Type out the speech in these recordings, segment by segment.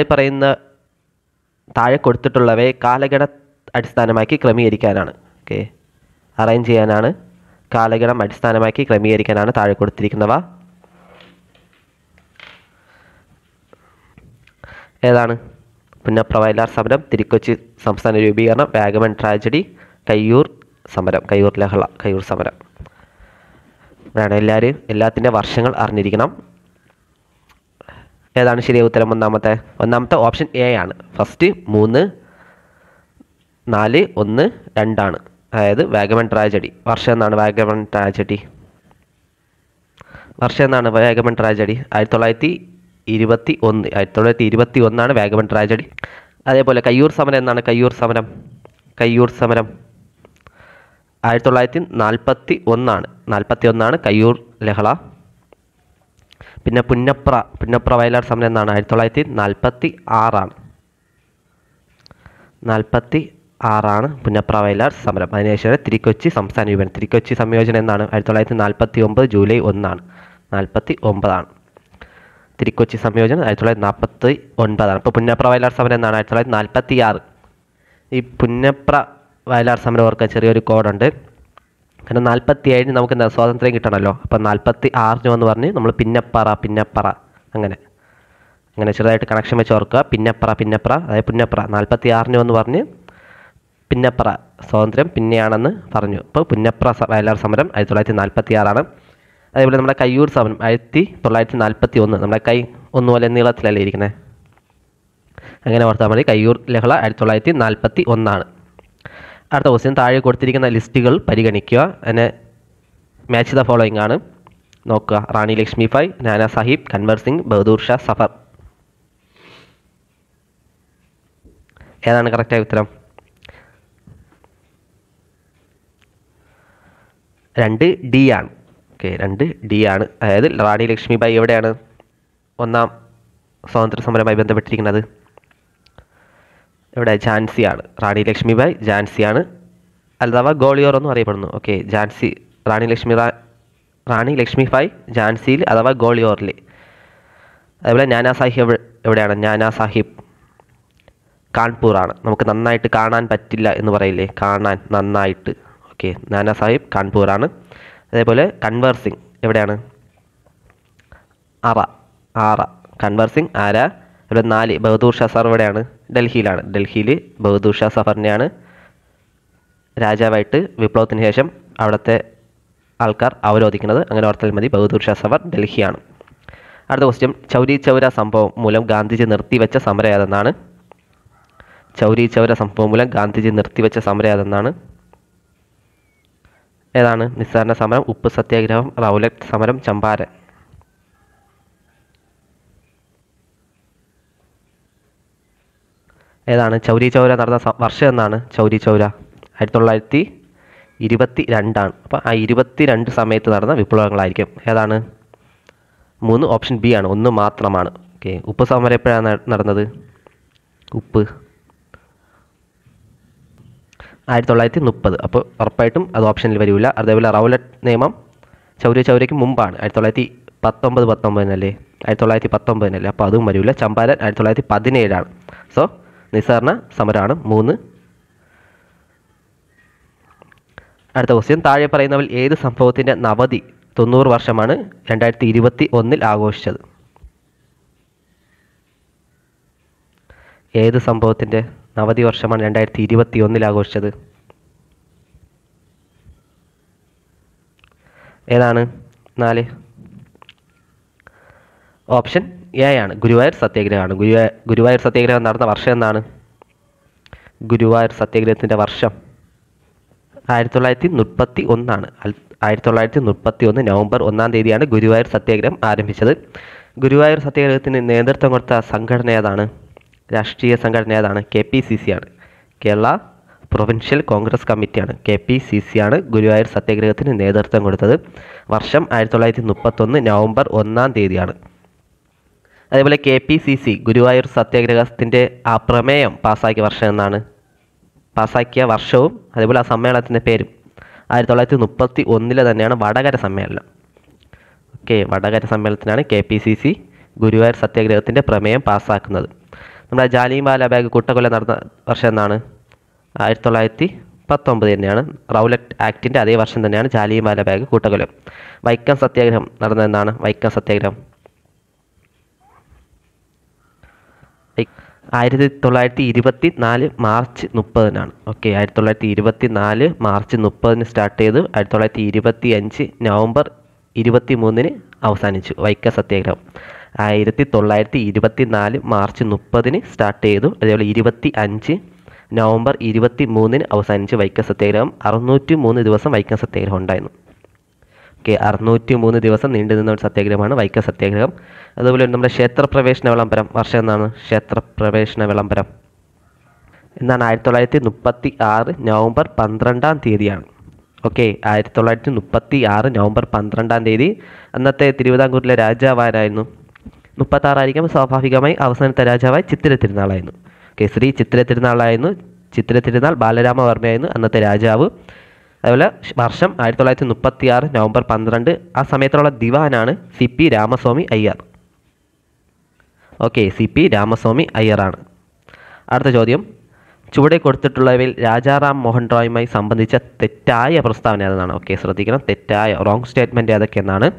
പറയുന്ന താഴെ കൊടുത്തിട്ടുള്ളവയെ കാലഘട അടിസ്ഥാനമാക്കി ക്രമീകരിക്കാനാണ്. ഓക്കെ അറേഞ്ച് ചെയ്യാനാണ്. കാലഘടം അടിസ്ഥാനമാക്കി ക്രമീകരിക്കാനാണ് താഴെ കൊടുത്തിരിക്കുന്നവ. ഏതാണ്? പിന്നെ പ്രവയലാർ സമരം തിരുക്കൊച്ചി സംസ്ഥാന രൂപീകരണം വാഗമൺ ട്രാജഡി കയ്യൂർ സമരം കയ്യൂർ ലഹള കയ്യൂർ സമരം. വേണം എല്ലാവരും എല്ലാത്തിന്റെ വർഷങ്ങൾ അറിഞ്ഞിരിക്കണം. ഏതാണ് ശരിയായ ഉത്തരം? ഒന്നാമത്തെ ഒന്നാമത്തെ ഓപ്ഷൻ എ ആണ്. ഫസ്റ്റ് മൂന്ന് നാല് ഒന്ന് രണ്ടാണ്. അതായത് വാഗമൺ ട്രാജഡി വർഷം എന്നാണ് വാഗമൺ ട്രാജഡി വർഷം എന്നാണ് വാഗമൺ ട്രാജഡി ആയിരത്തി തൊള്ളായിരത്തി ഇരുപത്തി ഒന്ന് ആയിരത്തി തൊള്ളായിരത്തി ഇരുപത്തി ഒന്നാണ് വാഗമൺ ട്രാജഡി അതേപോലെ കയ്യൂർ സമരം എന്നാണ് കയ്യൂർ സമരം? കയ്യൂർ സമരം. ആയിരത്തി തൊള്ളായിരത്തി നാൽപ്പത്തി ഒന്നാണ് നാൽപ്പത്തി ഒന്നാണ് കയ്യൂർ ലഹള. പിന്നെ പുന്നപ്ര പുന്നപ്ര വയലാർ സമരം എന്നാണ്. ആയിരത്തി തൊള്ളായിരത്തി നാൽപ്പത്തി ആറാണ് നാൽപ്പത്തി ആറാണ് പുന്നപ്ര വയലാർ സമരം. അതിനുശേഷം തിരിക്കൊച്ചി സംസ്ഥാന വിഭജനം തിരിക്കൊച്ചി സംയോജനം എന്നാണ്. ആയിരത്തി തൊള്ളായിരത്തി നാൽപ്പത്തി ഒമ്പത് ജൂലൈ ഒന്നാണ്. നാൽപ്പത്തി ഒമ്പതാണ് തിരിക്കൊച്ചി സംയോജനം ആയിരത്തി തൊള്ളായിരത്തി നാൽപ്പത്തി ഒൻപതാണ് ഇപ്പോൾ പുന്നപ്ര വയലാർ സമരം എന്നാണ്. ആയിരത്തി തൊള്ളായിരത്തി നാൽപ്പത്തി ആറ് ഈ പുന്നപ്ര വയലാർ സമരം ഓർക്കാൻ ചെറിയൊരു കോഡുണ്ട് കാരണം നാൽപ്പത്തി ഏഴിന് നമുക്ക് എന്താ സ്വാതന്ത്ര്യം കിട്ടണമല്ലോ അപ്പം നാൽപ്പത്തി ആറിന് എന്ന് പറഞ്ഞ് നമ്മൾ പിന്നപ്പറ പിന്നപ്പറ അങ്ങനെ. അങ്ങനെ ചെറുതായിട്ട് കണക്ഷൻ വെച്ച് ഓർക്കുക. പിന്നപ്പറ പിന്നപ്പറ അതായത് പുന്നപ്പറ. നാൽപ്പത്തി ആറിന് എന്ന് പറഞ്ഞ് പിന്നപ്പറ സ്വാതന്ത്ര്യം പിന്നെയാണെന്ന് പറഞ്ഞു. അപ്പോൾ പുന്നപ്പറ വയലാർ സമരം ആയിരത്തി തൊള്ളായിരത്തി നാൽപ്പത്തി ആറാണ് അതേപോലെ നമ്മുടെ കയ്യൂർ സമരം ആയിരത്തി തൊള്ളായിരത്തി നാൽപ്പത്തി ഒന്ന് നമ്മുടെ കൈ ഒന്നുപോലെ നീളത്തിലല്ലേ ഇരിക്കുന്നത് അങ്ങനെ ഓർത്താൽ മതി. കയ്യൂർ ലഹള ആയിരത്തി തൊള്ളായിരത്തി നാൽപ്പത്തി ഒന്നാണ് അടുത്ത ക്വസ്റ്റ്യൻ താഴെ കൊടുത്തിരിക്കുന്ന ലിസ്റ്റുകൾ പരിഗണിക്കുക. എന്നെ മാച്ച് ദ ഫോളോയിങ് ആണ്. നോക്കുക. റാണി ലക്ഷ്മി ഫൈ നാന സാഹിബ് കൻവർ സിംഗ് ബഹദൂർ ഷാ സഫർ. ഏതാണ് കറക്റ്റായ ഉത്തരം? രണ്ട് ഡി ആണ്. ഓക്കെ രണ്ട് ഡി ആണ്. അതായത് റാണി ലക്ഷ്മിബായി എവിടെയാണ്? ഒന്നാം സ്വാതന്ത്ര്യ സമരവുമായി ബന്ധപ്പെട്ടിരിക്കുന്നത്. ഇവിടെ ഝാൻസിയാണ് റാണി ലക്ഷ്മിബായി ഝാൻസിയാണ് അഥവാ ഗോളിയോർ എന്നും അറിയപ്പെടുന്നു. ഓക്കെ ജാൻസി റാണി ലക്ഷ്മി റാണി ലക്ഷ്മി ഫായ് ഝാൻസിയിൽ അഥവാ ഗോളിയോറിൽ. അതേപോലെ നാനാ സാഹിബ് എവിടെയാണ്? നാനാ സാഹിബ് കാൺപൂറാണ് നമുക്ക് നന്നായിട്ട് കാണാൻ പറ്റില്ല എന്ന് പറയില്ലേ? കാണാൻ നന്നായിട്ട്. ഓക്കെ നാനാ സാഹിബ് കാൺപൂറാണ് അതേപോലെ കൺവേർസിംഗ് എവിടെയാണ്? ആറ ആറ. കൺവേർസിംഗ് ആര? ഇവിടെ നാല് ബഹദൂർ ഷാ സഫർ ഇവിടെയാണ്. ഡൽഹിയിലാണ്. ഡൽഹിയിൽ ബഹദൂർ ഷാ സഫറിനെയാണ് രാജാവായിട്ട് വിപ്ലവത്തിന് ശേഷം അവിടുത്തെ ആൾക്കാർ അവരോധിക്കുന്നത്. അങ്ങനെ ഓർത്താൽ മതി ബഹദൂർ ഷാ സഫർ ഡൽഹിയാണ്. അടുത്ത ക്വസ്റ്റ്യൻ ചൗരി ചൗര സംഭവം മൂലം ഗാന്ധിജി നിർത്തിവെച്ച സമരം ഏതെന്നാണ്? ചൗരി ചൗര സംഭവം മൂലം ഗാന്ധിജി നിർത്തിവെച്ച സമരം ഏതെന്നാണ്? ഏതാണ്? നിസ്സാരണ സമരം ഉപ്പ് സത്യാഗ്രഹം റൗലറ്റ് സമരം ചമ്പാരൻ. ഏതാണ്? ചൗരി ചൗര നടന്ന വർഷം എന്നാണ്. ചൗരി ചൗര. ആയിരത്തി തൊള്ളായിരത്തി ഇരുപത്തി രണ്ടാണ് അപ്പോൾ ആ ഇരുപത്തി രണ്ട് സമയത്ത് നടന്ന വിപ്ലവങ്ങളായിരിക്കും. ഏതാണ്? മൂന്ന് ഓപ്ഷൻ ബി ആണ്. ഒന്ന് മാത്രമാണ്. ഓക്കെ. ഉപ്പ് സമരം എപ്പോഴാണ് നടന്നത്? ഉപ്പ്. ആയിരത്തി തൊള്ളായിരത്തി മുപ്പത് അപ്പോൾ ഉറപ്പായിട്ടും അത് ഓപ്ഷനിൽ വരില്ല അതേപോലെ റൗലറ്റ് നിയമം ചൗരി ചൗരയ്ക്ക് മുമ്പാണ്. ആയിരത്തി തൊള്ളായിരത്തി പത്തൊമ്പത് പത്തൊമ്പതിനല്ലേ? ആയിരത്തി തൊള്ളായിരത്തി പത്തൊമ്പതിനല്ലേ അപ്പോൾ അതും വരില്ല ചമ്പാരൻ ആയിരത്തി തൊള്ളായിരത്തി പതിനേഴാണ് സോ നിസ്സാരണ സമരമാണ് മൂന്ന്. അടുത്ത ക്വസ്റ്റ്യൻ താഴെ പറയുന്നവൽ ഏത് സംഭവത്തിന്റെ നവതി തൊണ്ണൂറ് വർഷമാണ് രണ്ടായിരത്തി ഇരുപത്തി ഒന്നിൽ ആഘോഷിച്ചത്? ഏത് സംഭവത്തിന്റെ നവതി വർഷമാണ് രണ്ടായിരത്തി ഇരുപത്തി ഒന്നിൽ ആഘോഷിച്ചത്? ഏതാണ്? നാല്. ഓപ്ഷൻ. ആണ്. ഗുരുവായൂർ സത്യാഗ്രഹമാണ്. ഗുരുവായൂർ ഗുരുവായൂർ സത്യാഗ്രഹം നടന്ന വർഷം എന്നാണ് ഗുരുവായൂർ സത്യാഗ്രഹത്തിന്റെ വർഷം ആയിരത്തി തൊള്ളായിരത്തി മുപ്പത്തി ഒന്നാണ് ആയിരത്തി തൊള്ളായിരത്തി മുപ്പത്തി ഒന്ന് നവംബർ ഒന്നാം തീയതിയാണ് ഗുരുവായൂർ സത്യാഗ്രഹം ആരംഭിച്ചത്. ഗുരുവായൂർ സത്യാഗ്രഹത്തിന് നേതൃത്വം കൊടുത്ത സംഘടന ഏതാണ്? രാഷ്ട്രീയ സംഘടന ഏതാണ്? കെ പി സി സി ആണ്. കേരള പ്രൊവിൻഷ്യൽ കോൺഗ്രസ് കമ്മിറ്റിയാണ്. കെ പി സി സി ആണ് ഗുരുവായൂർ സത്യാഗ്രഹത്തിന് നേതൃത്വം കൊടുത്തത്. വർഷം ആയിരത്തി തൊള്ളായിരത്തി മുപ്പത്തൊന്ന് നവംബർ ഒന്നാം തീയതിയാണ്. അതേപോലെ K P C C Guruvayur സത്യാഗ്രഹത്തിന്റെ ആ പ്രമേയം പാസ്സാക്കിയ വർഷം എന്നാണ്. പാസ്സാക്കിയ വർഷവും അതേപോലെ ആ സമ്മേളനത്തിന്റെ പേരും ആയിരത്തി തൊള്ളായിരത്തി മുപ്പത്തി ഒന്നിലെ തന്നെയാണ് വടകര സമ്മേളനം. Okay Vadakara സമ്മേളനത്തിനാണ് K P C C Guruvayur സത്യാഗ്രഹത്തിന്റെ പ്രമേയം പാസ്സാക്കുന്നത്. നമ്മുടെ ജാലിയൻവാല ബാഗ് കൂട്ടക്കൊല നടന്ന വർഷം എന്നാണ്. ആയിരത്തി തൊള്ളായിരത്തി പത്തൊമ്പത് തന്നെയാണ് റൗലറ്റ് ആക്ടിന്റെ അതേ വർഷം തന്നെയാണ് ജാലിയൻവാല ബാഗ് കൂട്ടക്കൊല. വൈക്കം സത്യാഗ്രഹം നടന്നതെന്നാണ് വൈക്കം സത്യാഗ്രഹം. ആയിരത്തി തൊള്ളായിരത്തി ഇരുപത്തി നാല് മാർച്ച് മുപ്പതിനാണ്. ഓക്കെ ആയിരത്തി തൊള്ളായിരത്തി ഇരുപത്തി നാല് മാർച്ച് മുപ്പതിന് സ്റ്റാർട്ട് ചെയ്തു ആയിരത്തി തൊള്ളായിരത്തി ഇരുപത്തി അഞ്ച് നവംബർ ഇരുപത്തി മൂന്നിന് അവസാനിച്ചു. വൈക്ക സത്യാഗ്രഹം. ആയിരത്തി തൊള്ളായിരത്തി ഇരുപത്തി നാല് മാർച്ച് മുപ്പതിന് സ്റ്റാർട്ട് ചെയ്തു. അതേപോലെ ഇരുപത്തി അഞ്ച് നവംബർ ഇരുപത്തി മൂന്നിന് അവസാനിച്ച് വൈക്കം സത്യാഗ്രഹം. അറുന്നൂറ്റി മൂന്ന് ദിവസം വൈക്കം സത്യാഗ്രഹം ഉണ്ടായിരുന്നു. ഓക്കെ അറുന്നൂറ്റി മൂന്ന് ദിവസം നീണ്ടു നിന്ന ഒരു സത്യാഗ്രഹമാണ് വൈക്കം സത്യാഗ്രഹം. അതുപോലെ നമ്മുടെ ക്ഷേത്രപ്രവേശന വിളംബരം വർഷം എന്നാണ് ക്ഷേത്രപ്രവേശന വിളംബരം എന്നാണ് ആയിരത്തി തൊള്ളായിരത്തി മുപ്പത്തി ആറ് നവംബർ പന്ത്രണ്ടാം തീയതിയാണ്. ഓക്കെ ആയിരത്തി തൊള്ളായിരത്തി മുപ്പത്തി ആറ് നവംബർ പന്ത്രണ്ടാം തീയതി. അന്നത്തെ തിരുവിതാംകൂറിലെ രാജാവാരായിരുന്നു. മുപ്പത്താറായിരിക്കും സ്വാഭാവികമായി അവസാനത്തെ രാജാവായി ചിത്തിര തിരുനാളായിരുന്നു. ഓക്കെ ശ്രീ ചിത്തിര തിരുനാളായിരുന്നു. ചിത്തിര തിരുനാൾ ബാലരാമവർമ്മയായിരുന്നു അന്നത്തെ രാജാവ്. അതുപോലെ വർഷം ആയിരത്തി തൊള്ളായിരത്തി മുപ്പത്തി ആറ് നവംബർ പന്ത്രണ്ട് ആ സമയത്തുള്ള ദിവാനാണ് C P Ramaswamy Iyer. Okay C P Ramaswamy അയ്യറാണ്. അടുത്ത ചോദ്യം. ചുവടെ കൊടുത്തിട്ടുള്ളവയിൽ രാജാറാം മോഹൻ റോയുമായി സംബന്ധിച്ച തെറ്റായ പ്രസ്താവന ഏതെന്നാണ്? ഓക്കെ ശ്രദ്ധിക്കണം. തെറ്റായ റോങ് സ്റ്റേറ്റ്മെന്റ് ഏതൊക്കെയെന്നാണ്?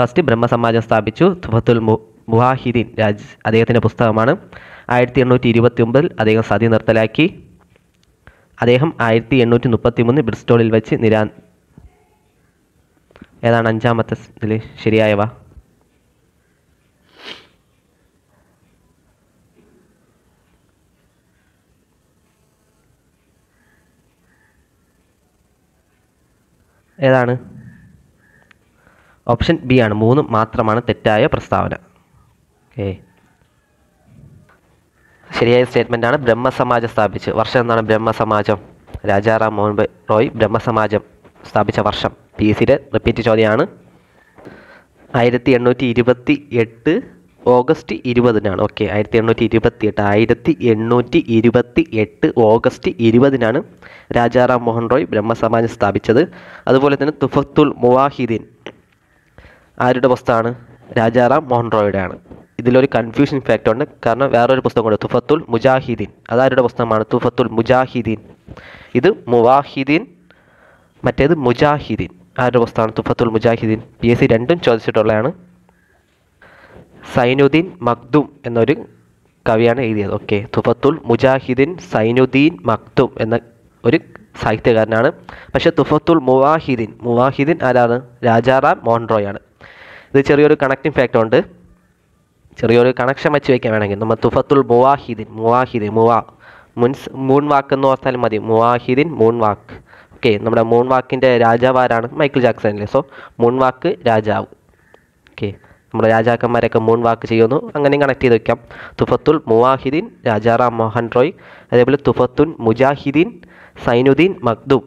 ഫസ്റ്റ് ബ്രഹ്മസമാജം സ്ഥാപിച്ചു. തുഫത്തുൽ മുഹാഹിദീൻ രാജ് അദ്ദേഹത്തിന്റെ പുസ്തകമാണ്. ആയിരത്തി എണ്ണൂറ്റി ഇരുപത്തി ഒമ്പതിൽ അദ്ദേഹം സതി നിർത്തലാക്കി. അദ്ദേഹം ആയിരത്തി എണ്ണൂറ്റി മുപ്പത്തി മൂന്ന് ബ്രിസ്റ്റോളിൽ വെച്ച് നിരാ ഏതാണ് അഞ്ചാമത്തെ ഇതിൽ ശരിയായവ ഏതാണ്? ഓപ്ഷൻ ബി ആണ്. മൂന്ന് മാത്രമാണ് തെറ്റായ പ്രസ്താവന. ഓക്കെ. ശരിയായ സ്റ്റേറ്റ്മെന്റ് ആണ് ബ്രഹ്മസമാജം സ്ഥാപിച്ച്. വർഷം എന്നാണ് ബ്രഹ്മസമാജം. രാജാറാം മോഹൻ റോയ് ബ്രഹ്മസമാജം സ്ഥാപിച്ച വർഷം. പി എസ് സിയുടെ റിപ്പീറ്റ് ചോദ്യമാണ്. ആയിരത്തി എണ്ണൂറ്റി ഇരുപത്തി എട്ട് ഓഗസ്റ്റ് ഇരുപതിനാണ്. ഓക്കെ ആയിരത്തി എണ്ണൂറ്റി ഇരുപത്തി എട്ട് ആയിരത്തി എണ്ണൂറ്റി ഇരുപത്തി എട്ട് ഓഗസ്റ്റ് ഇരുപതിനാണ് രാജാറാം മോഹൻ റോയ് ബ്രഹ്മസമാജം സ്ഥാപിച്ചത്. അതുപോലെ തന്നെ തുഫത്തുൽ മുവാഹിദീൻ. ആരുടെ പുസ്തകമാണ് രാജാറാം മോഹൻ റോയുടെയാണ് ഇതിലൊരു കൺഫ്യൂഷൻ ഫാക്റ്റ് ഉണ്ട്. കാരണം വേറൊരു പുസ്തകം കൂടെ തുഫത്തുൽ മുജാഹിദീൻ. അതാരുടെ പുസ്തകമാണ്? തുഫത്തുൽ മുജാഹിദീൻ. ഇത് മുവാഹിദീൻ മറ്റേത് മുജാഹിദീൻ. ആരുടെ പുസ്തകമാണ്? Tuhfatul Mujahidin. P S C രണ്ടും ചോദിച്ചിട്ടുള്ളതാണ്. സൈനുദ്ദീൻ മഖ്ദും എന്നൊരു കവിയാണ് എഴുതിയത്. ഓക്കെ. തുഫത്തുൽ മുജാഹിദീൻ സൈനുദ്ദീൻ മഖ്ദും എന്ന ഒരു സാഹിത്യകാരനാണ്. പക്ഷേ തുഫത്തുൽ മുവാഹിദീൻ മുവാഹിദീൻ ആരാണ്? രാജാറാം റോയ് ഇത് ചെറിയൊരു കണക്റ്റിംഗ് ഫാക്ടർ ഉണ്ട്. ചെറിയൊരു കണക്ഷൻ വെച്ച് വെക്കാൻ വേണമെങ്കിൽ. നമ്മൾ തുഫത്തുൽ മുവാഹിദിൻ മുവാഹിദ് മുവാ മുൻസ് മൂൺ വാക്ക് എന്ന് ഓർത്താലും മതി. മുവാഹിദിൻ മൂൺ വാക്ക് ഓക്കെ നമ്മുടെ മൂൺ വാക്കിന്റെ രാജാവ് ആരാണ് മൈക്കിൾ ജാക്സൺ അല്ലേ? സോ മൂൺ വാക്ക് രാജാവ്. ഓക്കെ നമ്മുടെ രാജാക്കന്മാരൊക്കെ മൂൺ വാക്ക് ചെയ്യുന്നു. അങ്ങനെയും കണക്ട് ചെയ്ത് വയ്ക്കാം തുഫത്തുൽ മുവാഹിദീൻ രാജാറാം മോഹൻ റോയ് അതേപോലെ തുഫത്തുൻ മുജാഹിദീൻ സൈനുദ്ദീൻ മഖ്ദൂം.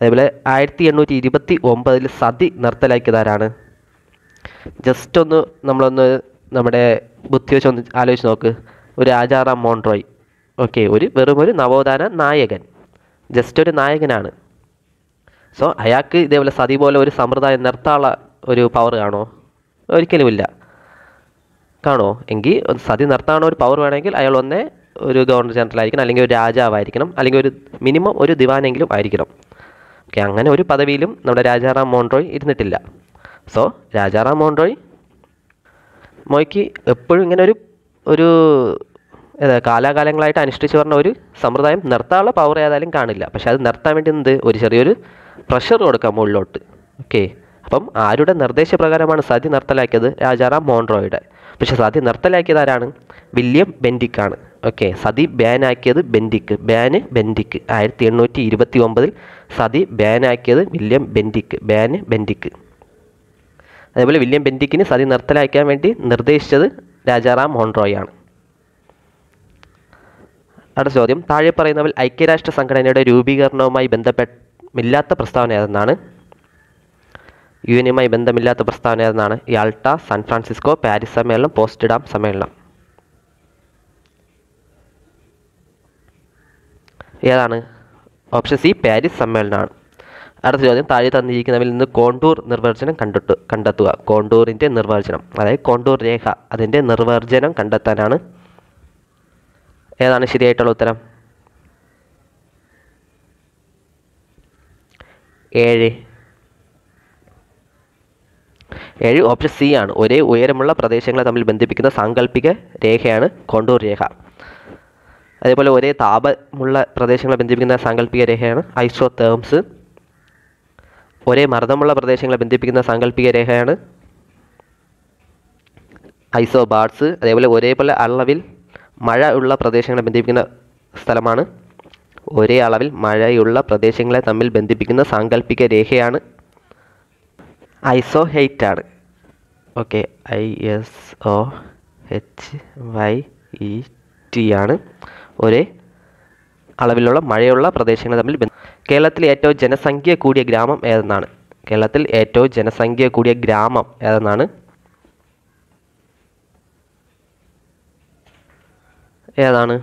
അതേപോലെ ആയിരത്തി എണ്ണൂറ്റി ഇരുപത്തി ഒമ്പതിൽ സതി നിർത്തലാക്കിയതാരാണ്? ജസ്റ്റ് ഒന്ന് നമ്മളൊന്ന് നമ്മുടെ ബുദ്ധി വെച്ച് ഒന്ന് ആലോചിച്ച് നോക്ക്. ഒരു രാജാറാം മോൺട്രോയ് ഓക്കെ ഒരു വെറും ഒരു നവോത്ഥാന നായകൻ. ജസ്റ്റ് ഒരു നായകനാണ്. സോ അയാൾക്ക് ഇതേപോലെ സതി പോലെ ഒരു സമ്പ്രദായം നിർത്താനുള്ള ഒരു പവർ കാണോ? ഒരിക്കലുമില്ല കാണോ? എങ്കിൽ സതി നിർത്താനുള്ള ഒരു പവർ വേണമെങ്കിൽ അയാൾ ഒന്നേ ഒരു ഗവർണർ ജനറൽ ആയിരിക്കണം അല്ലെങ്കിൽ ഒരു രാജാവായിരിക്കണം അല്ലെങ്കിൽ ഒരു മിനിമം ഒരു ദിവാനെങ്കിലും ആയിരിക്കണം. ഓക്കെ അങ്ങനെ ഒരു പദവിയിലും നമ്മുടെ രാജാറാം മോൺട്രോയ് ഇരുന്നിട്ടില്ല. സോ രാജാറാം മോഹൻ റോയ് മോയ്ക്ക് എപ്പോഴും ഇങ്ങനെ ഒരു ഒരു കാലാകാലങ്ങളായിട്ട് അനുഷ്ഠിച്ച് പറഞ്ഞ ഒരു സമ്പ്രദായം നിർത്താനുള്ള പവർ ഏതായാലും കാണില്ല. പക്ഷെ അത് നിർത്താൻ വേണ്ടി എന്ത്? ഒരു ചെറിയൊരു പ്രഷർ കൊടുക്കാം മുകളിലോട്ട്. ഓക്കെ അപ്പം ആരുടെ നിർദ്ദേശപ്രകാരമാണ് സതി നിർത്തലാക്കിയത്? രാജാറാം മോഹൻ റോയുടെ പക്ഷെ സതി നിർത്തലാക്കിയത് ആരാണ്? വില്യം ബെൻഡിക്കാണ്. ഓക്കെ സതി ബാനാക്കിയത് ബെൻഡിക്ക്. Ban Bentinck. ആയിരത്തി എണ്ണൂറ്റി ഇരുപത്തി ഒമ്പതിൽ സതി ബാനാക്കിയത് വില്യം ബെൻഡിക്ക്. Ban Bentinck. അതേപോലെ വില്യം ബെൻഡിക്കിന് സതി നിർത്തലാക്കാൻ വേണ്ടി നിർദ്ദേശിച്ചത് രാജാറാം മോൺറോയാണ്. അടുത്ത ചോദ്യം. താഴെ പറയുന്നവൽ ഐക്യരാഷ്ട്ര സംഘടനയുടെ രൂപീകരണവുമായി ബന്ധപ്പെട്ടില്ലാത്ത പ്രസ്താവന ഏതെന്നാണ്? യു എനുമായി ബന്ധമില്ലാത്ത പ്രസ്താവന ഏതെന്നാണ്? യാൾട്ട സാൻ ഫ്രാൻസിസ്കോ പാരീസ് സമ്മേളനം പോസ്റ്റ്ഡാം സമ്മേളനം. ഏതാണ്? ഓപ്ഷൻ സി പാരീസ് സമ്മേളനമാണ്. അടുത്ത ചോദ്യം താഴെ തന്നിരിക്കുന്നവയിൽ നിന്ന് കോണ്ടൂർ നിർവചനം കണ്ടെത്തു കണ്ടെത്തുക. കോണ്ടൂറിന്റെ നിർവചനം അതായത് കോണ്ടൂർ രേഖ അതിന്റെ നിർവചനം കണ്ടെത്താനാണ്. ഏതാണ് ശരിയായിട്ടുള്ള ഉത്തരം? ഏഴ്. ഏഴ് ഓപ്ഷൻ സി ആണ്. ഒരേ ഉയരമുള്ള പ്രദേശങ്ങളെ തമ്മിൽ ബന്ധിപ്പിക്കുന്ന സാങ്കല്പിക രേഖയാണ് കോണ്ടൂർ രേഖ. അതേപോലെ ഒരേ താപമുള്ള പ്രദേശങ്ങളെ ബന്ധിപ്പിക്കുന്ന സാങ്കല്പിക രേഖയാണ് ഐസോതേംസ് ഒരേ മർദ്ദമുള്ള പ്രദേശങ്ങളെ ബന്ധിപ്പിക്കുന്ന സാങ്കല്പിക രേഖയാണ് ഐസോബാർട്സ് അതേപോലെ ഒരേപോലെ അളവിൽ മഴ ഉള്ള പ്രദേശങ്ങളെ ബന്ധിപ്പിക്കുന്ന സ്ഥലമാണ്. ഒരേ അളവിൽ മഴയുള്ള പ്രദേശങ്ങളെ തമ്മിൽ ബന്ധിപ്പിക്കുന്ന സാങ്കല്പിക രേഖയാണ് ഐസോഹെയ്റ്റ് ആണ് okay I S O H Y E T ആണ്. ഒരേ അളവിലുള്ള മഴയുള്ള പ്രദേശങ്ങൾ തമ്മിൽ കേരളത്തിലെ ഏറ്റവും ജനസംഖ്യ കൂടിയ ഗ്രാമം ഏതെന്നാണ്? കേരളത്തിൽ ഏറ്റവും ജനസംഖ്യ കൂടിയ ഗ്രാമം ഏതെന്നാണ്? ഏതാണ്?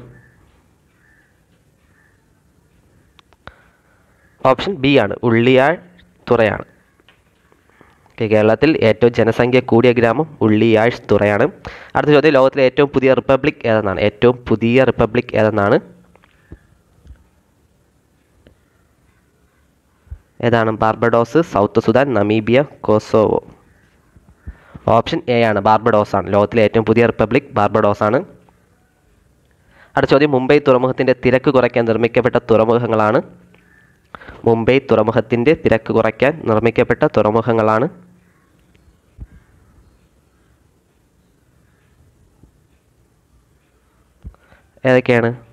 ഓപ്ഷൻ ബി ആണ്. ഉള്ളിയാൾ തുറയാണ്. കേരളത്തിൽ ഏറ്റവും ജനസംഖ്യ കൂടിയ ഗ്രാമം ഉള്ളിയാഴ്ച തുറയാണ്. അടുത്ത ചോദ്യം ലോകത്തിലെ ഏറ്റവും പുതിയ റിപ്പബ്ലിക് ഏതെന്നാണ്? ഏറ്റവും പുതിയ റിപ്പബ്ലിക് ഏതെന്നാണ്? ഏതാണ്? Barbados South Sudan Namibia Kosovo. Option A ആണ്. ബാർബഡോസ് ആണ്. ലോകത്തിലെ ഏറ്റവും പുതിയ റിപ്പബ്ലിക് ബാർബഡോസ് ആണ്. അടുത്ത ചോദ്യം മുംബൈ തുറമുഖത്തിന്റെ തിരക്ക് കുറയ്ക്കാൻ നിർമ്മിക്കപ്പെട്ട തുറമുഖങ്ങളാണ്. മുംബൈ തുറമുഖത്തിന്റെ തിരക്ക് കുറയ്ക്കാൻ നിർമ്മിക്കപ്പെട്ട തുറമുഖങ്ങളാണ്. ഏതൊക്കെയാണ്?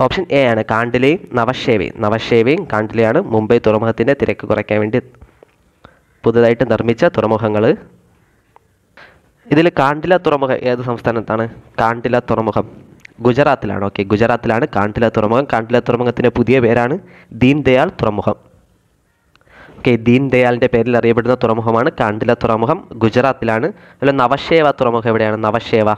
ഓപ്ഷൻ എ ആണ് കാണ്ടിലയും നവശേവയും. നവശേവയും കാണ്ടിലയാണ് മുംബൈ തുറമുഖത്തിന്റെ തിരക്ക് കുറയ്ക്കാൻ വേണ്ടി പുതുതായിട്ട് നിർമ്മിച്ച തുറമുഖങ്ങൾ ഇതിൽ കാണ്ടില തുറമുഖം ഏത് സംസ്ഥാനത്താണ്? കാണ്ടില തുറമുഖം ഗുജറാത്തിലാണ്. ഓക്കെ ഗുജറാത്തിലാണ് കാണ്ടില തുറമുഖം. കാണ്ടില തുറമുഖത്തിന്റെ പുതിയ പേരാണ് ദീൻ ദയാൽ തുറമുഖം. ഓക്കെ ദീൻ ദയാലിന്റെ പേരിൽ അറിയപ്പെടുന്ന തുറമുഖമാണ് കാണ്ടില തുറമുഖം. ഗുജറാത്തിലാണ്. അല്ല നവശേവ തുറമുഖം എവിടെയാണ്? നവശേവ.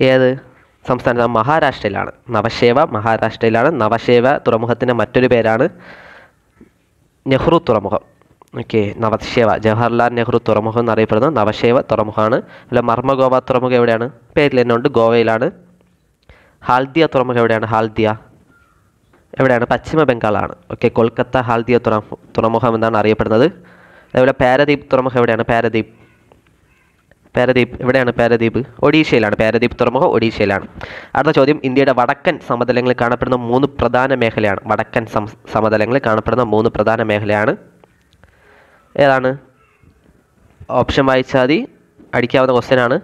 ഏത്? സംസ്ഥാനത്ത് മഹാരാഷ്ട്രയിലാണ്. നവശേവ മഹാരാഷ്ട്രയിലാണ്. നവശേവ തുറമുഖത്തിന്റെ മറ്റൊരു പേരാണ് നെഹ്റു തുറമുഖം. ഓക്കെ നവശേവ. ജവഹർലാൽ നെഹ്റു തുറമുഖം എന്നറിയപ്പെടുന്ന നവശേവ തുറമുഖമാണ്. അല്ല മർമ്മഗോവ തുറമുഖം എവിടെയാണ്? പേരിൽ തന്നെ ഉണ്ട്. ഗോവയിലാണ്. ഹാൽദിയ തുറമുഖം എവിടെയാണ്? ഹാൽദിയ. എവിടെയാണ്? പശ്ചിമ ബംഗാളാണ്. ഓക്കെ കൊൽക്കത്ത ഹാൽദിയ തുറമുഖം എന്നാണ് അറിയപ്പെടുന്നത്. അതേപോലെ പാരദീപ് തുറമുഖം എവിടെയാണ്? പാരദീപ്. പാരദീപ് എവിടെയാണ് പാരദ്വീപ് ഒഡീഷയിലാണ്. പാരദ്വീപ് തുറമുഖം ഒഡീഷയിലാണ്. അടുത്ത ചോദ്യം ഇന്ത്യയുടെ വടക്കൻ സമതലങ്ങളിൽ കാണപ്പെടുന്ന മൂന്ന് പ്രധാന മേഖലയാണ്. വടക്കൻ സമതലങ്ങളിൽ കാണപ്പെടുന്ന മൂന്ന് പ്രധാന മേഖലയാണ്. ഏതാണ്? ഓപ്ഷൻ വായിച്ചാൽ മതി. അടിക്കാവുന്ന ക്വസ്റ്റ്യൻ ആണ്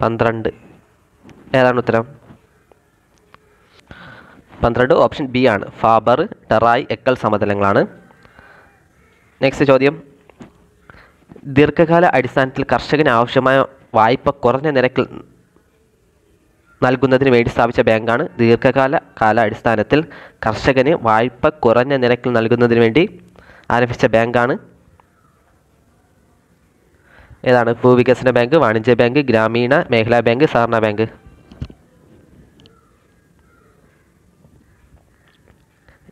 പന്ത്രണ്ട്. ഏതാണ് ഉത്തരം? പന്ത്രണ്ട് ഓപ്ഷൻ ബി ആണ്. ഫാബർ ടെറായ് എക്കൽ സമതലങ്ങളാണ്. നെക്സ്റ്റ് ചോദ്യം. ദീർഘകാല അടിസ്ഥാനത്തിൽ കർഷകന് ആവശ്യമായ വായ്പ കുറഞ്ഞ നിരക്കിൽ നൽകുന്നതിന് വേണ്ടി സ്ഥാപിച്ച ബാങ്കാണ്. ദീർഘകാല കാലാടിസ്ഥാനത്തിൽ കർഷകന് വായ്പ കുറഞ്ഞ നിരക്കിൽ നൽകുന്നതിന് വേണ്ടി ആരംഭിച്ച ബാങ്കാണ്. ഏതാണ്? ഭൂവികസന ബാങ്ക് വാണിജ്യ ബാങ്ക് ഗ്രാമീണ മേഖലാ ബാങ്ക് സഹകരണ ബാങ്ക്.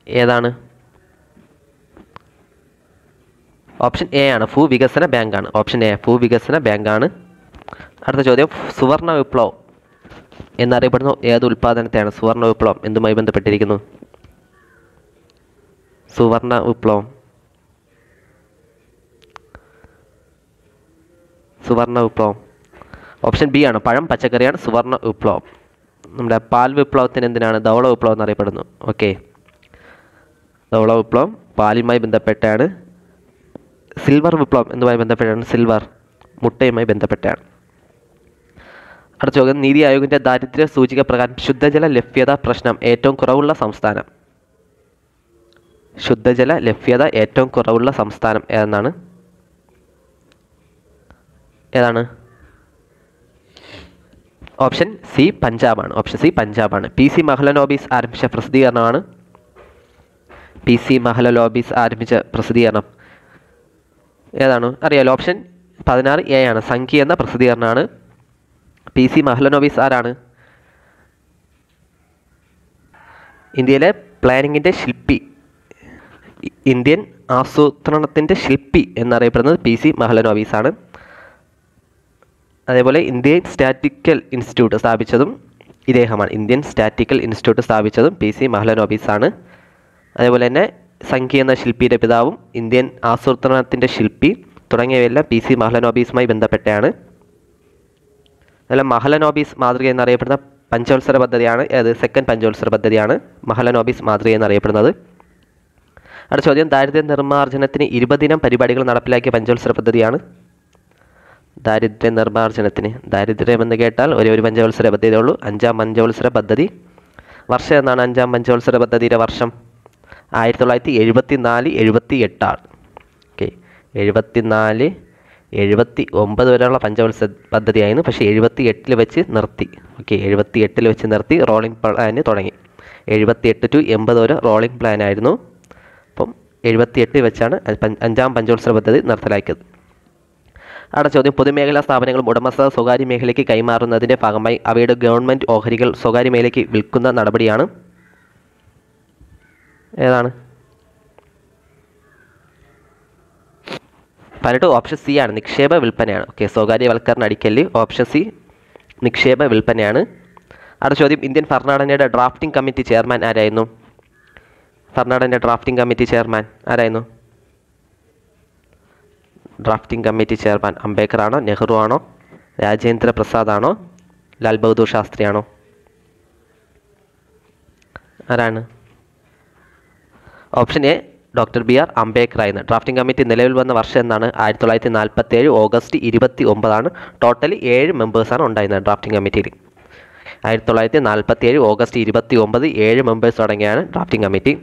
ഏതാണ്? ഓപ്ഷൻ എ ആണ് ഭൂവികസന ബാങ്കാണ് ഓപ്ഷൻ എ ഭൂവികസന ബാങ്കാണ് അടുത്ത ചോദ്യം സുവർണ വിപ്ലവം എന്നറിയപ്പെടുന്ന ഏത് ഉൽപ്പാദനത്തെയാണ് സുവർണ വിപ്ലവം എന്തുമായി ബന്ധപ്പെട്ടിരിക്കുന്നു? സുവർണ വിപ്ലവം. സുവർണ വിപ്ലവം. ഓപ്ഷൻ ബി ആണ് പഴം പച്ചക്കറിയാണ് സുവർണ വിപ്ലവം. നമ്മുടെ പാൽ വിപ്ലവത്തിന് എന്തിനാണ്? ധവള വിപ്ലവം എന്നറിയപ്പെടുന്നു. ഓക്കെ ധവള വിപ്ലവം പാലുമായി ബന്ധപ്പെട്ടാണ് സിൽവർ വിപ്ലവം എന്നുമായി ബന്ധപ്പെട്ടാണ്? സിൽവർ മുട്ടയുമായി ബന്ധപ്പെട്ടാണ്. അടുത്ത ചോദ്യം നീതി ആയോഗിന്റെ ദാരിദ്ര്യ സൂചിക പ്രകാരം ശുദ്ധജല ലഭ്യത പ്രശ്നം ഏറ്റവും കുറവുള്ള സംസ്ഥാനം. ശുദ്ധജല ലഭ്യത ഏറ്റവും കുറവുള്ള സംസ്ഥാനം ഏതെന്നാണ്? ഏതാണ്? ഓപ്ഷൻ സി പഞ്ചാബാണ്. ഓപ്ഷൻ സി പഞ്ചാബാണ്. പി സി മഹലനോബീസ് ആരംഭിച്ച പ്രസിദ്ധീകരണമാണ്. പി സി മഹലലോബീസ് ആരംഭിച്ച പ്രസിദ്ധീകരണം ഏതാണ്? അറിയാലോ ഓപ്ഷൻ പതിനാറ് എ ആണ്. സംഖ്യ എന്ന പ്രസിദ്ധീകരണമാണ്. പി സി മഹലനോബിസ് ആരാണ്? ഇന്ത്യയിലെ പ്ലാനിങ്ങിന്റെ ശില്പി ഇന്ത്യൻ ആസൂത്രണത്തിന്റെ ശില്പി എന്നറിയപ്പെടുന്നത് പി സി മഹലനോബിസ് ആണ്. അതേപോലെ ഇന്ത്യൻ സ്റ്റാറ്റിക്കൽ ഇൻസ്റ്റിറ്റ്യൂട്ട് സ്ഥാപിച്ചതും ഇദ്ദേഹമാണ്. ഇന്ത്യൻ സ്റ്റാറ്റിക്കൽ ഇൻസ്റ്റിറ്റ്യൂട്ട് സ്ഥാപിച്ചതും പി സി മഹ്ലനോബിസ് ആണ്. അതേപോലെ തന്നെ സംഖ്യ എന്ന ശില്പിയുടെ പിതാവും ഇന്ത്യൻ ആസൂത്രണത്തിന്റെ ശില്പി തുടങ്ങിയവയെല്ലാം പി സി മഹലനോബീസുമായി ബന്ധപ്പെട്ടാണ്. അതുപോലെ മഹലനോബീസ് മാതൃക എന്നറിയപ്പെടുന്ന പഞ്ചവത്സര പദ്ധതിയാണ് അത് സെക്കൻഡ് പഞ്ചവത്സര പദ്ധതിയാണ് മഹലനോബീസ് മാതൃക എന്നറിയപ്പെടുന്നത്. അടുത്ത ചോദ്യം ദാരിദ്ര്യ നിർമ്മാർജനത്തിന് ഇരുപതിനം പരിപാടികൾ നടപ്പിലാക്കിയ പഞ്ചവത്സര പദ്ധതിയാണ്. ദാരിദ്ര്യ നിർമ്മാർജനത്തിന് ദാരിദ്ര്യം എന്ന് കേട്ടാൽ ഒരേ ഒരു പഞ്ചവത്സര പദ്ധതിയേ ഉള്ളൂ അഞ്ചാം പഞ്ചവത്സര പദ്ധതി. വർഷം എന്നാണ് അഞ്ചാം പഞ്ചവത്സര പദ്ധതിയുടെ വർഷം? ആയിരത്തി തൊള്ളായിരത്തി എഴുപത്തി നാല് എഴുപത്തി എട്ടാണ് ഓക്കെ എഴുപത്തി നാല് എഴുപത്തി ഒമ്പത് വരെയുള്ള പഞ്ചവത്സര പദ്ധതിയായിരുന്നു. പക്ഷേ എഴുപത്തി എട്ടിൽ വെച്ച് നിർത്തി. ഓക്കെ എഴുപത്തി എട്ടിൽ വെച്ച് നിർത്തി റോളിംഗ് പ്ലാന് തുടങ്ങി. എഴുപത്തി എട്ട് ടു എൺപത് വരെ റോളിംഗ് പ്ലാൻ ആയിരുന്നു അപ്പം എഴുപത്തി എട്ടിൽ വെച്ചാണ് അഞ്ചാം പഞ്ചവത്സര പദ്ധതി നിർത്തലാക്കിയത് അടുത്ത ചോദ്യം. പൊതുമേഖലാ സ്ഥാപനങ്ങളും ഉടമസ്ഥ സ്വകാര്യ മേഖലയ്ക്ക് കൈമാറുന്നതിന്റെ ഭാഗമായി അവയുടെ ഗവൺമെന്റ് ഓഹരികൾ സ്വകാര്യ മേഖലയ്ക്ക് വിൽക്കുന്ന നടപടിയാണ് ഏതാണ്? പതിനെട്ട് ഓപ്ഷൻ സി ആണ് നിക്ഷേപ വിൽപ്പനയാണ്. ഓക്കെ സ്വകാര്യവൽക്കരണ അടിക്കൽ ഓപ്ഷൻ സി നിക്ഷേപ വിൽപ്പനയാണ്. അടുത്ത ചോദ്യം ഇന്ത്യൻ ഭരണഘടനയുടെ ഡ്രാഫ്റ്റിംഗ് കമ്മിറ്റി ചെയർമാൻ ആരായിരുന്നു? ഭരണഘടനയുടെ ഡ്രാഫ്റ്റിംഗ് കമ്മിറ്റി ചെയർമാൻ ആരായിരുന്നു? ഡ്രാഫ്റ്റിംഗ് കമ്മിറ്റി ചെയർമാൻ അംബേദ്കർ ആണോ നെഹ്റു ആണോ രാജേന്ദ്ര പ്രസാദ് ആണോ ലാൽ ബഹദൂർ ശാസ്ത്രി ആണോ? ആരാണ്? Option A doctor B R Ambedkar ആയിരുന്നു. ഡ്രാഫ്റ്റിംഗ് കമ്മിറ്റി നിലവിൽ വന്ന വർഷം എന്നാണ് ആയിരത്തി തൊള്ളായിരത്തി നാൽപ്പത്തി ഏഴ് ഓഗസ്റ്റ് ഇരുപത്തി ഒമ്പതാണ് ടോട്ടലി ഏഴ് മെമ്പേഴ്സാണ് ഉണ്ടായിരുന്നത് ഡ്രാഫ്റ്റിംഗ് കമ്മിറ്റിയിൽ ആയിരത്തി തൊള്ളായിരത്തി നാൽപ്പത്തി ഏഴ് ഓഗസ്റ്റ് ഇരുപത്തി ഒമ്പത് ഏഴ് മെമ്പേഴ്സ് അടങ്ങിയാണ് ഡ്രാഫ്റ്റിംഗ് കമ്മിറ്റി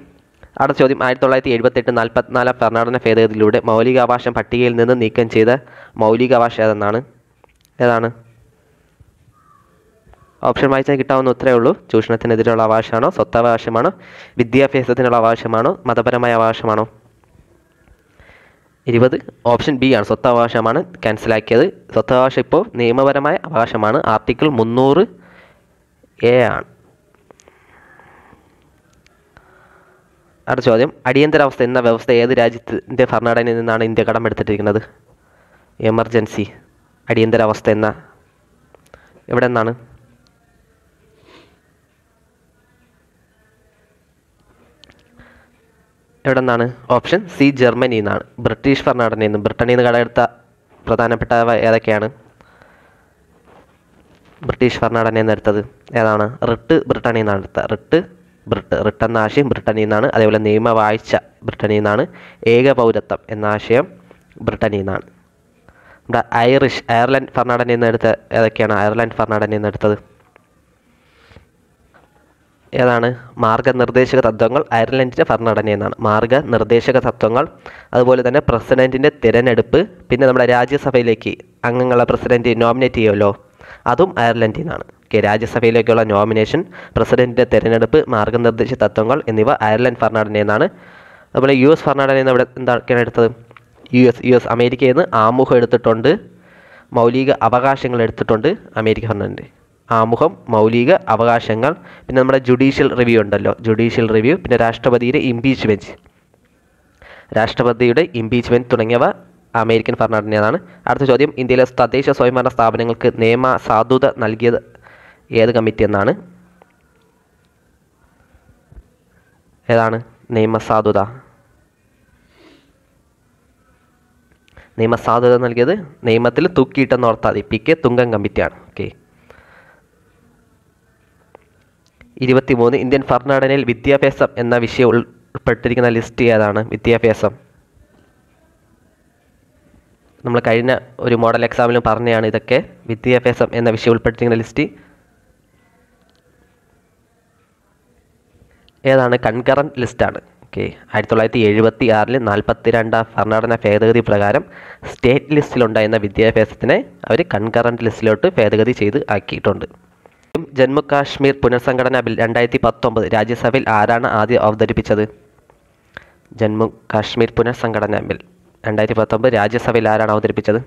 അടുത്ത ചോദ്യം ആയിരത്തി തൊള്ളായിരത്തി എഴുപത്തെട്ട് നാൽപ്പത്തിനാലാം ഭരണഘടന ഭേദഗതിയിലൂടെ മൗലികാവകാശം പട്ടികയിൽ നിന്ന് നീക്കം ചെയ്ത മൗലികാവകാശം ഏതെന്നാണ്? ഏതാണ്? ഓപ്ഷൻ വായിച്ചാൽ കിട്ടാവുന്ന ഉത്തരേ ഉള്ളൂ. ചൂഷണത്തിനെതിരെയുള്ള അവകാശമാണോ? സ്വത്തവകാശമാണോ? വിദ്യാഭ്യാസത്തിനുള്ള അവകാശമാണോ? മതപരമായ അവകാശമാണോ? ഇരുപത്. ഓപ്ഷൻ ബി ആണ്. സ്വത്തവകാശമാണ് ക്യാൻസലാക്കിയത് സ്വത്തവകാശം ഇപ്പോൾ നിയമപരമായ അവകാശമാണ്. ആർട്ടിക്കിൾ മുന്നൂറ് എ ആണ്. അടുത്ത ചോദ്യം. അടിയന്തരാവസ്ഥ എന്ന വ്യവസ്ഥ ഏത് രാജ്യത്തിന്റെ ഭരണഘടനയിൽ നിന്നാണ് ഇന്ത്യ കടമെടുത്തിട്ടിരിക്കുന്നത്? എമർജൻസി അടിയന്തരാവസ്ഥ എന്ന. എവിടെ നിന്നാണ് എവിടെ നിന്നാണ് ഓപ്ഷൻ സി ജർമ്മനിയിൽ നിന്നാണ് ബ്രിട്ടീഷ് ഭരണഘടനയിൽ നിന്ന്. ബ്രിട്ടനിൽ നിന്ന് കടമെടുത്ത പ്രധാനപ്പെട്ടവ ഏതൊക്കെയാണ്? ബ്രിട്ടീഷ് ഭരണഘടനയിൽ നിന്ന് എടുത്തത്. ഏതാണ്? റിട്ട് ബ്രിട്ടനിൽ നിന്നാണ് എടുത്തത് റിട്ട് ബ്രിട്ട് റിട്ട് എന്ന ആശയം ബ്രിട്ടനിൽ നിന്നാണ് അതേപോലെ നിയമവാഴ്ച ബ്രിട്ടനിൽ നിന്നാണ് ഏകപൗരത്വം എന്ന ആശയം ബ്രിട്ടനിൽ നിന്നാണ് നമ്മുടെ ഐറിഷ് അയർലൻഡ് ഭരണഘടനയിൽ നിന്ന് എടുത്ത ഏതൊക്കെയാണ്? അയർലൻഡ് ഭരണഘടനയിൽ നിന്ന് എടുത്തത്. ഏതാണ്? മാർഗനിർദ്ദേശക തത്വങ്ങൾ അയർലൻഡിന്റെ ഭരണഘടന എന്നാണ്. മാർഗനിർദ്ദേശക തത്വങ്ങൾ അതുപോലെ തന്നെ പ്രസിഡന്റിന്റെ തിരഞ്ഞെടുപ്പ് പിന്നെ നമ്മുടെ രാജ്യസഭയിലേക്ക് അംഗങ്ങളെ പ്രസിഡന്റ് നോമിനേറ്റ് ചെയ്യുമല്ലോ അതും അയർലൻഡിൽ നിന്നാണ് ഓക്കെ രാജ്യസഭയിലേക്കുള്ള നോമിനേഷൻ പ്രസിഡന്റിന്റെ തിരഞ്ഞെടുപ്പ് മാർഗനിർദ്ദേശ തത്വങ്ങൾ എന്നിവ അയർലൻഡ് ഭരണഘടനയിൽ നിന്നാണ് അതുപോലെ യു എസ് ഭരണഘടന എന്ന് ഇവിടെ എന്തൊക്കെയാണ് എടുത്തത്? യു എസ് യു എസ് അമേരിക്കയിൽ നിന്ന് ആമുഖം എടുത്തിട്ടുണ്ട് മൗലിക അവകാശങ്ങൾ എടുത്തിട്ടുണ്ട് അമേരിക്ക ഭരണഘടന ആമുഖം മൗലിക അവകാശങ്ങൾ പിന്നെ നമ്മുടെ ജുഡീഷ്യൽ റിവ്യൂ ഉണ്ടല്ലോ. ജുഡീഷ്യൽ റിവ്യൂ പിന്നെ രാഷ്ട്രപതിയുടെ ഇംപീച്ച്മെന്റ് രാഷ്ട്രപതിയുടെ ഇംപീച്ച്മെന്റ് തുടങ്ങിയവ അമേരിക്കൻ ഭരണഘടനയാണ് അടുത്ത ചോദ്യം ഇന്ത്യയിലെ തദ്ദേശ സ്വയംഭരണ സ്ഥാപനങ്ങൾക്ക് നിയമ സാധുത നൽകിയത് ഏത് കമ്മിറ്റി എന്നാണ്? ഏതാണ്? നിയമസാധുത നിയമസാധുത നൽകിയത് നിയമത്തിൽ തൂക്കിയിട്ടെന്ന് ഓർത്താൽ മതി. പി കെ തുങ്കം കമ്മിറ്റിയാണ് ഓക്കെ ഇരുപത്തിമൂന്ന് ഇന്ത്യൻ ഭരണഘടനയിൽ വിദ്യാഭ്യാസം എന്ന വിഷയം ഉൾപ്പെട്ടിരിക്കുന്ന ലിസ്റ്റ് ഏതാണ്? വിദ്യാഭ്യാസം. നമ്മൾ കഴിഞ്ഞ ഒരു മോഡൽ എക്സാമിലും പറഞ്ഞതാണ് ഇതൊക്കെ. വിദ്യാഭ്യാസം എന്ന വിഷയം ഉൾപ്പെട്ടിരിക്കുന്ന ലിസ്റ്റ്. ഏതാണ്? കൺകറന്റ് ലിസ്റ്റാണ്. ഓക്കെ. ആയിരത്തി തൊള്ളായിരത്തി എഴുപത്തി ആറിൽ നാൽപ്പത്തി രണ്ടാം ഭരണഘടന ഭേദഗതി പ്രകാരം സ്റ്റേറ്റ് ലിസ്റ്റിലുണ്ടായിരുന്ന വിദ്യാഭ്യാസത്തിനെ അവർ കൺകറന്റ് ലിസ്റ്റിലോട്ട് ഭേദഗതി ചെയ്ത് ആക്കിയിട്ടുണ്ട്. ജമ്മു കാശ്മീർ പുനർസംഘടനാ ബിൽ രണ്ടായിരത്തി പത്തൊമ്പത് രാജ്യസഭയിൽ ആരാണ് ആദ്യം അവതരിപ്പിച്ചത്? ജമ്മു കാശ്മീർ പുനർസംഘടനാ ബിൽ രണ്ടായിരത്തി പത്തൊമ്പത് രാജ്യസഭയിൽ ആരാണ് അവതരിപ്പിച്ചത്?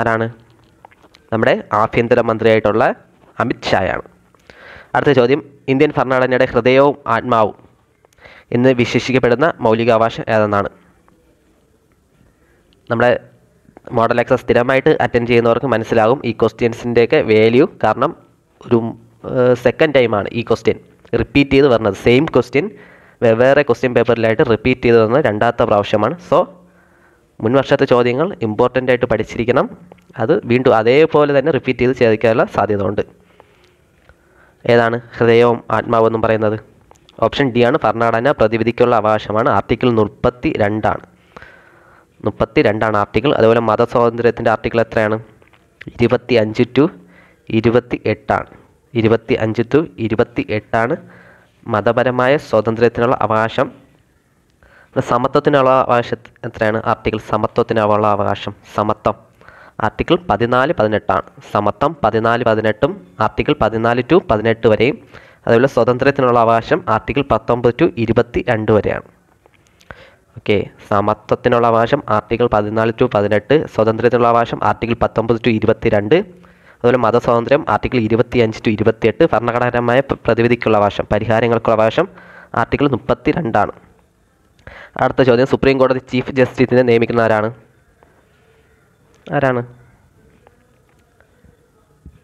ആരാണ്? നമ്മുടെ ആഭ്യന്തരമന്ത്രിയായിട്ടുള്ള അമിത് ഷായാണ്. അടുത്ത ചോദ്യം ഇന്ത്യൻ ഭരണഘടനയുടെ ഹൃദയവും ആത്മാവും എന്ന് വിശേഷിക്കപ്പെടുന്ന മൗലികാവകാശം ഏതെന്നാണ്? നമ്മുടെ മോഡൽ എക്സസ് സ്ഥിരമായിട്ട് അറ്റൻഡ് ചെയ്യുന്നവർക്ക് മനസ്സിലാകും ഈ ക്വസ്റ്റ്യൻസിന്റെയൊക്കെ വാല്യൂ കാരണം ഒരു സെക്കൻഡ് ടൈമാണ് ഈ ക്വസ്റ്റ്യൻ റിപ്പീറ്റ് ചെയ്ത് വരുന്നത് സെയിം ക്വസ്റ്റ്യൻ വെവ്വേറെ ക്വസ്റ്റ്യൻ പേപ്പറിലായിട്ട് റിപ്പീറ്റ് ചെയ്ത് വരുന്നത് രണ്ടാമത്തെ പ്രാവശ്യമാണ്. സോ മുൻ വർഷത്തെ ചോദ്യങ്ങൾ ഇമ്പോർട്ടന്റ് ആയിട്ട് പഠിച്ചിരിക്കണം. അത് വീണ്ടും അതേപോലെ തന്നെ റിപ്പീറ്റ് ചെയ്ത് ചോദിക്കാനുള്ള സാധ്യത ഉണ്ട് ഏതാണ്? ഹൃദയവും ആത്മാവെന്നും പറയുന്നത്. ഓപ്ഷൻ ഡി ആണ്. ഭരണഘടന പ്രതിവിധിക്കുള്ള അവകാശമാണ്. ആർട്ടിക്കിൾ മുപ്പത്തി രണ്ടാണ് മുപ്പത്തി രണ്ടാണ് ആർട്ടിക്കിൾ. അതുപോലെ മതസ്വാതന്ത്ര്യത്തിന്റെ ആർട്ടിക്കിൾ എത്രയാണ്? ഇരുപത്തി അഞ്ച് ടു ഇരുപത്തി എട്ടാണ് ഇരുപത്തി അഞ്ച് ടു ഇരുപത്തി എട്ടാണ് മതപരമായ സ്വാതന്ത്ര്യത്തിനുള്ള അവകാശം. സമത്വത്തിനുള്ള അവകാശം എത്രയാണ്? ആർട്ടിക്കിൾ സമത്വത്തിനുള്ള അവകാശം. സമത്വം. ആർട്ടിക്കിൾ പതിനാല് പതിനെട്ടാണ്. സമത്വം പതിനാല് പതിനെട്ടും ആർട്ടിക്കിൾ പതിനാല് ടു പതിനെട്ട് വരെയും. അതുപോലെ സ്വാതന്ത്ര്യത്തിനുള്ള അവകാശം ആർട്ടിക്കിൾ പത്തൊമ്പത് ടു ഇരുപത്തി രണ്ട് വരെയാണ്. ഓക്കെ. സമത്വത്തിനുള്ള അവകാശം ആർട്ടിക്കിൾ പതിനാല് ടു പതിനെട്ട് സ്വാതന്ത്ര്യത്തിനുള്ള അവകാശം ആർട്ടിക്കിൾ പത്തൊമ്പത് ടു ഇരുപത്തി രണ്ട് അതുപോലെ മതസ്വാതന്ത്ര്യം ആർട്ടിക്കിൾ ഇരുപത്തി അഞ്ച് ടു ഇരുപത്തിയെട്ട് ഭരണഘടനാപരമായ പ്ര- പ്രതിവിധിക്കുള്ള അവകാശം പരിഹാരങ്ങൾക്കുള്ള അവകാശം ആർട്ടിക്കിൾ മുപ്പത്തി രണ്ടാണ് അടുത്ത ചോദ്യം. സുപ്രീം കോടതി ചീഫ് ജസ്റ്റിസിനെ നിയമിക്കുന്ന ആരാണ്? ആരാണ്?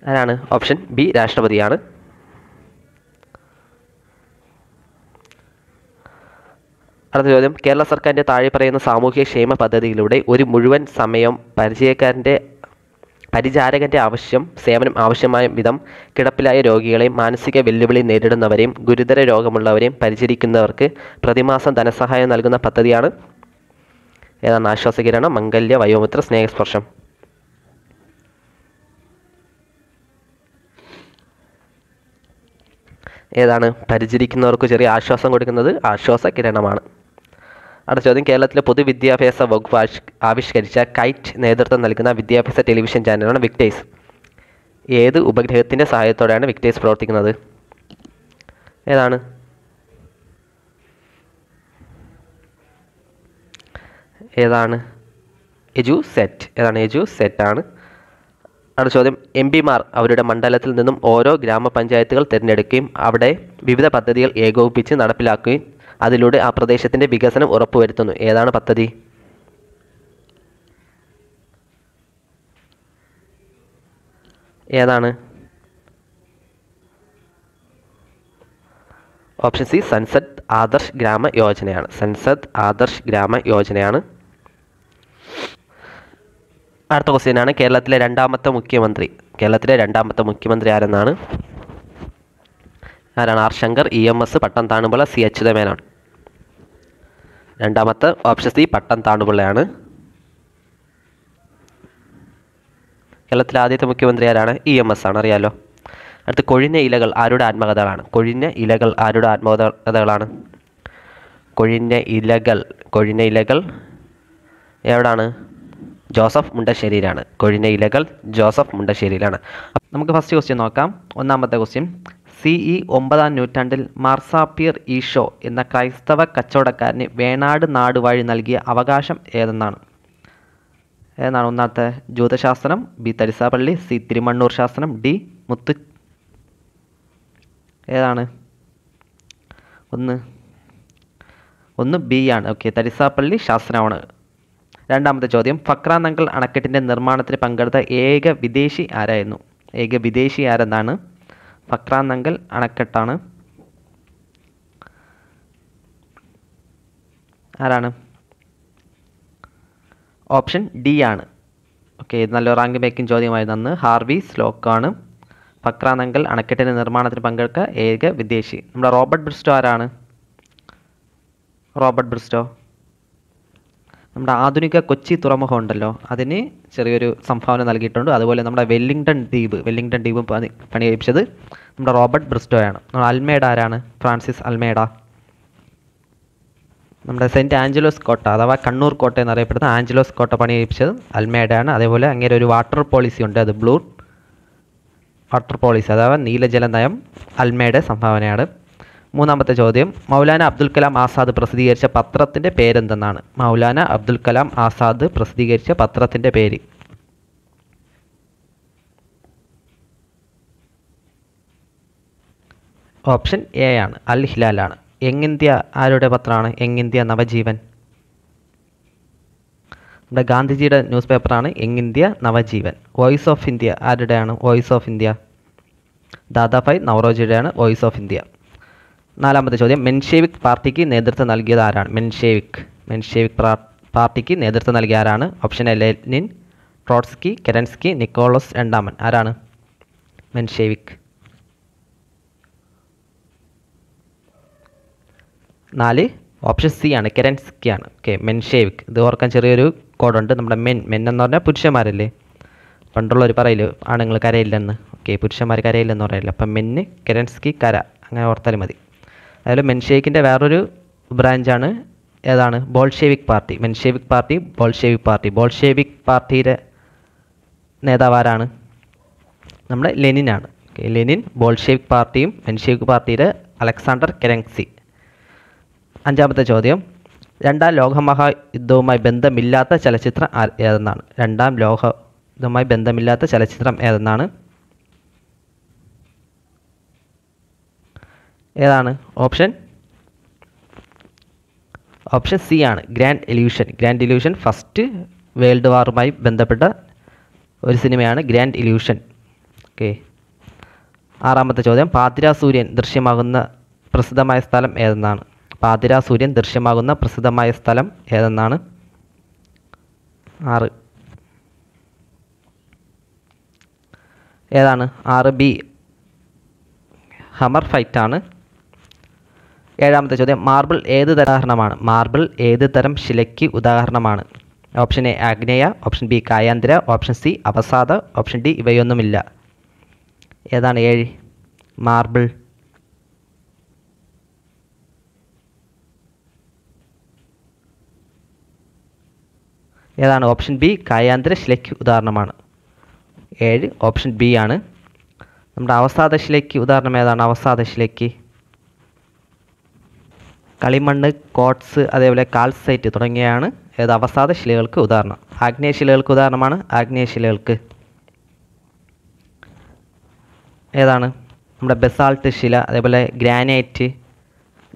ആരാണ്? ഓപ്ഷൻ ബി രാഷ്ട്രപതിയാണ്. അടുത്ത ചോദ്യം. കേരള സർക്കാരിന്റെ താഴെ പറയുന്ന സാമൂഹ്യ ക്ഷേമ പദ്ധതിയിലൂടെ ഒരു മുഴുവൻ സമയം പരിചയക്കാരന്റെ പരിചാരകന്റെ ആവശ്യം സേവനം ആവശ്യമായ വിധം കിടപ്പിലായ രോഗികളെയും മാനസിക വെല്ലുവിളി നേരിടുന്നവരെയും ഗുരുതര രോഗമുള്ളവരെയും പരിചരിക്കുന്നവർക്ക് പ്രതിമാസം ധനസഹായം നൽകുന്ന പദ്ധതിയാണ് ഏതാണ് ആശ്വാസകിരണം? മംഗല്യ വയോമിത്ര സ്നേഹസ്പർശം. ഏതാണ് പരിചരിക്കുന്നവർക്ക് ചെറിയ ആശ്വാസം കൊടുക്കുന്നത്? ആശ്വാസ കിരണമാണ് അടുത്ത ചോദ്യം. കേരളത്തിലെ പൊതുവിദ്യാഭ്യാസ വകുപ്പ് ആവിഷ്കരിച്ച കൈറ്റ് നേതൃത്വം നൽകുന്ന വിദ്യാഭ്യാസ ടെലിവിഷൻ ചാനലാണ് വിക്ടേഴ്സ്. ഏത് ഉപഗ്രഹത്തിന്റെ സഹായത്തോടെയാണ് വിക്ടേഴ്സ് പ്രവർത്തിക്കുന്നത്? ഏതാണ്? ഏതാണ്? EDUSAT. ഏതാണ് എജു സെറ്റാണ് അടുത്ത ചോദ്യം. എം പിമാർ അവരുടെ മണ്ഡലത്തിൽ നിന്നും ഓരോ ഗ്രാമപഞ്ചായത്തുകൾ തിരഞ്ഞെടുക്കുകയും അവിടെ വിവിധ പദ്ധതികൾ ഏകോപിപ്പിച്ച് നടപ്പിലാക്കുകയും അതിലൂടെ ആ പ്രദേശത്തിന്റെ വികസനം ഉറപ്പുവരുത്തുന്നു. ഏതാണ് പദ്ധതി? ഏതാണ്? ഓപ്ഷൻ സി സൻസദ് ആദർശ് ഗ്രാമ യോജനയാണ്. സൻസദ് ആദർശ് ഗ്രാമ യോജനയാണ്. അടുത്ത ക്വസ്റ്റ്യൻ ആണ്. കേരളത്തിലെ രണ്ടാമത്തെ മുഖ്യമന്ത്രി. കേരളത്തിലെ രണ്ടാമത്തെ മുഖ്യമന്ത്രി ആരെന്നാണ്? ആരാണ്? R Sankar E M S Pattom Thanu Pillai C Achutha Menon രണ്ടാമത്തെ ഓപ്ഷൻ സി പട്ടം താണുപിള്ളയാണ്. കേരളത്തിലെ ആദ്യത്തെ മുഖ്യമന്ത്രി ആരാണ്? ഇ എം എസ് ആണ്. അറിയാലോ? അടുത്ത് കൊഴിഞ്ഞ ഇലകൾ ആരുടെ ആത്മകഥകളാണ്? കൊഴിഞ്ഞ ഇലകൾ ആരുടെ ആത്മകഥകളാണ്? കൊഴിഞ്ഞ ഇലകൾ കൊഴിഞ്ഞ ഇലകൾ എവിടാണ്? ജോസഫ് മുണ്ടശ്ശേരിയിലാണ്. കൊഴിഞ്ഞ ഇലകൾ ജോസഫ് മുണ്ടശ്ശേരിയിലാണ്. നമുക്ക് ഫസ്റ്റ് ക്വസ്റ്റ്യൻ നോക്കാം. ഒന്നാമത്തെ ക്വസ്റ്റ്യൻ സി ഇ ഒമ്പതാം നൂറ്റാണ്ടിൽ മാർസാപ്പിയർ ഈഷോ എന്ന ക്രൈസ്തവ കച്ചവടക്കാരന് വേണാട് നാട് വഴി നൽകിയ അവകാശം ഏതെന്നാണ്? ഏതാണ് ഒന്നാമത്തെ? ജ്യോതിശാസ്ത്രം ബി തരിസാപ്പള്ളി സി തിരുമണ്ണൂർ ശാസ്ത്രം ഡി മുത്തു ഏതാണ്? ഒന്ന്. ഒന്ന് ബി ആണ്. ഓക്കെ തരിസാപ്പള്ളി ശാസ്ത്രമാണ്. രണ്ടാമത്തെ ചോദ്യം. ഫക്രാനങ്കൽ അണക്കെട്ടിന്റെ നിർമ്മാണത്തിന് പങ്കെടുത്ത ഏക വിദേശി ആരായിരുന്നു? ഏക വിദേശി ആരെന്നാണ്? ഫക്രാനങ്കൽ അണക്കെട്ടാണ്. ആരാണ്? ഓപ്ഷൻ ഡി ആണ്. ഓക്കെ ഇത് നല്ല റാങ്ക് മേക്കിംഗ് ചോദ്യമായി തന്ന്. ഹാർവി സ്ലോക്കാണ്. ഫക്രാനങ്കൽ അണക്കെട്ടിന്റെ നിർമ്മാണത്തിന് പങ്കെടുത്ത ഏക വിദേശി. നമ്മുടെ റോബർട്ട് ബ്രിസ്റ്റോ ആരാണ്? Robert Bristow. നമ്മുടെ ആധുനിക കൊച്ചി തുറമുഖം ഉണ്ടല്ലോ അതിന് ചെറിയൊരു സംഭാവന നൽകിയിട്ടുണ്ട്. അതുപോലെ നമ്മുടെ വെല്ലിംഗ്ടൺ ദ്വീപ് വെല്ലിംഗ്ടൺ ദ്വീപ് പണി പണികഴിപ്പിച്ചത് നമ്മുടെ റോബർട്ട് ബ്രിസ്റ്റോയാണ്. നമ്മുടെ അൽമേഡ ആരാണ്? Francis Almeida. നമ്മുടെ സെന്റ് ആഞ്ചലോസ് കോട്ട അഥവാ കണ്ണൂർ കോട്ട എന്നറിയപ്പെടുന്ന ആഞ്ചലോസ് കോട്ട പണികഴിപ്പിച്ചത് അൽമേഡയാണ്. അതേപോലെ അങ്ങനെ ഒരു വാട്ടർ പോളിസി ഉണ്ട് അത് ബ്ലൂ വാട്ടർ പോളിസി അഥവാ നീലജല നയം അൽമേഡ സംഭാവനയാണ്. മൂന്നാമത്തെ ചോദ്യം. മൗലാന അബ്ദുൽ കലാം ആസാദ് പ്രസിദ്ധീകരിച്ച പത്രത്തിന്റെ പേരെന്തെന്നാണ്? മൗലാന അബ്ദുൽ കലാം ആസാദ് പ്രസിദ്ധീകരിച്ച പത്രത്തിന്റെ പേര്. ഓപ്ഷൻ എ ആണ്. അൽ ഹിലാലാണ് എങ്ങിന്ത്യ ആരുടെ പത്രമാണ്? എങ്ങിന്ത്യ നവജീവൻ? നമ്മുടെ ഗാന്ധിജിയുടെ ന്യൂസ് പേപ്പറാണ് young India Navajivan. Voice of India ആരുടെയാണ്? Voice of India. Dadabhai നവറോജിയുടെയാണ് വോയിസ് ഓഫ് ഇന്ത്യ. നാലാമത്തെ ചോദ്യം. മെൻഷേവിക് പാർട്ടിക്ക് നേതൃത്വം നൽകിയത് ആരാണ്? മെൻഷേവിക്. മെൻഷേവിക് പാർട്ടിക്ക് നേതൃത്വം നൽകിയ ആരാണ്? Option A Lenin Trotsky Kerensky Nicholas രണ്ടാമൻ. ആരാണ്? മെൻഷേവിക്. നാല്. ഓപ്ഷൻ സി ആണ് കെരൻസ്കി ആണ് ഓക്കെ മെൻഷേവിക്. ഇത് ഓർക്കാൻ ചെറിയൊരു കോഡുണ്ട്. നമ്മുടെ മെൻ മെൻ എന്ന് പറഞ്ഞാൽ പുരുഷന്മാരല്ലേ? പണ്ടുള്ളവർ പറയില്ലേ ആണുങ്ങൾ കരയില്ലെന്ന്. ഓക്കെ പുരുഷന്മാർ കരയില്ലെന്ന് പറയില്ല. അപ്പം മെന്ന് കെരൻസ്കി കര. അങ്ങനെ ഓർത്താലും മതി. അതുപോലെ മെൻഷേക്കിന്റെ വേറൊരു ബ്രാഞ്ചാണ് ഏതാണ്? Bolshevik party Menshevik party Bolshevik party Bolshevik പാർട്ടിയുടെ നേതാവ് ആരാണ് നമ്മുടെ ലെനിനാണ് ഓക്കെ ലെനിൻ ബോൾഷേവിക് പാർട്ടിയും മെൻഷേവിക് പാർട്ടിയുടെ അലക്സാണ്ടർ കെരൻസി അഞ്ചാമത്തെ ചോദ്യം. രണ്ടാം ലോകമഹായുദ്ധവുമായി ബന്ധമില്ലാത്ത ചലച്ചിത്രം ഏതെന്നാണ്? രണ്ടാം ലോക ഇതുമായി ബന്ധമില്ലാത്ത ചലച്ചിത്രം ഏതെന്നാണ്? ഏതാണ്? ഓപ്ഷൻ ഓപ്ഷൻ സി ആണ്. Grand Illusion Grand Illusion first world വാറുമായി ബന്ധപ്പെട്ട ഒരു സിനിമയാണ് ഗ്രാൻഡ് ഇല്യൂഷൻ ഓക്കെ ആറാമത്തെ ചോദ്യം. പാതിരാ സൂര്യൻ ദൃശ്യമാകുന്ന പ്രസിദ്ധമായ സ്ഥലം ഏതെന്നാണ്? പാതിരാ സൂര്യൻ ദൃശ്യമാകുന്ന പ്രസിദ്ധമായ സ്ഥലം ഏതെന്നാണ്? ആറ്. ഏതാണ്? ആറ് ബി. ഹമർ ഫൈറ്റ് ആണ്. ഏഴാമത്തെ ചോദ്യം മാർബിൾ ഏത് ഉദാഹരണമാണ്? മാർബിൾ ഏത് തരം ശിലയ്ക്ക് ഉദാഹരണമാണ്? ഓപ്ഷൻ എ ആഗ്നേയ ഓപ്ഷൻ ബി കായാന്തര ഓപ്ഷൻ സി അവസാദ ഓപ്ഷൻ ഡി ഇവയൊന്നുമില്ല. ഏതാണ് ഏഴ്? മാർബിൾ ഏതാണ് ഓപ്ഷൻ ബി കായാന്തര ശിലയ്ക്ക് ഉദാഹരണമാണ്? ഏഴ് ഓപ്ഷൻ ബി ആണ്. നമ്മുടെ അവസാദ ശിലയ്ക്ക് ഉദാഹരണം ഏതാണ്? അവസാദ ശിലയ്ക്ക്. കളിമണ്ണ് കോട്സ് അതേപോലെ കാൽസൈറ്റ് തുടങ്ങിയാണ് ഏത് അവസാദ ശിലകൾക്ക് ഉദാഹരണം. ആഗ്നേയ ശിലകൾക്ക് ഉദാഹരണമാണ്. ആഗ്നേയ ശിലകൾക്ക് ഏതാണ്? നമ്മുടെ ബെസാൾട്ട് ശില അതേപോലെ ഗ്രാനൈറ്റ്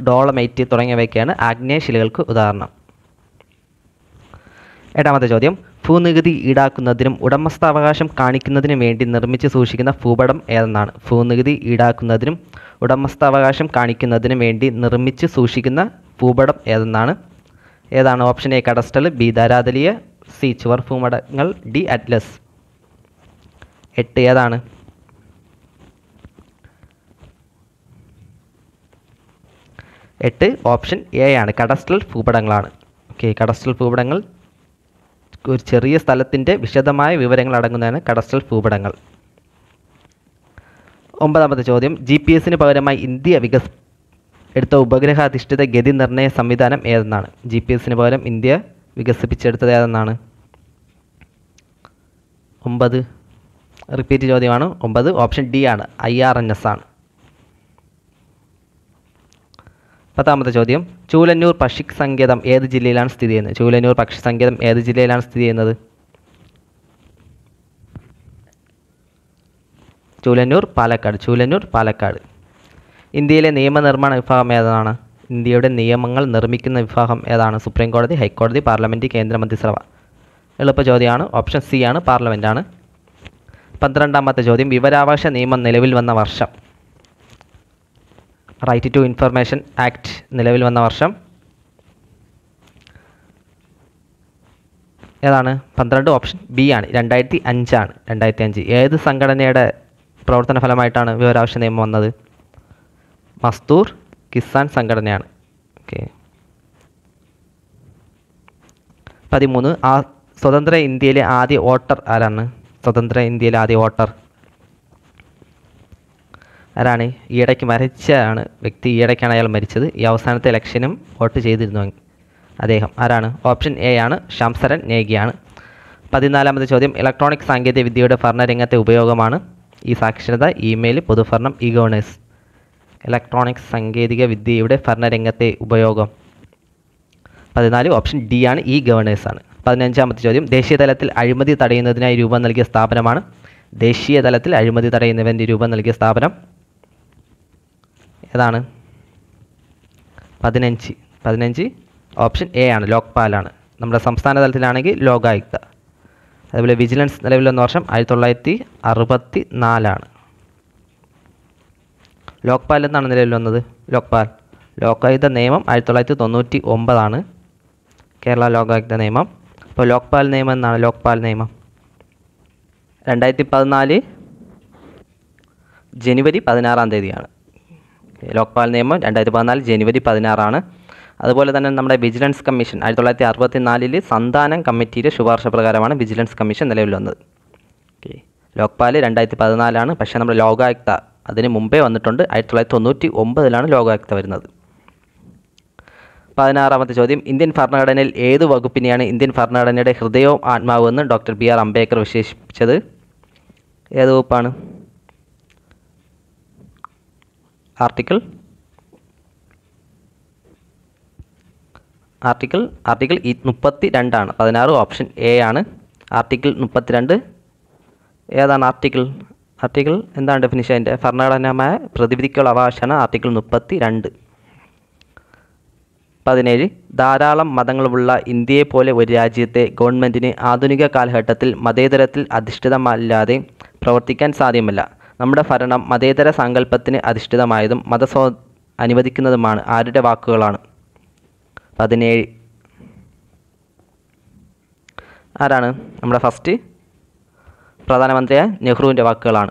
ഡോളമൈറ്റ് തുടങ്ങിയവയൊക്കെയാണ് ആഗ്നേയ ശിലകൾക്ക് ഉദാഹരണം. എട്ടാമത്തെ ചോദ്യം. ഭൂനികുതി ഈടാക്കുന്നതിനും ഉടമസ്ഥാവകാശം കാണിക്കുന്നതിനും വേണ്ടി നിർമ്മിച്ച് സൂക്ഷിക്കുന്ന ഭൂപടം ഏതെന്നാണ്? ഭൂനികുതി ഈടാക്കുന്നതിനും ഉടമസ്ഥാവകാശം കാണിക്കുന്നതിനും വേണ്ടി നിർമ്മിച്ച് സൂക്ഷിക്കുന്ന ഭൂപടം ഏതെന്നാണ്? ഏതാണ് ഓപ്ഷൻ എ കടസ്റ്റൽ ബി ധാരാതലിയ സി ചുവർ ഭൂമടങ്ങൾ ഡി അറ്റ്ലസ്. എട്ട് ഏതാണ്? എട്ട് ഓപ്ഷൻ എ ആണ് കടസ്റ്റൽ ഭൂപടങ്ങളാണ്. ഓക്കെ കടസ്റ്റൽ ഭൂപടങ്ങൾ ഒരു ചെറിയ സ്ഥലത്തിന്റെ വിശദമായ വിവരങ്ങൾ അടങ്ങുന്നതാണ് കടസ്റ്റൽ ഭൂപടങ്ങൾ. ഒമ്പതാമത്തെ ചോദ്യം ജി പി എസിന് പകരമായി ഇന്ത്യ വികസ് എടുത്ത ഉപഗ്രഹാധിഷ്ഠിത ഗതി നിർണയ സംവിധാനം ഏതെന്നാണ്? ജി പി എസിന് പകരം ഇന്ത്യ വികസിപ്പിച്ചെടുത്തത് ഏതെന്നാണ്? ഒമ്പത്. റിപ്പീറ്റ് ചോദ്യമാണ്. ഒമ്പത് ഓപ്ഷൻ ഡി ആണ്. ഐ ആർ എൻ എസ് ആണ്. പത്താമത്തെ ചോദ്യം ചൂലന്നൂർ പക്ഷി സങ്കേതം ഏത് ജില്ലയിലാണ് സ്ഥിതി ചെയ്യുന്നത്? ചൂലന്നൂർ പക്ഷി സങ്കേതം ഏത് ജില്ലയിലാണ് സ്ഥിതി ചെയ്യുന്നത്? ചൂലന്നൂർ പാലക്കാട് ചൂലന്നൂർ പാലക്കാട്. ഇന്ത്യയിലെ നിയമനിർമ്മാണ വിഭാഗം ഏതാണ്? ഇന്ത്യയുടെ നിയമങ്ങൾ നിർമ്മിക്കുന്ന വിഭാഗം ഏതാണ്? സുപ്രീം കോടതി ഹൈക്കോടതി പാർലമെന്റ് കേന്ദ്രമന്ത്രിസഭ. എളുപ്പ ചോദ്യമാണ്. ഓപ്ഷൻ സി ആണ് പാർലമെന്റാണ് പന്ത്രണ്ടാമത്തെ ചോദ്യം വിവരാവകാശ നിയമം നിലവിൽ വന്ന വർഷം. റൈറ്റ് ടു ഇൻഫർമേഷൻ ആക്ട് നിലവിൽ വന്ന വർഷം. ഏതാണ്? പന്ത്രണ്ട് ഓപ്ഷൻ ബി ആണ്. രണ്ടായിരത്തി അഞ്ചാണ് രണ്ടായിരത്തി അഞ്ച് ഏത് സംഘടനയുടെ പ്രവർത്തന ഫലമായിട്ടാണ് വിവരാവശ്യ നിയമം വന്നത്? മസ്തൂർ കിസാൻ സംഘടനയാണ്. ഓക്കെ. പതിമൂന്ന്. ആ സ്വതന്ത്ര ഇന്ത്യയിലെ ആദ്യ വോട്ടർ ആരാണ്? സ്വതന്ത്ര ഇന്ത്യയിലെ ആദ്യ വോട്ടർ ആരാണ്? ഈയിടയ്ക്ക് മരിച്ചതാണ് വ്യക്തി ഈയിടയ്ക്കാണ് അയാൾ മരിച്ചത്. ഈ അവസാനത്തെ ഇലക്ഷനും വോട്ട് ചെയ്തിരുന്നു അദ്ദേഹം ആരാണ്? ഓപ്ഷൻ എ ആണ് ശംസരൻ നേഗിയാണ്. പതിനാലാമത്തെ ചോദ്യം ഇലക്ട്രോണിക് സാങ്കേതിക വിദ്യയുടെ ഭരണരംഗത്തെ ഉപയോഗമാണ് ഈ സാക്ഷരത ഇമെയിൽ പൊതുഭരണം ഇ ഗവേണേഴ്സ് ഇലക്ട്രോണിക് സാങ്കേതിക വിദ്യയുടെ ഭരണരംഗത്തെ ഉപയോഗം. പതിനാല് ഓപ്ഷൻ ഡി ആണ് ഇ ഗവേണേഴ്സ് ആണ്. പതിനഞ്ചാമത്തെ ചോദ്യം ദേശീയ തലത്തിൽ അഴിമതി തടയുന്നതിനായി രൂപം നൽകിയ സ്ഥാപനമാണ്. ദേശീയ തലത്തിൽ അഴിമതി തടയുന്നവന്റെ രൂപം നൽകിയ സ്ഥാപനം. ഏതാണ്? പതിനഞ്ച്. പതിനഞ്ച് ഓപ്ഷൻ എ ആണ് ലോക്പാലാണ് നമ്മുടെ സംസ്ഥാന തലത്തിലാണെങ്കിൽ ലോകായുക്ത. അതുപോലെ വിജിലൻസ് നിലവിൽ വന്ന വർഷം ആയിരത്തി തൊള്ളായിരത്തി അറുപത്തി നാലാണ് ലോക്പാൽ എന്നാണ് നിലവിൽ വന്നത്? ലോക്പാൽ ലോകായുക്ത നിയമം ആയിരത്തി തൊള്ളായിരത്തി തൊണ്ണൂറ്റി ഒമ്പതാണ് കേരള ലോകായുക്ത നിയമം. അപ്പോൾ ലോക്പാൽ നിയമം എന്നാണ് ലോക്പാൽ നിയമം. രണ്ടായിരത്തി പതിനാല് ജനുവരി പതിനാറാം തീയതിയാണ്. ലോക്പാൽ നിയമം രണ്ടായിരത്തി പതിനാല് ജനുവരി പതിനാറാണ്. അതുപോലെ തന്നെ നമ്മുടെ വിജിലൻസ് കമ്മീഷൻ ആയിരത്തി തൊള്ളായിരത്തി അറുപത്തി നാലിൽ സന്താനം കമ്മിറ്റിയുടെ ശുപാർശ പ്രകാരമാണ് വിജിലൻസ് കമ്മീഷൻ നിലവിൽ വന്നത്. ഓക്കെ. ലോക്പാൽ രണ്ടായിരത്തി പതിനാലാണ് പക്ഷേ നമ്മുടെ ലോകായുക്ത അതിന് മുമ്പേ വന്നിട്ടുണ്ട്. ആയിരത്തി തൊള്ളായിരത്തി തൊണ്ണൂറ്റി ഒമ്പതിലാണ് ലോകായുക്ത വരുന്നത്. പതിനാറാമത്തെ ചോദ്യം. ഇന്ത്യൻ ഭരണഘടനയിൽ ഏത് വകുപ്പിനെയാണ് ഇന്ത്യൻ ഭരണഘടനയുടെ ഹൃദയവും ആത്മാവെന്ന് ഡോക്ടർ ബി ആർ അംബേദ്കർ വിശേഷിപ്പിച്ചത്? ഏത് വകുപ്പാണ്? ആർട്ടിക്കിൾ ആർട്ടിക്കിൾ ആർട്ടിക്കിൾ മുപ്പത്തി രണ്ടാണ് പതിനാറ് ഓപ്ഷൻ എ ആണ്. ആർട്ടിക്കിൾ മുപ്പത്തിരണ്ട്. ഏതാണ് ആർട്ടിക്കിൾ ആർട്ടിക്കിൾ എന്താണ് ഡെഫിനിഷൻ അതിന്റെ ഭരണഘടനാമായ പ്രതിവിധിക്കുള്ള അവകാശമാണ് ആർട്ടിക്കിൾ മുപ്പത്തി രണ്ട് പതിനേഴ്. ധാരാളം മതങ്ങളുള്ള ഇന്ത്യയെ പോലെ ഒരു രാജ്യത്തെ ഗവൺമെന്റിന് ആധുനിക കാലഘട്ടത്തിൽ മതേതരത്തിൽ അധിഷ്ഠിതമല്ലാതെ പ്രവർത്തിക്കാൻ സാധ്യമല്ല. നമ്മുടെ ഭരണം മതേതര സങ്കല്പത്തിന് അധിഷ്ഠിതമായതും മതസ്വ അനുവദിക്കുന്നതുമാണ് ആരുടെ വാക്കുകളാണ്? പതിനേഴ്. ആരാണ്? നമ്മുടെ ഫസ്റ്റ് പ്രധാനമന്ത്രിയായ നെഹ്റുവിന്റെ വാക്കുകളാണ്.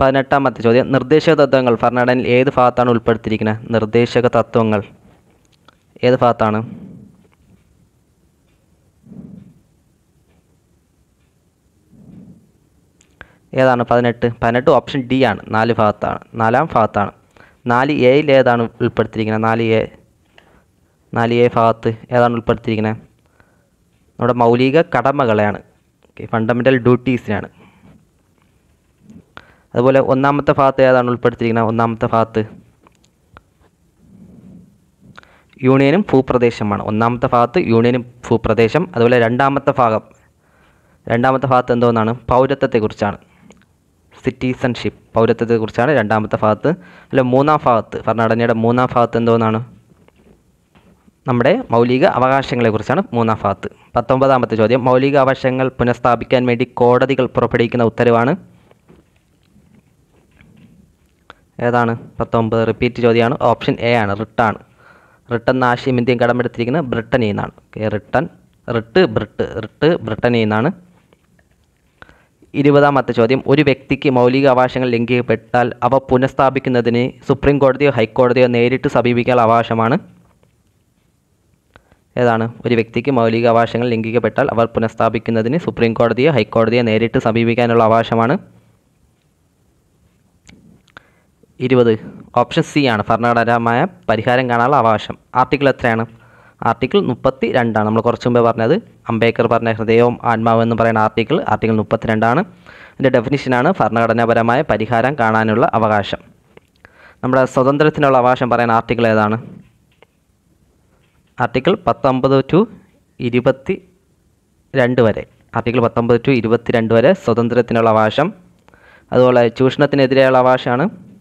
പതിനെട്ടാമത്തെ ചോദ്യം. നിർദ്ദേശക തത്വങ്ങൾ. ഭരണഘടനയിൽ ഏത് ഭാഗത്താണ് ഉൾപ്പെടുത്തിയിരിക്കുന്നത്? നിർദ്ദേശക തത്വങ്ങൾ. ഏത് ഭാഗത്താണ്? ഏതാണ്? പതിനെട്ട്. പതിനെട്ട് ഓപ്ഷൻ ഡി ആണ്. നാല് ഭാഗത്താണ്. നാലാം ഭാഗത്താണ്. നാല് എയിൽ ഏതാണ് ഉൾപ്പെടുത്തിയിരിക്കുന്നത് നാല് എ നാല് എ ഭാഗത്ത് ഏതാണ് ഉൾപ്പെടുത്തിയിരിക്കുന്നത് നമ്മുടെ മൗലിക കടമകളെയാണ്. ഓക്കെ ഫണ്ടമെന്റൽ ഡ്യൂട്ടീസിനാണ് അതുപോലെ ഒന്നാമത്തെ ഭാഗത്ത് ഏതാണ് ഉൾപ്പെടുത്തിയിരിക്കുന്നത് ഒന്നാമത്തെ ഭാഗത്ത് യൂണിയനും ഭൂപ്രദേശമാണ്. ഒന്നാമത്തെ ഭാഗത്ത് യൂണിയനും ഭൂപ്രദേശം. അതുപോലെ രണ്ടാമത്തെ ഭാഗം. രണ്ടാമത്തെ ഭാഗത്ത് എന്തോന്നാണ്? പൗരത്വത്തെക്കുറിച്ചാണ്. സിറ്റിസൺഷിപ്പ് പൗരത്വത്തെക്കുറിച്ചാണ് രണ്ടാമത്തെ ഭാഗത്ത്. അല്ല മൂന്നാം ഭാഗത്ത് ഭരണഘടനയുടെ മൂന്നാം ഭാഗത്ത് എന്തോന്നാണ്? നമ്മുടെ മൗലിക അവകാശങ്ങളെക്കുറിച്ചാണ് മൂന്നാം ഭാഗത്ത്. പത്തൊമ്പതാമത്തെ ചോദ്യം മൗലിക അവകാശങ്ങൾ പുനഃസ്ഥാപിക്കാൻ വേണ്ടി കോടതികൾ പുറപ്പെടുവിക്കുന്ന ഉത്തരവാണ്? ഏതാണ്? പത്തൊമ്പത് റിപ്പീറ്റ് ചോദ്യമാണ്. ഓപ്ഷൻ എ ആണ് റിട്ടാണ് റിട്ട് എന്ന ആശയം ഇന്ത്യൻ കടമെടുത്തിരിക്കുന്നത് ബ്രിട്ടനിൽ നിന്നാണ്. Okay written writ Brit writ ബ്രിട്ടനിൽ നിന്നാണ്. ഇരുപതാമത്തെ ചോദ്യം. ഒരു വ്യക്തിക്ക് മൗലിക അവകാശങ്ങൾ ലംഘിക്കപ്പെട്ടാൽ അവ പുനഃസ്ഥാപിക്കുന്നതിന് സുപ്രീം കോടതിയോ ഹൈക്കോടതിയോ നേരിട്ട് സമീപിക്കാൻ അവകാശമാണ്. ഏതാണ്? ഒരു വ്യക്തിക്ക് മൗലിക അവകാശങ്ങൾ ലംഘിക്കപ്പെട്ടാൽ അവർ പുനഃസ്ഥാപിക്കുന്നതിന് സുപ്രീം കോടതിയോ ഹൈക്കോടതിയോ നേരിട്ട് സമീപിക്കാനുള്ള അവകാശമാണ്. ഇരുപത്. ഓപ്ഷൻ സി ആണ്. ഭരണഘടനാപരമായ പരിഹാരം കാണാനുള്ള അവകാശം. ആർട്ടിക്കിൾ എത്രയാണ്? ആർട്ടിക്കിൾ മുപ്പത്തി രണ്ടാണ് നമ്മൾ കുറച്ച് മുമ്പേ പറഞ്ഞത്. അംബേദ്കർ പറഞ്ഞ ഹൃദയവും ആത്മാവും എന്ന് പറയുന്ന ആർട്ടിക്കിൾ ആർട്ടിക്കിൾ മുപ്പത്തിരണ്ടാണ്. ഇതിന്റെ ഡെഫിനിഷനാണ് ഭരണഘടനാപരമായ പരിഹാരം കാണാനുള്ള അവകാശം. നമ്മുടെ സ്വതന്ത്രത്തിനുള്ള അവകാശം പറയുന്ന ആർട്ടിക്കിൾ ഏതാണ്? ആർട്ടിക്കിൾ പത്തൊമ്പത് ടു ഇരുപത്തി രണ്ട് വരെ. ആർട്ടിക്കിൾ പത്തൊമ്പത് ടു ഇരുപത്തി രണ്ട് വരെ സ്വതന്ത്രത്തിനുള്ള അവകാശം. അതുപോലെ ചൂഷണത്തിനെതിരെയുള്ള അവകാശമാണ്.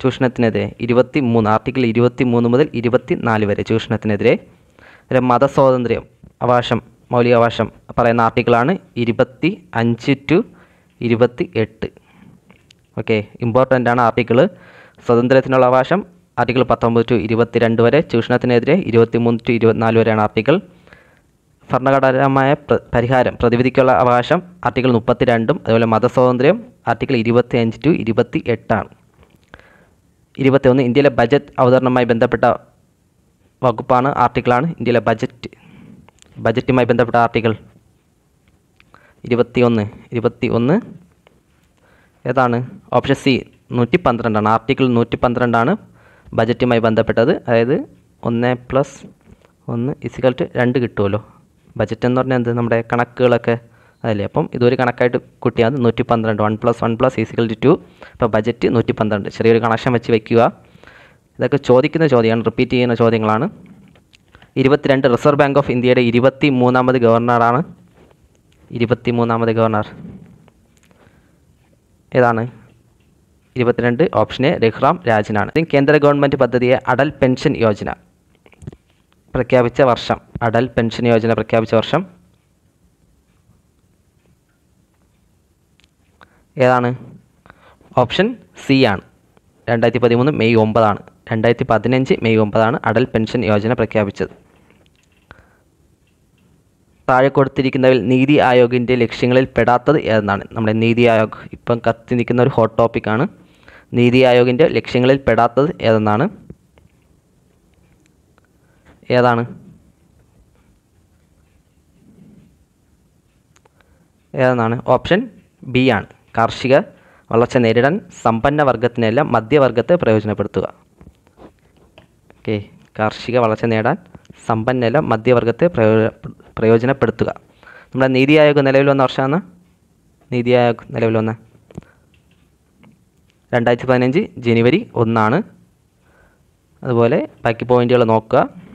ചൂഷണത്തിനെതിരെ ഇരുപത്തി മൂന്ന് ആർട്ടിക്കിൾ ഇരുപത്തി മൂന്ന് മുതൽ ഇരുപത്തി നാല് വരെ ചൂഷണത്തിനെതിരെ മതസ്വാതന്ത്ര്യം അവകാശം മൗലിക അവകാശം പറയുന്ന ആർട്ടിക്കിളാണ് ഇരുപത്തി അഞ്ച് ടു ഇരുപത്തി എട്ട് ഓക്കെ ഇമ്പോർട്ടന്റ് ആണ് ആർട്ടിക്കിൾ സ്വാതന്ത്ര്യത്തിനുള്ള അവകാശം ആർട്ടിക്കിൾ പത്തൊമ്പത് ടു ഇരുപത്തിരണ്ട് വരെ ചൂഷണത്തിനെതിരെ ഇരുപത്തി മൂന്ന് ടു ഇരുപത്തിനാല് വരെയാണ് ആർട്ടിക്കിൾ. ഭരണഘടനാപരമായ പരിഹാരം പ്രതിവിധിക്കുള്ള അവകാശം ആർട്ടിക്കിൾ മുപ്പത്തി രണ്ടും അതുപോലെ മതസ്വാതന്ത്ര്യം ആർട്ടിക്കിൾ ഇരുപത്തി അഞ്ച് ടു ഇരുപത്തി എട്ടാണ് ഇരുപത്തിയൊന്ന് ഇന്ത്യയിലെ ബജറ്റ് അവതരണവുമായി ബന്ധപ്പെട്ട വകുപ്പാണ് ആർട്ടിക്കിളാണ് ഇന്ത്യയിലെ ബജറ്റ്. ബജറ്റുമായി ബന്ധപ്പെട്ട ആർട്ടിക്കിൾ ഇരുപത്തിയൊന്ന് ഇരുപത്തി ഒന്ന് ഏതാണ്? ഓപ്ഷൻ സി നൂറ്റി പന്ത്രണ്ടാണ് ആർട്ടിക്കിൾ നൂറ്റി പന്ത്രണ്ടാണ് ബജറ്റുമായി ബന്ധപ്പെട്ടത്. അതായത് ഒന്ന് പ്ലസ് ഒന്ന് ഇസിക്കൽ ടു രണ്ട് കിട്ടുമല്ലോ ബജറ്റ് എന്ന് പറഞ്ഞാൽ എന്ത്? നമ്മുടെ കണക്കുകളൊക്കെ അതല്ലേ? അപ്പം ഇതൊരു കണക്കായിട്ട് കൂട്ടിയാൽ നൂറ്റി പന്ത്രണ്ട് one plus one plus is equal two two ഇപ്പോൾ ബജറ്റ് നൂറ്റി പന്ത്രണ്ട് ചെറിയൊരു കണക്ഷൻ വെച്ച് വയ്ക്കുക ഇതൊക്കെ ചോദിക്കുന്ന ചോദ്യമാണ്. റിപ്പീറ്റ് ചെയ്യുന്ന ചോദ്യങ്ങളാണ്. ഇരുപത്തിരണ്ട് റിസർവ് ബാങ്ക് ഓഫ് ഇന്ത്യയുടെ ഇരുപത്തി മൂന്നാമത് ഗവർണറാണ് ഇരുപത്തി മൂന്നാമത് ഗവർണർ ഏതാണ്? ഇരുപത്തിരണ്ട് എ രഘുറാം രാജനാണ്. കേന്ദ്ര ഗവൺമെന്റ് പദ്ധതിയെ അടൽ പെൻഷൻ യോജന. പ്രഖ്യാപിച്ച വർഷം. അടൽ പെൻഷൻ യോജന പ്രഖ്യാപിച്ച വർഷം. ഏതാണ്? ഓപ്ഷൻ സി ആണ്. രണ്ടായിരത്തി പതിമൂന്ന് മെയ് ഒമ്പതാണ്. രണ്ടായിരത്തി പതിനഞ്ച് മെയ് ഒമ്പതാണ് അടൽ പെൻഷൻ യോജന പ്രഖ്യാപിച്ചത്. താഴെ കൊടുത്തിരിക്കുന്നതിൽ നീതി ആയോഗിന്റെ ലക്ഷ്യങ്ങളിൽ പെടാത്തത് ഏതെന്നാണ്? നമ്മുടെ നീതി ആയോഗ് ഇപ്പം കത്തി നിൽക്കുന്ന ഒരു ഹോട്ട് ടോപ്പിക്കാണ് നീതി ആയോഗിന്റെ ലക്ഷ്യങ്ങളിൽ പെടാത്തത് ഏതെന്നാണ്? ഏതാണ്? ഏതെന്നാണ്? ഓപ്ഷൻ ബി ആണ്. കാർഷിക വളർച്ച നേരിടാൻ സമ്പന്ന വർഗത്തിനെല്ലാം മധ്യവർഗത്തെ പ്രയോജനപ്പെടുത്തുക. ഓക്കെ കാർഷിക വളർച്ച നേടാൻ സമ്പന്നല്ല മധ്യവർഗത്തെ പ്രയോ- പ്രയോജനപ്പെടുത്തുക. നമ്മുടെ നീതി ആയോഗ് നിലവിൽ വന്ന വർഷമാണ്. നീതി ആയോഗ് നിലവിൽ വന്ന രണ്ടായിരത്തി പതിനഞ്ച് ജനുവരി ഒന്നാണ്. അതുപോലെ ബാക്കി പോയിന്റുകൾ നോക്കുക.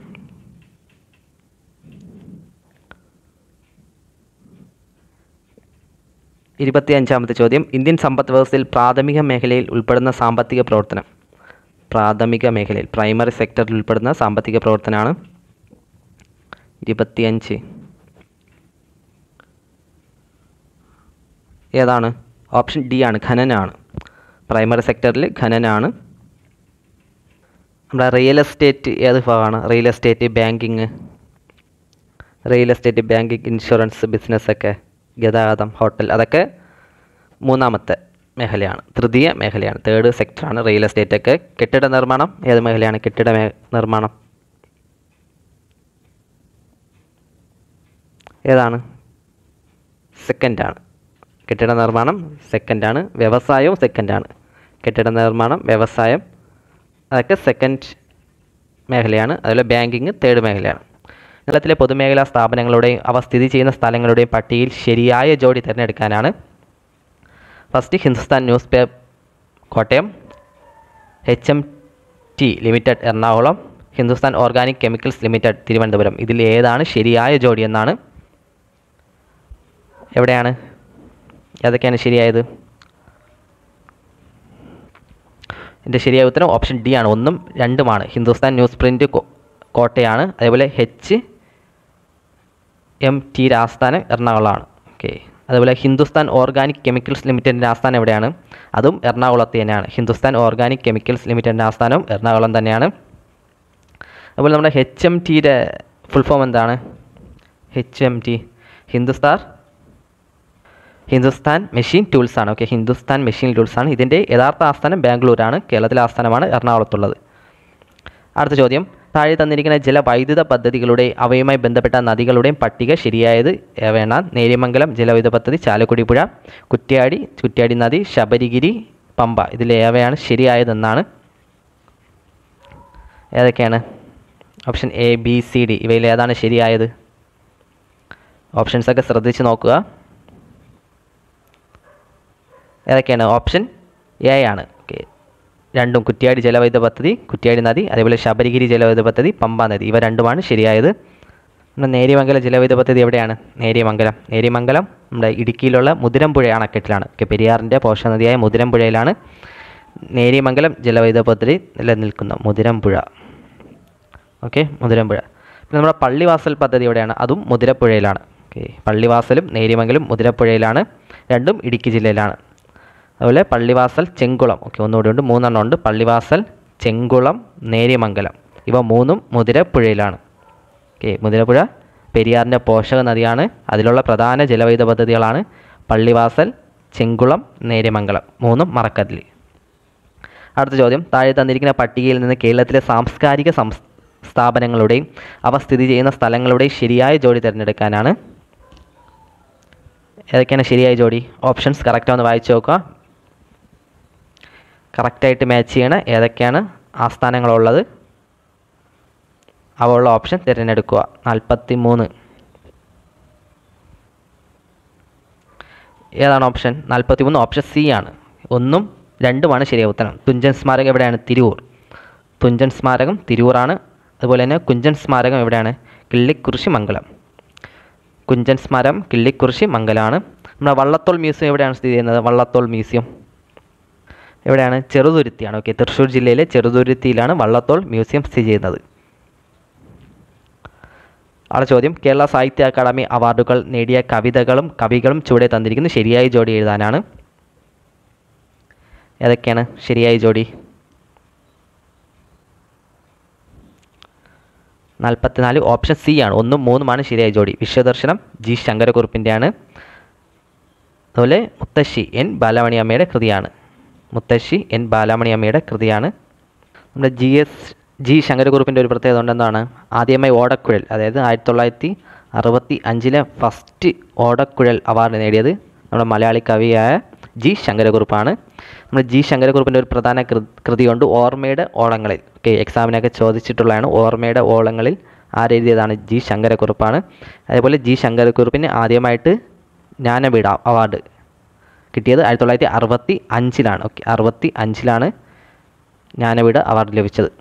ഇരുപത്തിയഞ്ചാമത്തെ ചോദ്യം. ഇന്ത്യൻ സമ്പദ് വ്യവസ്ഥയിൽ പ്രാഥമിക മേഖലയിൽ ഉൾപ്പെടുന്ന സാമ്പത്തിക പ്രവർത്തനം. പ്രാഥമിക മേഖലയിൽ പ്രൈമറി സെക്ടറിൽ ഉൾപ്പെടുന്ന സാമ്പത്തിക പ്രവർത്തനമാണ് ഇരുപത്തിയഞ്ച്. ഏതാണ്? ഓപ്ഷൻ ഡി ആണ് ഖനനാണ്. പ്രൈമറി സെക്ടറിൽ ഖനനാണ്. നമ്മുടെ റിയൽ എസ്റ്റേറ്റ് ഏത് ഭാഗമാണ്? Real estate banking real estate banking insurance ബിസിനസ്സൊക്കെ ഗതാഗതം ഹോട്ടൽ അതൊക്കെ മൂന്നാമത്തെ മേഖലയാണ് തൃതീയ മേഖലയാണ്. തേർഡ് സെക്ടറാണ് റിയൽ എസ്റ്റേറ്റ് ഒക്കെ. കെട്ടിട നിർമ്മാണം ഏത് മേഖലയാണ് കെട്ടിട നിർമ്മാണം? ഏതാണ്? സെക്കൻഡാണ് കെട്ടിട നിർമ്മാണം സെക്കൻഡാണ് വ്യവസായവും സെക്കൻഡാണ് കെട്ടിട നിർമ്മാണം വ്യവസായം അതൊക്കെ സെക്കൻഡ് മേഖലയാണ്. അതുപോലെ ബാങ്കിങ് തേർഡ് മേഖലയാണ്. കേരളത്തിലെ പൊതുമേഖലാ സ്ഥാപനങ്ങളുടെയും അവ സ്ഥിതി ചെയ്യുന്ന സ്ഥലങ്ങളുടെയും പട്ടികയിൽ ശരിയായ ജോഡി തിരഞ്ഞെടുക്കാനാണ് first Hindustan newspaper Kottayam H M T limited Ernakulam Hindustan organic chemicals limited Thiruvananthapuram. ഇതിൽ ഏതാണ് ശരിയായ ജോഡി എന്നാണ്? എവിടെയാണ്? ഏതൊക്കെയാണ് ശരിയായത്? എന്റെ ശരിയായ ഉത്തരം ഓപ്ഷൻ ഡി ആണ്. ഒന്നും രണ്ടുമാണ്. ഹിന്ദുസ്ഥാൻ ന്യൂസ് പ്രിന്റ് കോട്ടയാണ്. അതേപോലെ എച്ച് എം ടി ആസ്ഥാനം എറണാകുളമാണ്. ഓക്കെ. അതുപോലെ ഹിന്ദുസ്ഥാൻ ഓർഗാനിക് കെമിക്കൽസ് ലിമിറ്റഡിന്റെ ആസ്ഥാനം എവിടെയാണ്? അതും എറണാകുളത്ത് തന്നെയാണ്. ഹിന്ദുസ്ഥാൻ ഓർഗാനിക് കെമിക്കൽസ് ലിമിറ്റഡിന്റെ ആസ്ഥാനവും എറണാകുളം തന്നെയാണ്. അതുപോലെ നമ്മുടെ എച്ച് എം ടിയുടെ ഫുൾ ഫോം എന്താണ്? H M T Hindustan Hindustan machine tools ആണ്. ഓക്കെ. ഹിന്ദുസ്ഥാൻ മെഷീൻ ടൂൾസ് ആണ്. ഇതിന്റെ യഥാർത്ഥ ആസ്ഥാനം ബാംഗ്ലൂരാണ്. കേരളത്തിലെ ആസ്ഥാനമാണ് എറണാകുളത്തുള്ളത്. അടുത്ത ചോദ്യം. താഴെ തന്നിരിക്കുന്ന ജല വൈദ്യുത പദ്ധതികളുടെ അവയുമായി ബന്ധപ്പെട്ട നദികളുടെയും പട്ടിക ശരിയായത് വേണ നേര്യമംഗലം ജലവൈദ്യുത പദ്ധതി ചാലക്കുടി പുഴ കുറ്റ്യാടി കുറ്റ്യാടി നദി ശബരിഗിരി പമ്പ. ഇതിലേവയാണ് ശരിയായതെന്നാണ്. ഏതൊക്കെയാണ്? Option A B C D. ഇവയിൽ ഏതാണ് ശരിയായത്? ഓപ്ഷൻസൊക്കെ ശ്രദ്ധിച്ച് നോക്കുക. ഏതൊക്കെയാണ്? ഓപ്ഷൻ എ ആണ്. രണ്ടും കുറ്റിയാടി ജലവൈദ്യുത പദ്ധതി കുറ്റിയാടി നദി അതേപോലെ ശബരിഗിരി ജലവൈദ്യുത പദ്ധതി പമ്പ നദി. ഇവ രണ്ടുമാണ് ശരിയായത്. നമ്മുടെ നേര്യമംഗലം ജലവൈദ്യുത പദ്ധതി എവിടെയാണ്? നേര്യമംഗലം. നേര്യമംഗലം നമ്മുടെ ഇടുക്കിയിലുള്ള മുതിരമ്പുഴ അണക്കെട്ടിലാണ്. ഓക്കെ പെരിയാറിന്റെ പോഷക നദിയായ മുതിരമ്പുഴയിലാണ് നേര്യമംഗലം ജലവൈദ്യുത പദ്ധതി നിലനിൽക്കുന്നത്. മുതിരമ്പുഴ ഓക്കെ മുതിരമ്പുഴ പിന്നെ നമ്മുടെ പള്ളിവാസൽ പദ്ധതി എവിടെയാണ്? അതും മുതിരപ്പുഴയിലാണ്. ഓക്കെ പള്ളിവാസലും നേര്യമംഗലും മുതിരപ്പുഴയിലാണ്. രണ്ടും ഇടുക്കി ജില്ലയിലാണ്. അതുപോലെ പള്ളിവാസൽ ചെങ്കുളം. ഓക്കെ ഒന്നുകൂടി ഉണ്ട്. മൂന്നെണ്ണം ഉണ്ട്. പള്ളിവാസൽ ചെങ്കുളം നേര്യമംഗലം. ഇവ മൂന്നും മുതിരപ്പുഴയിലാണ്. ഓക്കെ മുതിരപ്പുഴ പെരിയാറിന്റെ പോഷക നദിയാണ്. അതിലുള്ള പ്രധാന ജലവൈദ്യുത പദ്ധതികളാണ് പള്ളിവാസൽ ചെങ്കുളം നേര്യമംഗലം. മൂന്നും മറക്കതിൽ. അടുത്ത ചോദ്യം. താഴെ തന്നിരിക്കുന്ന പട്ടികയിൽ നിന്ന് കേരളത്തിലെ സാംസ്കാരിക സംസ് സ്ഥാപനങ്ങളുടെയും അവ സ്ഥിതി ചെയ്യുന്ന സ്ഥലങ്ങളുടെയും ശരിയായ ജോഡി തിരഞ്ഞെടുക്കാനാണ്. ഏതൊക്കെയാണ് ശരിയായ ജോഡി? ഓപ്ഷൻസ് കറക്റ്റ് ഒന്ന് വായിച്ചു നോക്കുക. കറക്റ്റായിട്ട് മാച്ച് ചെയ്യണ ഏതൊക്കെയാണ് ആസ്ഥാനങ്ങളുള്ളത്? അവ ഉള്ള ഓപ്ഷൻ തിരഞ്ഞെടുക്കുക. നാൽപ്പത്തി മൂന്ന് ഏതാണ് ഓപ്ഷൻ നാൽപ്പത്തി മൂന്ന് ഓപ്ഷൻ സി ആണ്. ഒന്നും രണ്ടുമാണ് ശരിയായ ഉത്തരം. തുഞ്ചൻ സ്മാരകം എവിടെയാണ്? തിരൂർ. തുഞ്ചൻ സ്മാരകം തിരൂറാണ്. അതുപോലെ തന്നെ കുഞ്ചൻ സ്മാരകം എവിടെയാണ്? കിള്ളിക്കുറിശി മംഗലം. കുഞ്ചൻ സ്മാരകം കിള്ളിക്കുറിശി മംഗലമാണ് നമ്മുടെ വള്ളത്തോൾ മ്യൂസിയം എവിടെയാണ് സ്ഥിതി ചെയ്യുന്നത്? വള്ളത്തോൾ മ്യൂസിയം. എവിടെയാണ്? ചെറുതുരുത്തിയാണ്. ഓക്കെ തൃശ്ശൂർ ജില്ലയിലെ ചെറുതുരുത്തിയിലാണ് വള്ളത്തോൾ മ്യൂസിയം സ്ഥിതി ചെയ്യുന്നത്. അവിടെ ചോദ്യം കേരള സാഹിത്യ അക്കാദമി അവാർഡുകൾ നേടിയ കവിതകളും കവികളും ചുവടെ തന്നിരിക്കുന്നു. ശരിയായ ജോഡി എഴുതാനാണ്. ഏതൊക്കെയാണ്? ശരിയായ ജോഡി. നാൽപ്പത്തിനാല് ഓപ്ഷൻ സി ആണ്. ഒന്നും മൂന്നുമാണ് ശരിയായ ജോഡി. വിശ്വദർശനം ജി ശങ്കരക്കുറുപ്പിന്റെയാണ് അതുപോലെ മുത്തശ്ശി എൻ ബാലമണിയമ്മയുടെ കൃതിയാണ്. മുത്തശ്ശി എൻ ബാലാമണി അമ്മയുടെ കൃതിയാണ്. നമ്മുടെ ജി എസ് ജി ശങ്കരകുറുപ്പിന്റെ ഒരു പ്രത്യേകത ഉണ്ടെന്നാണ്. ആദ്യമായി ഓടക്കുഴൽ അതായത് ആയിരത്തി തൊള്ളായിരത്തി അറുപത്തി അഞ്ചിലെ ഫസ്റ്റ് ഓടക്കുഴൽ അവാർഡ് നേടിയത് നമ്മുടെ മലയാളി കവിയായ ജി ശങ്കരകുറുപ്പാണ് നമ്മുടെ ജി ശങ്കരകുറുപ്പിന്റെ ഒരു പ്രധാന കൃതി കൃതിയുണ്ട് ഓർമ്മയുടെ ഓളങ്ങളിൽ. ഓക്കെ എക്സാമിനൊക്കെ ചോദിച്ചിട്ടുള്ളതാണ് ഓർമ്മയുടെ ഓളങ്ങളിൽ ആരെഴുതിയതാണ് ജി ശങ്കരക്കുറുപ്പാണ്. അതേപോലെ ജി ശങ്കരക്കുറുപ്പിന് ആദ്യമായിട്ട് ജ്ഞാനപീഠ അവാർഡ് കിട്ടിയത് ആയിരത്തി തൊള്ളായിരത്തി അറുപത്തി അഞ്ചിലാണ് ഓക്കെ അറുപത്തി അഞ്ചിലാണ് ജ്ഞാനപീഠ അവാർഡ് ലഭിച്ചത്.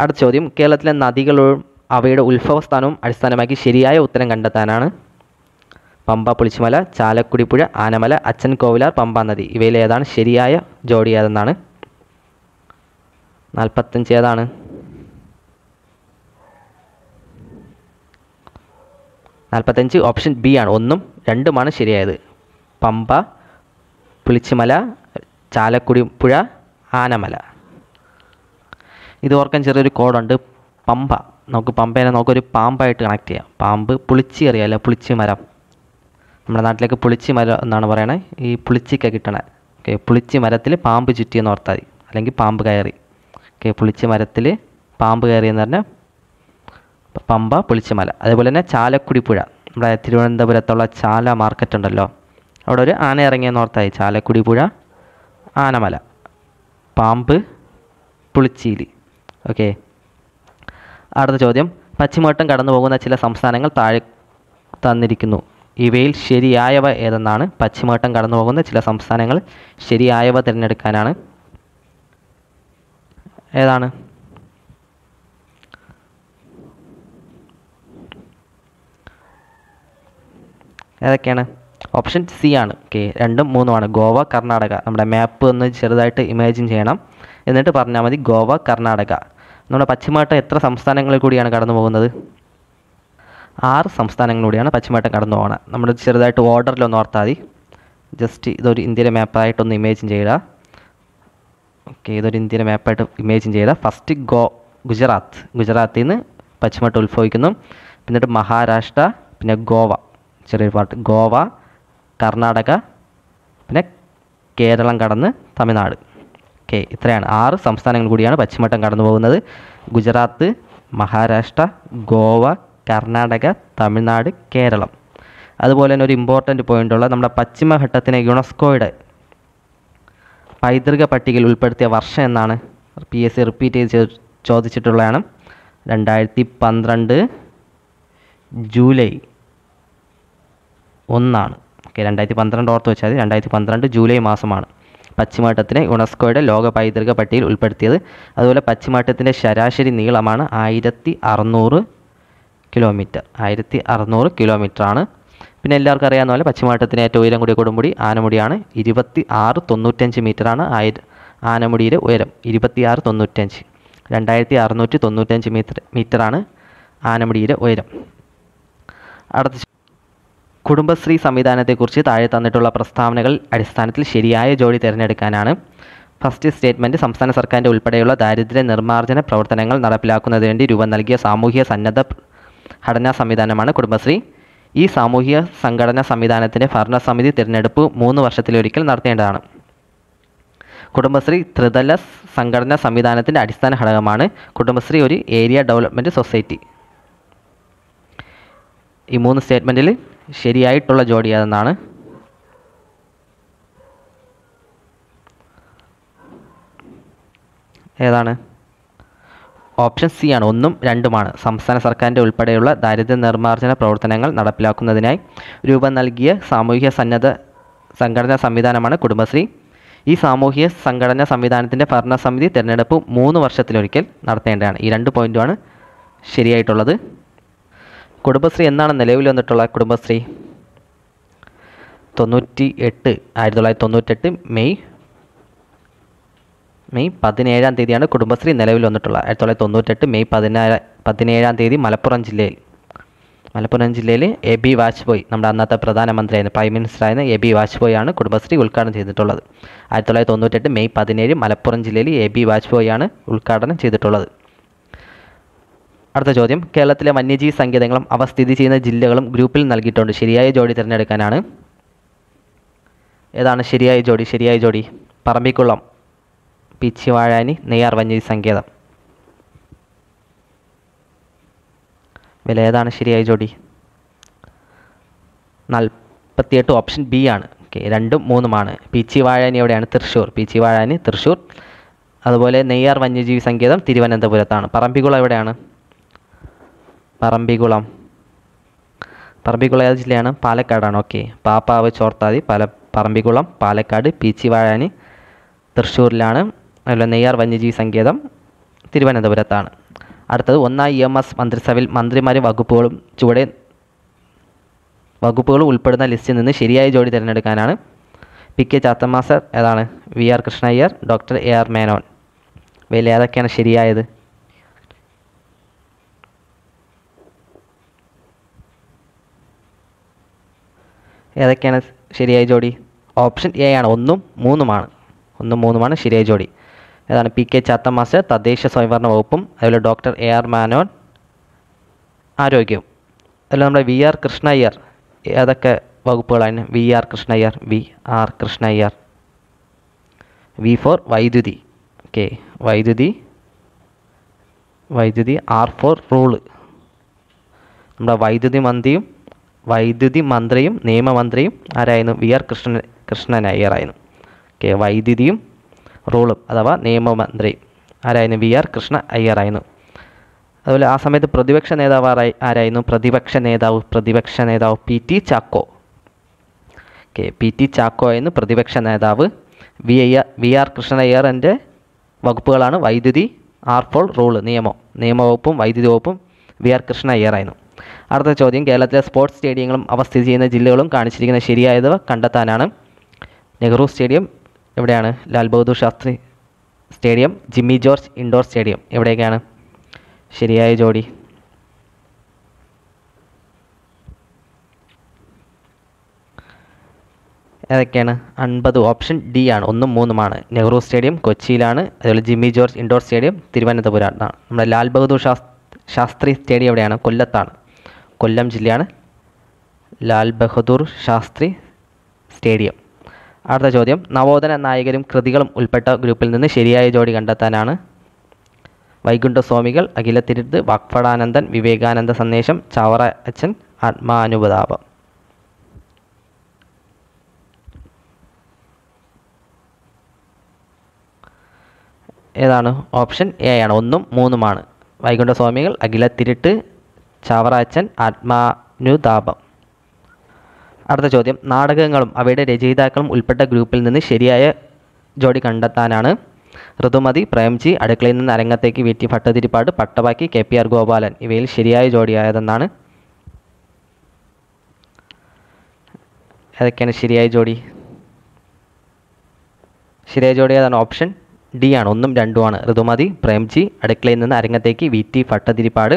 അടുത്ത ചോദ്യം കേരളത്തിലെ നദികളും അവയുടെ ഉത്ഭവസ്ഥാനവും അടിസ്ഥാനമാക്കി ശരിയായ ഉത്തരം കണ്ടെത്താനാണ് പമ്പ പുളിച്ചുമല ചാലക്കുടിപ്പുഴ ആനമല അച്ഛൻ കോവിലാർ പമ്പ നദി. ഇവയിൽ ഏതാണ് ശരിയായ ജോഡി ഏതെന്നാണ്? നാൽപ്പത്തഞ്ച് ഏതാണ്? നാൽപ്പത്തഞ്ച് ഓപ്ഷൻ ബി ആണ്. ഒന്നും രണ്ടുമാണ് ശരിയായത്. പമ്പ പുളിച്ചുമല ചാലക്കുടി പുഴ ആനമല. ഇത് ഓർക്കാൻ ചെറിയൊരു കോഡുണ്ട്. പമ്പ. നമുക്ക് പമ്പേനെ നമുക്കൊരു പാമ്പായിട്ട് കണക്ട് ചെയ്യാം. പാമ്പ് പുളിച്ചി അറിയാമല്ലോ പുളിച്ചി മരം നമ്മുടെ നാട്ടിലേക്ക് പുളിച്ചി മരം എന്നാണ് പറയണേ. ഈ പുളിച്ചിക്ക കിട്ടണേ. ഓക്കെ പുളിച്ചി മരത്തിൽ പാമ്പ് ചുറ്റിയെന്ന് ഓർത്താൽ മതി. അല്ലെങ്കിൽ പാമ്പ് കയറി. ഓക്കെ പുളിച്ചി മരത്തിൽ പാമ്പ് കയറി എന്ന് പറഞ്ഞാൽ പമ്പ പുളിച്ചിമല. അതേപോലെ തന്നെ ചാലക്കുടി പുഴ. നമ്മുടെ തിരുവനന്തപുരത്തുള്ള ചാല മാർക്കറ്റ് ഉണ്ടല്ലോ. അവിടെ ഒരു ആന ഇറങ്ങിയെന്ന് ഓർത്തായി ചാലക്കുടി പുഴ ആനമല പാമ്പ് പുളിച്ചീലി. ഓക്കെ. അടുത്ത ചോദ്യം. പശ്ചിമഘട്ടം കടന്നു പോകുന്ന ചില സംസ്ഥാനങ്ങൾ താഴെ തന്നിരിക്കുന്നു. ഇവയിൽ ശരിയായവ ഏതെന്നാണ്? പശ്ചിമഘട്ടം കടന്നു പോകുന്ന ചില സംസ്ഥാനങ്ങൾ ശരിയായവ തിരഞ്ഞെടുക്കാനാണ്. ഏതാണ്? ഏതൊക്കെയാണ്? ഓപ്ഷൻ സി ആണ്. ഓക്കെ രണ്ടും മൂന്നുമാണ് ഗോവ കർണാടക. നമ്മുടെ മാപ്പ് ഒന്ന് ചെറുതായിട്ട് ഇമാജിൻ ചെയ്യണം. എന്നിട്ട് പറഞ്ഞാൽ മതി ഗോവ കർണാടക. നമ്മുടെ പശ്ചിമഘട്ടം എത്ര സംസ്ഥാനങ്ങളിൽ കൂടിയാണ് കടന്നു പോകുന്നത്? ആറ് സംസ്ഥാനങ്ങളിലൂടെയാണ് പശ്ചിമഘട്ടം കടന്നു പോകുന്നത് നമ്മൾ ചെറുതായിട്ട് ഓർഡറിലൊന്ന് ഓർത്താൽ മതി. ജസ്റ്റ് ഇതൊരു ഇന്ത്യയിലെ മാപ്പായിട്ടൊന്ന് ഇമേജിൻ ചെയ്യുക ഓക്കെ ഇതൊരു ഇന്ത്യയിലെ മാപ്പായിട്ട് ഇമേജിൻ ചെയ്ത ഫസ്റ്റ് ഗോ ഗുജറാത്ത്. ഗുജറാത്തിൽ നിന്ന് പശ്ചിമഘട്ടം ഉത്ഭവിക്കുന്നു. പിന്നീട് മഹാരാഷ്ട്ര പിന്നെ ഗോവ. ചെറിയൊരു പാർട്ട് ഗോവ കർണാടക പിന്നെ കേരളം കടന്ന് തമിഴ്നാട്. ഓക്കെ ഇത്രയാണ് ആറ് സംസ്ഥാനങ്ങൾ കൂടിയാണ് പശ്ചിമഘട്ടം കടന്നു പോകുന്നത്. ഗുജറാത്ത് മഹാരാഷ്ട്ര ഗോവ കർണാടക തമിഴ്നാട് കേരളം. അതുപോലെ തന്നെ ഒരു ഇമ്പോർട്ടന്റ് പോയിന്റുള്ള നമ്മുടെ പശ്ചിമഘട്ടത്തിനെ യുണെസ്കോയുടെ പൈതൃക പട്ടികയിൽ ഉൾപ്പെടുത്തിയ വർഷം എന്നാണ് പി എസ് സി റിപ്പീറ്റ് ചെയ്ത് ചോദിച്ചിട്ടുള്ളതാണ്. രണ്ടായിരത്തി പന്ത്രണ്ട് ജൂലൈ ഒന്നാണ്. ഓക്കെ രണ്ടായിരത്തി പന്ത്രണ്ട് ഓർത്ത് വെച്ചാൽ രണ്ടായിരത്തി പന്ത്രണ്ട് ജൂലൈ മാസമാണ് പശ്ചിമഘട്ടത്തിനെ യുണെസ്കോയുടെ ലോക പൈതൃക പട്ടികയിൽ ഉൾപ്പെടുത്തിയത്. അതുപോലെ പശ്ചിമഘട്ടത്തിന്റെ ശരാശരി നീളമാണ് ആയിരത്തി അറുന്നൂറ് കിലോമീറ്റർ. ആയിരത്തി അറുന്നൂറ് കിലോമീറ്റർ ആണ് പിന്നെ എല്ലാവർക്കും അറിയാവുന്ന പോലെ പശ്ചിമഘട്ടത്തിന് ഏറ്റവും ഉയരം കൂടിയ കൊടുമുടി ആനമുടിയാണ്. ഇരുപത്തി ആറ് തൊണ്ണൂറ്റഞ്ച് മീറ്ററാണ് ആയിര ആനമുടിയുടെ ഉയരം. ഇരുപത്തി ആറ് തൊണ്ണൂറ്റഞ്ച്. രണ്ടായിരത്തി അറുന്നൂറ്റി തൊണ്ണൂറ്റഞ്ച് മീറ്റർ മീറ്ററാണ് ആനമുടിയുടെ ഉയരം. അടുത്ത കുടുംബശ്രീ സംവിധാനത്തെക്കുറിച്ച് താഴെ തന്നിട്ടുള്ള പ്രസ്താവനകൾ അടിസ്ഥാനത്തിൽ ശരിയായ ജോലി തിരഞ്ഞെടുക്കാനാണ് ഫസ്റ്റ് സ്റ്റേറ്റ്മെന്റ് സംസ്ഥാന സർക്കാരിന്റെ ഉൾപ്പെടെയുള്ള ദാരിദ്ര്യ നിർമ്മാർജന പ്രവർത്തനങ്ങൾ നടപ്പിലാക്കുന്നതിന് വേണ്ടി രൂപം നൽകിയ സാമൂഹിക സന്നദ്ധ ഘടനാ സംവിധാനമാണ് കുടുംബശ്രീ. ഈ സാമൂഹിക സംഘടനാ സംവിധാനത്തിന്റെ ഭരണസമിതി തിരഞ്ഞെടുപ്പ് മൂന്ന് വർഷത്തിലൊരിക്കൽ നടത്തേണ്ടതാണ്. കുടുംബശ്രീ ത്രിതല സംഘടനാ സംവിധാനത്തിന്റെ അടിസ്ഥാന ഘടകമാണ് കുടുംബശ്രീ ഒരു ഏരിയ ഡെവലപ്മെന്റ് സൊസൈറ്റി. ഈ മൂന്ന് സ്റ്റേറ്റ്മെന്റിൽ ശരിയായിട്ടുള്ള ജോഡി ഏതെന്നാണ്? ഏതാണ്? ഓപ്ഷൻ സി ആണ്. ഒന്നും രണ്ടുമാണ്. സംസ്ഥാന സർക്കാരിന്റെ ഉൾപ്പെടെയുള്ള ദാരിദ്ര്യ നിർമ്മാർജന പ്രവർത്തനങ്ങൾ നടപ്പിലാക്കുന്നതിനായി രൂപം നൽകിയ സാമൂഹിക സന്നദ്ധ സംഘടനാ സംവിധാനമാണ് കുടുംബശ്രീ. ഈ സാമൂഹിക സംഘടനാ സംവിധാനത്തിന്റെ ഭരണസമിതി തിരഞ്ഞെടുപ്പ് മൂന്ന് വർഷത്തിലൊരിക്കൽ നടത്തേണ്ടതാണ്. ഈ രണ്ട് പോയിന്റുമാണ് ശരിയായിട്ടുള്ളത്. കുടുംബശ്രീ എന്നാണ് നിലവിൽ വന്നിട്ടുള്ള കുടുംബശ്രീ? തൊണ്ണൂറ്റി എട്ട് ആയിരത്തി തൊള്ളായിരത്തി തൊണ്ണൂറ്റെട്ട് മെയ് മെയ് പതിനേഴാം തീയതിയാണ് കുടുംബശ്രീ നിലവിൽ വന്നിട്ടുള്ളത്. ആയിരത്തി തൊള്ളായിരത്തി തൊണ്ണൂറ്റെട്ട് മെയ് പതിനേഴ് പതിനേഴാം തീയതി മലപ്പുറം ജില്ലയിൽ. മലപ്പുറം ജില്ലയിൽ എ ബി വാജ്പേയി നമ്മുടെ അന്നത്തെ പ്രധാനമന്ത്രിയായിരുന്നു പ്രൈം മിനിസ്റ്ററായിരുന്ന എ ബി വാജ്പേയി ആണ് കുടുംബശ്രീ ഉദ്ഘാടനം ചെയ്തിട്ടുള്ളത്. ആയിരത്തി തൊള്ളായിരത്തി തൊണ്ണൂറ്റെട്ട് മെയ് പതിനേഴ് മലപ്പുറം ജില്ലയിൽ എ ബി വാജ്പേയി ആണ് ഉദ്ഘാടനം ചെയ്തിട്ടുള്ളത്. അടുത്ത ചോദ്യം. കേരളത്തിലെ വന്യജീവി സങ്കേതങ്ങളും അവ സ്ഥിതി ചെയ്യുന്ന ജില്ലകളും ഗ്രൂപ്പിൽ നൽകിയിട്ടുണ്ട്. ശരിയായ ജോഡി തിരഞ്ഞെടുക്കാനാണ്. ഏതാണ് ശരിയായ ജോഡി? ശരിയായ ജോഡി പറമ്പിക്കുളം പിച്ചിവാഴാനി നെയ്യാർ വന്യജീവി സങ്കേതം. വില ഏതാണ് ശരിയായ ജോഡി? നാൽപ്പത്തിയെട്ട് ഓപ്ഷൻ ബി ആണ്. ഓക്കെ രണ്ടും മൂന്നുമാണ് പീച്ചി വാഴാനി എവിടെയാണ്? തൃശ്ശൂർ. പീച്ചി വാഴാനി തൃശ്ശൂർ. അതുപോലെ നെയ്യാർ വന്യജീവി സങ്കേതം തിരുവനന്തപുരത്താണ്. പറമ്പിക്കുളം എവിടെയാണ്? പറമ്പിക്കുളം. പറമ്പിക്കുളം ഏത് ജില്ലയാണ്? പാലക്കാടാണ്. ഓക്കെ പാപ്പാവ് ചോർത്താതി പല പറമ്പിക്കുളം പാലക്കാട് പീച്ചിവാഴാനി തൃശ്ശൂരിലാണ്. അതുപോലെ നെയ്യാർ വന്യജീവി സങ്കേതം തിരുവനന്തപുരത്താണ്. അടുത്തത് ഒന്നാം ഇ എം എസ് മന്ത്രിസഭയിൽ മന്ത്രിമാരും വകുപ്പുകളും ചുവടെ വകുപ്പുകളും ഉൾപ്പെടുന്ന ലിസ്റ്റിൽ നിന്ന് ശരിയായ ജോഡി തിരഞ്ഞെടുക്കാനാണ് പി കെ ചാത്തമാസർ ഏതാണ്? V R Krishna Iyer doctor A R Menon. ഇവയിൽ ഏതൊക്കെയാണ് ശരിയായത്? ഏതൊക്കെയാണ്? ശരിയായ ജോഡി. ഓപ്ഷൻ എ ആണ്. ഒന്നും മൂന്നുമാണ്. ഒന്നും മൂന്നുമാണ്. ശരിയായ ജോഡി. ഏതാണ്? പി കെ ചാത്ത മാസ്റ്റർ തദ്ദേശ സ്വയംഭരണ വകുപ്പും അതുപോലെ ഡോക്ടർ എ ആർ മാനോൻ ആരോഗ്യവും. അതിൽ നമ്മുടെ വി ആർ കൃഷ്ണയ്യർ. ഏതൊക്കെ വകുപ്പുകളാണ്? V R Krishna Iyer V R Krishna Iyer. V for വൈദ്യുതി. ഓക്കെ വൈദ്യുതി വൈദ്യുതി ആർ ഫോർ റൂൾ നമ്മുടെ വൈദ്യുതി മന്ത്രിയും വൈദ്യുതി മന്ത്രിയും നിയമമന്ത്രിയും ആരായിരുന്നു? വി ആർ കൃഷ്ണൻ കൃഷ്ണൻ അയ്യറായിരുന്നു ഓക്കെ വൈദ്യുതിയും റൂളും അഥവാ നിയമമന്ത്രി ആരായിരുന്നു? വി ആർ കൃഷ്ണ അയ്യറായിരുന്നു അതുപോലെ ആ സമയത്ത് പ്രതിപക്ഷ നേതാവ് ആരായി ആരായിരുന്നു? പ്രതിപക്ഷ നേതാവ് പ്രതിപക്ഷ നേതാവ് P T Chacko. Okay P T Chacko ആയിരുന്നു പ്രതിപക്ഷ നേതാവ്. വി അയ്യ വി ആർ കൃഷ്ണയ്യറിന്റെ വകുപ്പുകളാണ് വൈദ്യുതി ആർ ഫോൾ റൂൾ നിയമം. നിയമവകുപ്പും വൈദ്യുതി വകുപ്പും വി ആർ കൃഷ്ണ അയ്യറായിരുന്നു അടുത്ത ചോദ്യം കേരളത്തിലെ സ്പോർട്സ് സ്റ്റേഡിയങ്ങളും അവ സ്ഥിതി ചെയ്യുന്ന ജില്ലകളും കാണിച്ചിരിക്കുന്ന ശരിയായവ കണ്ടെത്താനാണ്. നെഹ്റു സ്റ്റേഡിയം എവിടെയാണ്? Lal Bahadur Shastri stadium Jimmy George indoor stadium എവിടെയൊക്കെയാണ്? ശരിയായ ജോഡി. ഏതൊക്കെയാണ്? അൻപത് ഓപ്ഷൻ ഡി ആണ് ഒന്നും മൂന്നുമാണ്. നെഹ്റു സ്റ്റേഡിയം കൊച്ചിയിലാണ് അതുപോലെ ജിമ്മി ജോർജ് ഇൻഡോർ സ്റ്റേഡിയം തിരുവനന്തപുരത്താണ്. നമ്മുടെ ലാൽ ബഹദൂർ ശാസ്ത്രി സ്റ്റേഡിയം എവിടെയാണ്? കൊല്ലത്താണ്. കൊല്ലം ജില്ലയാണ് ലാൽ ബഹദൂർ ശാസ്ത്രി സ്റ്റേഡിയം. അടുത്ത ചോദ്യം നവോദന നായകരും കൃതികളും ഉൾപ്പെട്ട ഗ്രൂപ്പിൽ നിന്ന് ശരിയായ ജോഡി കണ്ടെത്താനാണ് വൈകുണ്ഠസ്വാമികൾ അഖിലത്തിരുത്ത് വാക്ഫടാനന്ദൻ വിവേകാനന്ദ സന്ദേശം ചാവറ അച്ഛൻ ആത്മാനുപതാപം. ഏതാണ്? ഓപ്ഷൻ എ ആണ്. ഒന്നും മൂന്നുമാണ് വൈകുണ്ഠസ്വാമികൾ അഖിലത്തിരുട്ട് ചാവറാച്ചൻ ആത്മാനുതാപം. അടുത്ത ചോദ്യം. നാടകങ്ങളും അവയുടെ രചയിതാക്കളും ഉൾപ്പെട്ട ഗ്രൂപ്പിൽ നിന്ന് ശരിയായ ജോഡി കണ്ടെത്താനാണ് ഋതുമതി പ്രേംജി അടുക്കളയിൽ നിന്ന് അരങ്ങത്തേക്ക് V T Bhattathiripad Pattabakki K P R Gopalan. ഇവയിൽ ശരിയായ ജോഡിയായതെന്നാണ്. ഏതൊക്കെയാണ് ശരിയായ ജോഡി? ശരിയായ ജോഡി ഏതാണ്? ഓപ്ഷൻ ഡി ആണ്. ഒന്നും രണ്ടുമാണ് ഋതുമതി പ്രേംജി അടുക്കളയിൽ നിന്ന് അരങ്ങത്തേക്ക് വി ഭട്ടതിരിപ്പാട്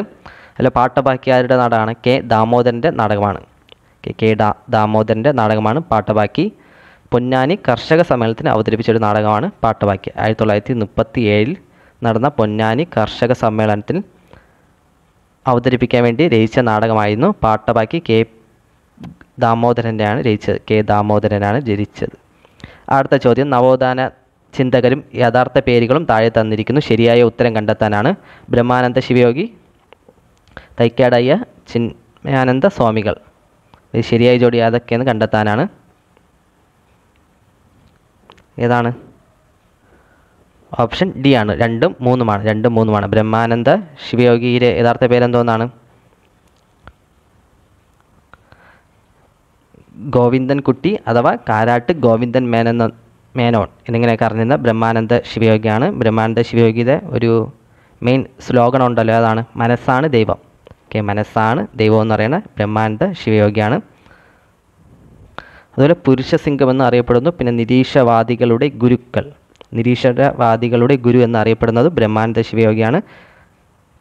അല്ല പാട്ടബാക്കിയാരുടെ നാടകമാണ് കെ ദാമോദരന്റെ നാടകമാണ്. കെ ദാ ദാമോദരന്റെ നാടകമാണ് പാട്ടബാക്കി പൊന്നാനി കർഷക സമ്മേളനത്തിന് അവതരിപ്പിച്ച ഒരു നാടകമാണ് പാട്ടബാക്കി ആയിരത്തി തൊള്ളായിരത്തി മുപ്പത്തി ഏഴിൽ നടന്ന പൊന്നാനി കർഷക സമ്മേളനത്തിൽ അവതരിപ്പിക്കാൻ വേണ്ടി രചിച്ച നാടകമായിരുന്നു പാട്ടബാക്കി കെ ദാമോദരന്റെയാണ് രചിച്ചത്. കെ ദാമോദരനാണ് രചിച്ചത്. അടുത്ത ചോദ്യം. നവോത്ഥാന ചിന്തകരും യഥാർത്ഥ പേരുകളും താഴെ തന്നിരിക്കുന്നു. ശരിയായ ഉത്തരം കണ്ടെത്താനാണ് ബ്രഹ്മാനന്ദ ശിവയോഗി തൈക്കാടയ്യ ചിന്മയാനന്ദ സ്വാമികൾ. ഇത് ശരിയായ ജോഡി ഏതൊക്കെയെന്ന് കണ്ടെത്താനാണ്. ഏതാണ്? ഓപ്ഷൻ ഡി ആണ്. രണ്ടും മൂന്നുമാണ്. രണ്ടും മൂന്നുമാണ്. ബ്രഹ്മാനന്ദ ശിവയോഗിയിലെ യഥാർത്ഥ പേരെന്തോന്നാണ്? ഗോവിന്ദൻ കുട്ടി അഥവാ കാരാട്ട് ഗോവിന്ദൻ മേനെന്ന മേനോൻ. എന്നിങ്ങനെയൊക്കെ അറിഞ്ഞിരുന്ന ബ്രഹ്മാനന്ദ ശിവയോഗിയാണ്. ബ്രഹ്മാനന്ദ ശിവയോഗിയുടെ ഒരു മെയിൻ സ്ലോഗൻ ഉണ്ടല്ലോ അതാണ് മനസ്സാണ് ദൈവം. ഓക്കെ മനസ്സാണ് ദൈവം എന്ന് പറയുന്നത് ബ്രഹ്മാനന്ദ ശിവയോഗിയാണ്. അതുപോലെ പുരുഷസിംഗം എന്ന് അറിയപ്പെടുന്നു പിന്നെ നിരീക്ഷവാദികളുടെ ഗുരുക്കൾ. നിരീക്ഷവാദികളുടെ ഗുരു എന്നറിയപ്പെടുന്നത് ബ്രഹ്മാനന്ദ ശിവയോഗിയാണ്.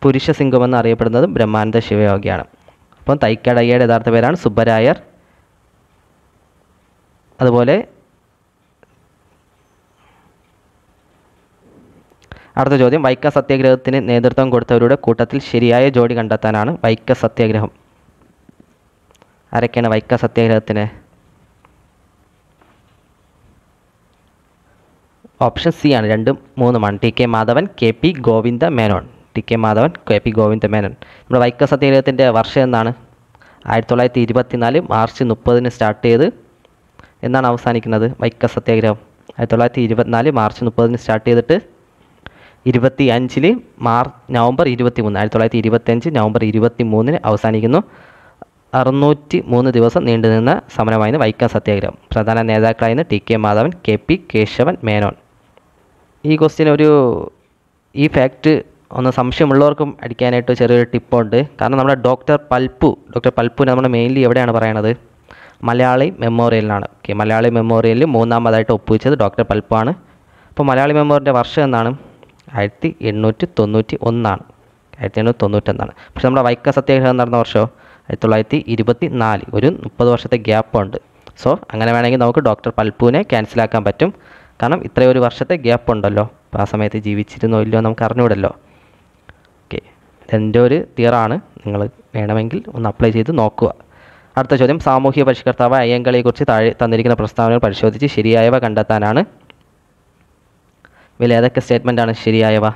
പുരുഷ സിംഗം എന്നറിയപ്പെടുന്നത് ബ്രഹ്മാനന്ദ ശിവയോഗിയാണ്. അപ്പം തൈക്കടയ്യയുടെ യഥാർത്ഥ പേരാണ് സുബ്ബരായർ. അതുപോലെ അടുത്ത ചോദ്യം വൈക്ക സത്യാഗ്രഹത്തിന് നേതൃത്വം കൊടുത്തവരുടെ കൂട്ടത്തിൽ ശരിയായ ജോഡി കണ്ടെത്താനാണ് വൈക്ക സത്യാഗ്രഹം. ആരൊക്കെയാണ് വൈക്ക സത്യാഗ്രഹത്തിന്? ഓപ്ഷൻ സി ആണ്. രണ്ടും മൂന്നുമാണ് T K Madhavan K P Govinda Menon. T K Madhavan K P Govinda Menon. നമ്മുടെ വൈക്ക സത്യാഗ്രഹത്തിന്റെ വർഷം എന്നാണ് ആയിരത്തി തൊള്ളായിരത്തി ഇരുപത്തിനാല് മാർച്ച് മുപ്പതിന് സ്റ്റാർട്ട് ചെയ്ത് എന്നാണ് അവസാനിക്കുന്നത് വൈക്ക സത്യാഗ്രഹം. ആയിരത്തി തൊള്ളായിരത്തി ഇരുപത്തിനാല് മാർച്ച് മുപ്പതിന് സ്റ്റാർട്ട് ചെയ്തിട്ട് ഇരുപത്തി അഞ്ചിൽ മാർ നവംബർ ഇരുപത്തി മൂന്ന് ആയിരത്തി തൊള്ളായിരത്തി ഇരുപത്തഞ്ച് നവംബർ ഇരുപത്തി മൂന്നിന് അവസാനിക്കുന്നു. അറുന്നൂറ്റി മൂന്ന് ദിവസം നീണ്ടുനിന്ന സമരമായിരുന്നു വൈക്കം സത്യാഗ്രഹം. പ്രധാന നേതാക്കളായിരുന്നു T K Madhavan K P Kesava Menon. ഈ ക്വസ്റ്റ്യൻ ഒരു ഈ ഫാക്റ്റ് ഒന്ന് സംശയമുള്ളവർക്കും അടിക്കാനായിട്ട് ചെറിയൊരു ടിപ്പുണ്ട് കാരണം നമ്മുടെ ഡോക്ടർ പൽപ്പു ഡോക്ടർ പൽപ്പുവിനെ നമ്മൾ മെയിൻലി എവിടെയാണ് പറയണത്? മലയാളി മെമ്മോറിയലിനാണ് ഓക്കെ മലയാളി മെമ്മോറിയലിൽ മൂന്നാമതായിട്ട് ഒപ്പുവെച്ചത് ഡോക്ടർ പൽപ്പാണ് അപ്പോൾ മലയാളി മെമ്മോറിയലിന്റെ വർഷം എന്നാണ് ആയിരത്തി എണ്ണൂറ്റി തൊണ്ണൂറ്റി ഒന്നാണ് ആയിരത്തി എണ്ണൂറ്റി തൊണ്ണൂറ്റൊന്നാണ് പക്ഷേ നമ്മുടെ വൈക്കം സത്യാഗ്രഹം നടന്ന വർഷമോ ആയിരത്തി തൊള്ളായിരത്തി ഇരുപത്തി നാല് ഒരു മുപ്പത് വർഷത്തെ ഗ്യാപ്പ് ഉണ്ട് സോ അങ്ങനെ വേണമെങ്കിൽ നമുക്ക് ഡോക്ടർ പൽപ്പുവിനെ ക്യാൻസലാക്കാൻ പറ്റും. കാരണം ഇത്രയും ഒരു വർഷത്തെ ഗ്യാപ്പ് ഉണ്ടല്ലോ അപ്പോൾ ആ സമയത്ത് ജീവിച്ചിരുന്നോ ഇല്ലയോ നമുക്ക് അറിഞ്ഞുവിടല്ലോ ഓക്കെ. എന്റെ ഒരു തിയറാണ്. നിങ്ങൾ വേണമെങ്കിൽ ഒന്ന് അപ്ലൈ ചെയ്ത് നോക്കുക. അടുത്ത ചോദ്യം സാമൂഹിക പരിഷ്കർത്താവ് അയ്യങ്കളിയെക്കുറിച്ച് താഴെ തന്നിരിക്കുന്ന പ്രസ്താവനകൾ പരിശോധിച്ച് ശരിയായവ കണ്ടെത്താനാണ് ഇതിൽ ഏതൊക്കെ സ്റ്റേറ്റ്മെന്റാണ് ശരിയായവ?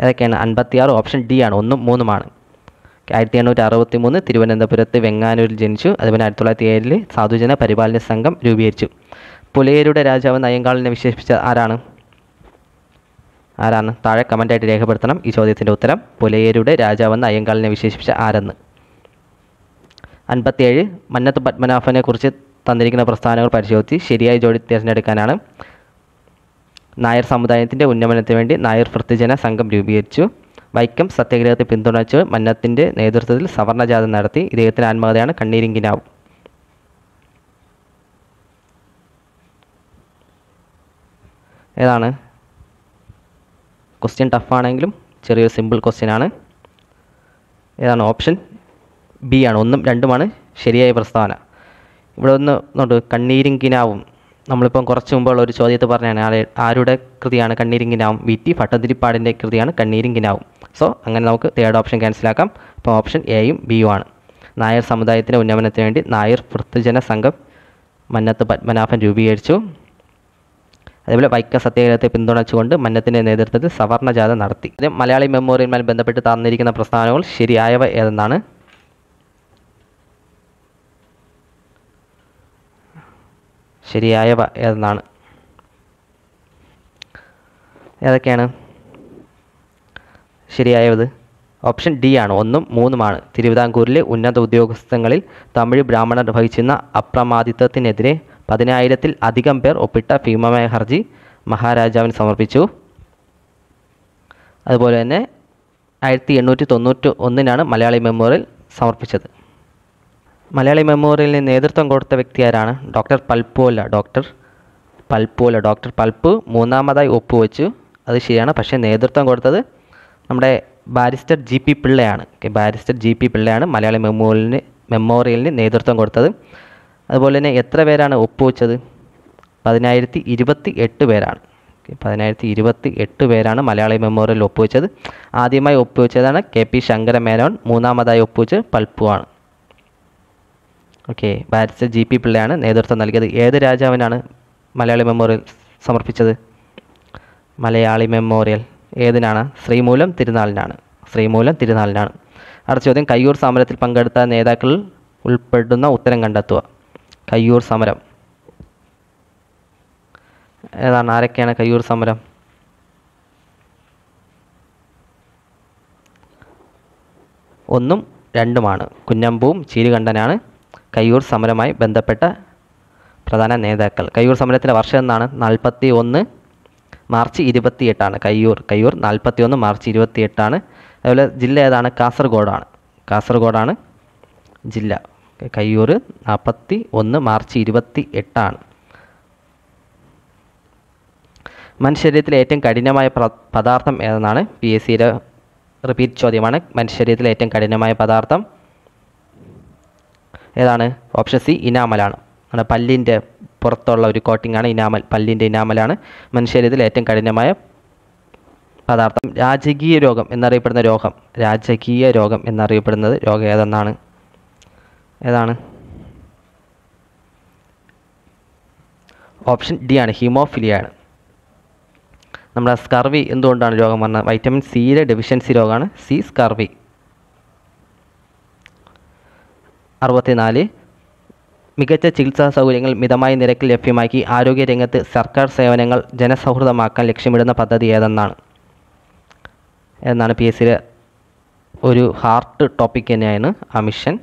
ഏതൊക്കെയാണ്? അൻപത്തിയാറ് ഓപ്ഷൻ ഡി ആണ് ഒന്നും മൂന്നുമാണ്. ആയിരത്തി എണ്ണൂറ്റി അറുപത്തി മൂന്ന് തിരുവനന്തപുരത്ത് വെങ്ങാനൂരിൽ ജനിച്ചു. അതുപോലെ ആയിരത്തി തൊള്ളായിരത്തി ഏഴിൽ സാധുജന പരിപാലന സംഘം രൂപീകരിച്ചു. പുലയരുടെ രാജാവ് നയങ്കാളിനെ വിശേഷിപ്പിച്ച ആരാണ്? ആരാണ്? താഴെ കമന്റായിട്ട് രേഖപ്പെടുത്തണം ഈ ചോദ്യത്തിന്റെ ഉത്തരം. പുലയരുടെ രാജാവെന്ന് അയ്യങ്കാളിനെ വിശേഷിപ്പിച്ച ആരെന്ന്. അൻപത്തിയേഴ് മന്നത്ത് പത്മനാഭനെ കുറിച്ച് തന്നിരിക്കുന്ന പ്രസ്ഥാനങ്ങൾ പരിശോധിച്ച് ശരിയായ ജോഡി തിരഞ്ഞെടുക്കാനാണ് നായർ സമുദായത്തിന്റെ ഉന്നമനത്തിന് വേണ്ടി നായർ വൃത്തിജന സംഘം രൂപീകരിച്ചു. വൈക്കം സത്യാഗ്രഹത്തെ പിന്തുണച്ച് മന്നത്തിന്റെ നേതൃത്വത്തിൽ സവർണജാഥ നടത്തി. ഇദ്ദേഹത്തിന്റെ ആത്മകഥയാണ് കണ്ണീരിങ്കിനാവ്. ഏതാണ്? ക്വസ്റ്റ്യൻ ടഫാണെങ്കിലും ചെറിയൊരു സിമ്പിൾ ക്വസ്റ്റ്യൻ ആണ്. ഏതാണ്? ഓപ്ഷൻ ബി ആണ്. ഒന്നും രണ്ടുമാണ് ശരിയായ പ്രസ്താവന. ഇവിടെ ഒന്ന് നോട്ട് കണ്ണീരിങ്കിനാവും. നമ്മളിപ്പം കുറച്ച് മുമ്പുള്ള ഒരു ചോദ്യത്തിൽ പറഞ്ഞാണ് ആരെ ആരുടെ കൃതിയാണ് കണ്ണീരിങ്കിനാവും? വി ടി ഭട്ടതിരിപ്പാടിന്റെ കൃതിയാണ് കണ്ണീരിങ്കിനാവും. സോ അങ്ങനെ നമുക്ക് തേർഡ് ഓപ്ഷൻ ക്യാൻസലാക്കാം അപ്പോൾ ഓപ്ഷൻ എയും ബിയും ആണ്. നായർ സമുദായത്തിന്റെ ഉന്നമനത്തിന് വേണ്ടി നായർ വൃത്തജന സംഘം മന്നത്ത് പത്മനാഭൻ രൂപീകരിച്ചു. അതേപോലെ വൈക്ക സത്യാഗ്രഹത്തെ പിന്തുണച്ചുകൊണ്ട് മന്നത്തിന്റെ നേതൃത്വത്തിൽ സവർണ ജാഥ നടത്തി. മലയാളി മെമ്മോറിയലുമായി ബന്ധപ്പെട്ട് തന്നിരിക്കുന്ന പ്രസ്ഥാനങ്ങൾ ശരിയായവ ഏതെന്നാണ്? ശരിയായവ ഏതെന്നാണ്? ഏതൊക്കെയാണ്? ശരിയായത്? ഓപ്ഷൻ ഡി ആണ്. ഒന്നും മൂന്നുമാണ് തിരുവിതാംകൂറിലെ ഉന്നത ഉദ്യോഗസ്ഥങ്ങളിൽ തമിഴ് ബ്രാഹ്മണർ വഹിച്ചിരുന്ന അപ്രമാദിത്വത്തിനെതിരെ പതിനായിരത്തിൽ അധികം പേർ ഒപ്പിട്ട ഭീമമായ ഹർജി മഹാരാജാവിന് സമർപ്പിച്ചു. അതുപോലെ തന്നെ ആയിരത്തി എണ്ണൂറ്റി തൊണ്ണൂറ്റി ഒന്നിനാണ് മലയാളി മെമ്മോറിയൽ സമർപ്പിച്ചത്. മലയാളി മെമ്മോറിയലിന് നേതൃത്വം കൊടുത്ത വ്യക്തി ആരാണ്? ഡോക്ടർ പൽപ്പോല ഡോക്ടർ പൽപ്പോല ഡോക്ടർ പൽപ്പ് മൂന്നാമതായി ഒപ്പുവെച്ചു. അത് ശരിയാണ്. പക്ഷേ നേതൃത്വം കൊടുത്തത് നമ്മുടെ ബാരിസ്റ്റർ ജി പി പിള്ളയാണ്. ബാരിസ്റ്റർ ജി പി പിള്ളയാണ് മലയാളി മെമ്മോറിയലിന് മെമ്മോറിയലിന് നേതൃത്വം കൊടുത്തത്. അതുപോലെ തന്നെ എത്ര പേരാണ് ഒപ്പുവെച്ചത്? പതിനായിരത്തി ഇരുപത്തി എട്ട് പേരാണ്. പതിനായിരത്തി ഇരുപത്തി എട്ട് പേരാണ് മലയാളി മെമ്മോറിയൽ ഒപ്പുവെച്ചത്. ആദ്യമായി ഒപ്പുവെച്ചതാണ് കെ പി ശങ്കരമേനോൻ മൂന്നാമതായി ഒപ്പുവെച്ചത് പൽപ്പുവാണ്. ഓക്കെ ബാരിസ്റ്റർ ജി പി പിള്ളയാണ് നേതൃത്വം നൽകിയത്. ഏത് രാജാവിനാണ് മലയാളി മെമ്മോറിയൽ സമർപ്പിച്ചത്? മലയാളി മെമ്മോറിയൽ ഏതിനാണ്? ശ്രീമൂലം തിരുനാളിനാണ്. ശ്രീമൂലം തിരുനാളിനാണ്. അടുത്ത ചോദ്യം കയ്യൂർ സമരത്തിൽ പങ്കെടുത്ത നേതാക്കൾ ഉൾപ്പെടുന്ന ഉത്തരം കണ്ടെത്തുക. കയ്യൂർ സമരം. ഏതാണ് ആരൊക്കെയാണ് കയ്യൂർ സമരം? ഒന്നും രണ്ടുമാണ്. കുഞ്ഞമ്പൂവും ചീരുകണ്ഠനാണ്. കയ്യൂർ സമരമായി ബന്ധപ്പെട്ട പ്രധാന നേതാക്കൾ. കയ്യൂർ സമരത്തിന്റെ വർഷം എന്നാണ്? നാൽപ്പത്തി ഒന്ന് മാർച്ച് ഇരുപത്തി എട്ടാണ് കയ്യൂർ കയ്യൂർ നാൽപ്പത്തി ഒന്ന് മാർച്ച് ഇരുപത്തി എട്ടാണ് അതുപോലെ ജില്ല ഏതാണ്? കാസർഗോഡാണ്. കാസർഗോഡാണ് ജില്ല. കയ്യൂർ നാൽപ്പത്തി ഒന്ന് മാർച്ച് ഇരുപത്തി എട്ടാണ് മനുഷ്യരീരത്തിലെ ഏറ്റവും കഠിനമായ പദാർത്ഥം ഏതെന്നാണ്? പി എസ് സിയുടെ റിപ്പീറ്റ് ചോദ്യമാണ്. മനുഷ്യരീരത്തിലെ ഏറ്റവും കഠിനമായ പദാർത്ഥം ഏതാണ്? ഓപ്ഷൻ സി ഇനാമലാണ്. നമ്മുടെ പല്ലിന്റെ പുറത്തുള്ള ഒരു കോട്ടിംഗ് ആണ് ഇനാമൽ. പല്ലിന്റെ ഇനാമലാണ്. മനുഷ്യരിതിൽ ഏറ്റവും കഠിനമായ പദാർത്ഥം രാജകീയ രോഗം എന്നറിയപ്പെടുന്ന രോഗം. രാജകീയ രോഗം എന്നറിയപ്പെടുന്നത് രോഗം ഏതെന്നാണ്? ഏതാണ്? ഓപ്ഷൻ ഡി ആണ് ഹീമോഫിലിയ ആണ്. നമ്മുടെ സ്കർവി എന്തുകൊണ്ടാണ് രോഗം വന്നത് വൈറ്റമിൻ സിയിലെ ഡെഫിഷ്യൻസി രോഗമാണ്. സി സ്കർവി അറുപത്തിനാല്. മികച്ച ചികിത്സാ സൗകര്യങ്ങൾ മിതമായ നിരക്കിൽ ലഭ്യമാക്കി ആരോഗ്യരംഗത്ത് സർക്കാർ സേവനങ്ങൾ ജനസൗഹൃദമാക്കാൻ ലക്ഷ്യമിടുന്ന പദ്ധതി ഏതെന്നാണ്? എന്നാണ് പി എസ് സിയിലെ ഒരു ഹാർട്ട് ടോപ്പിക് തന്നെയാണ് ആ മിഷൻ.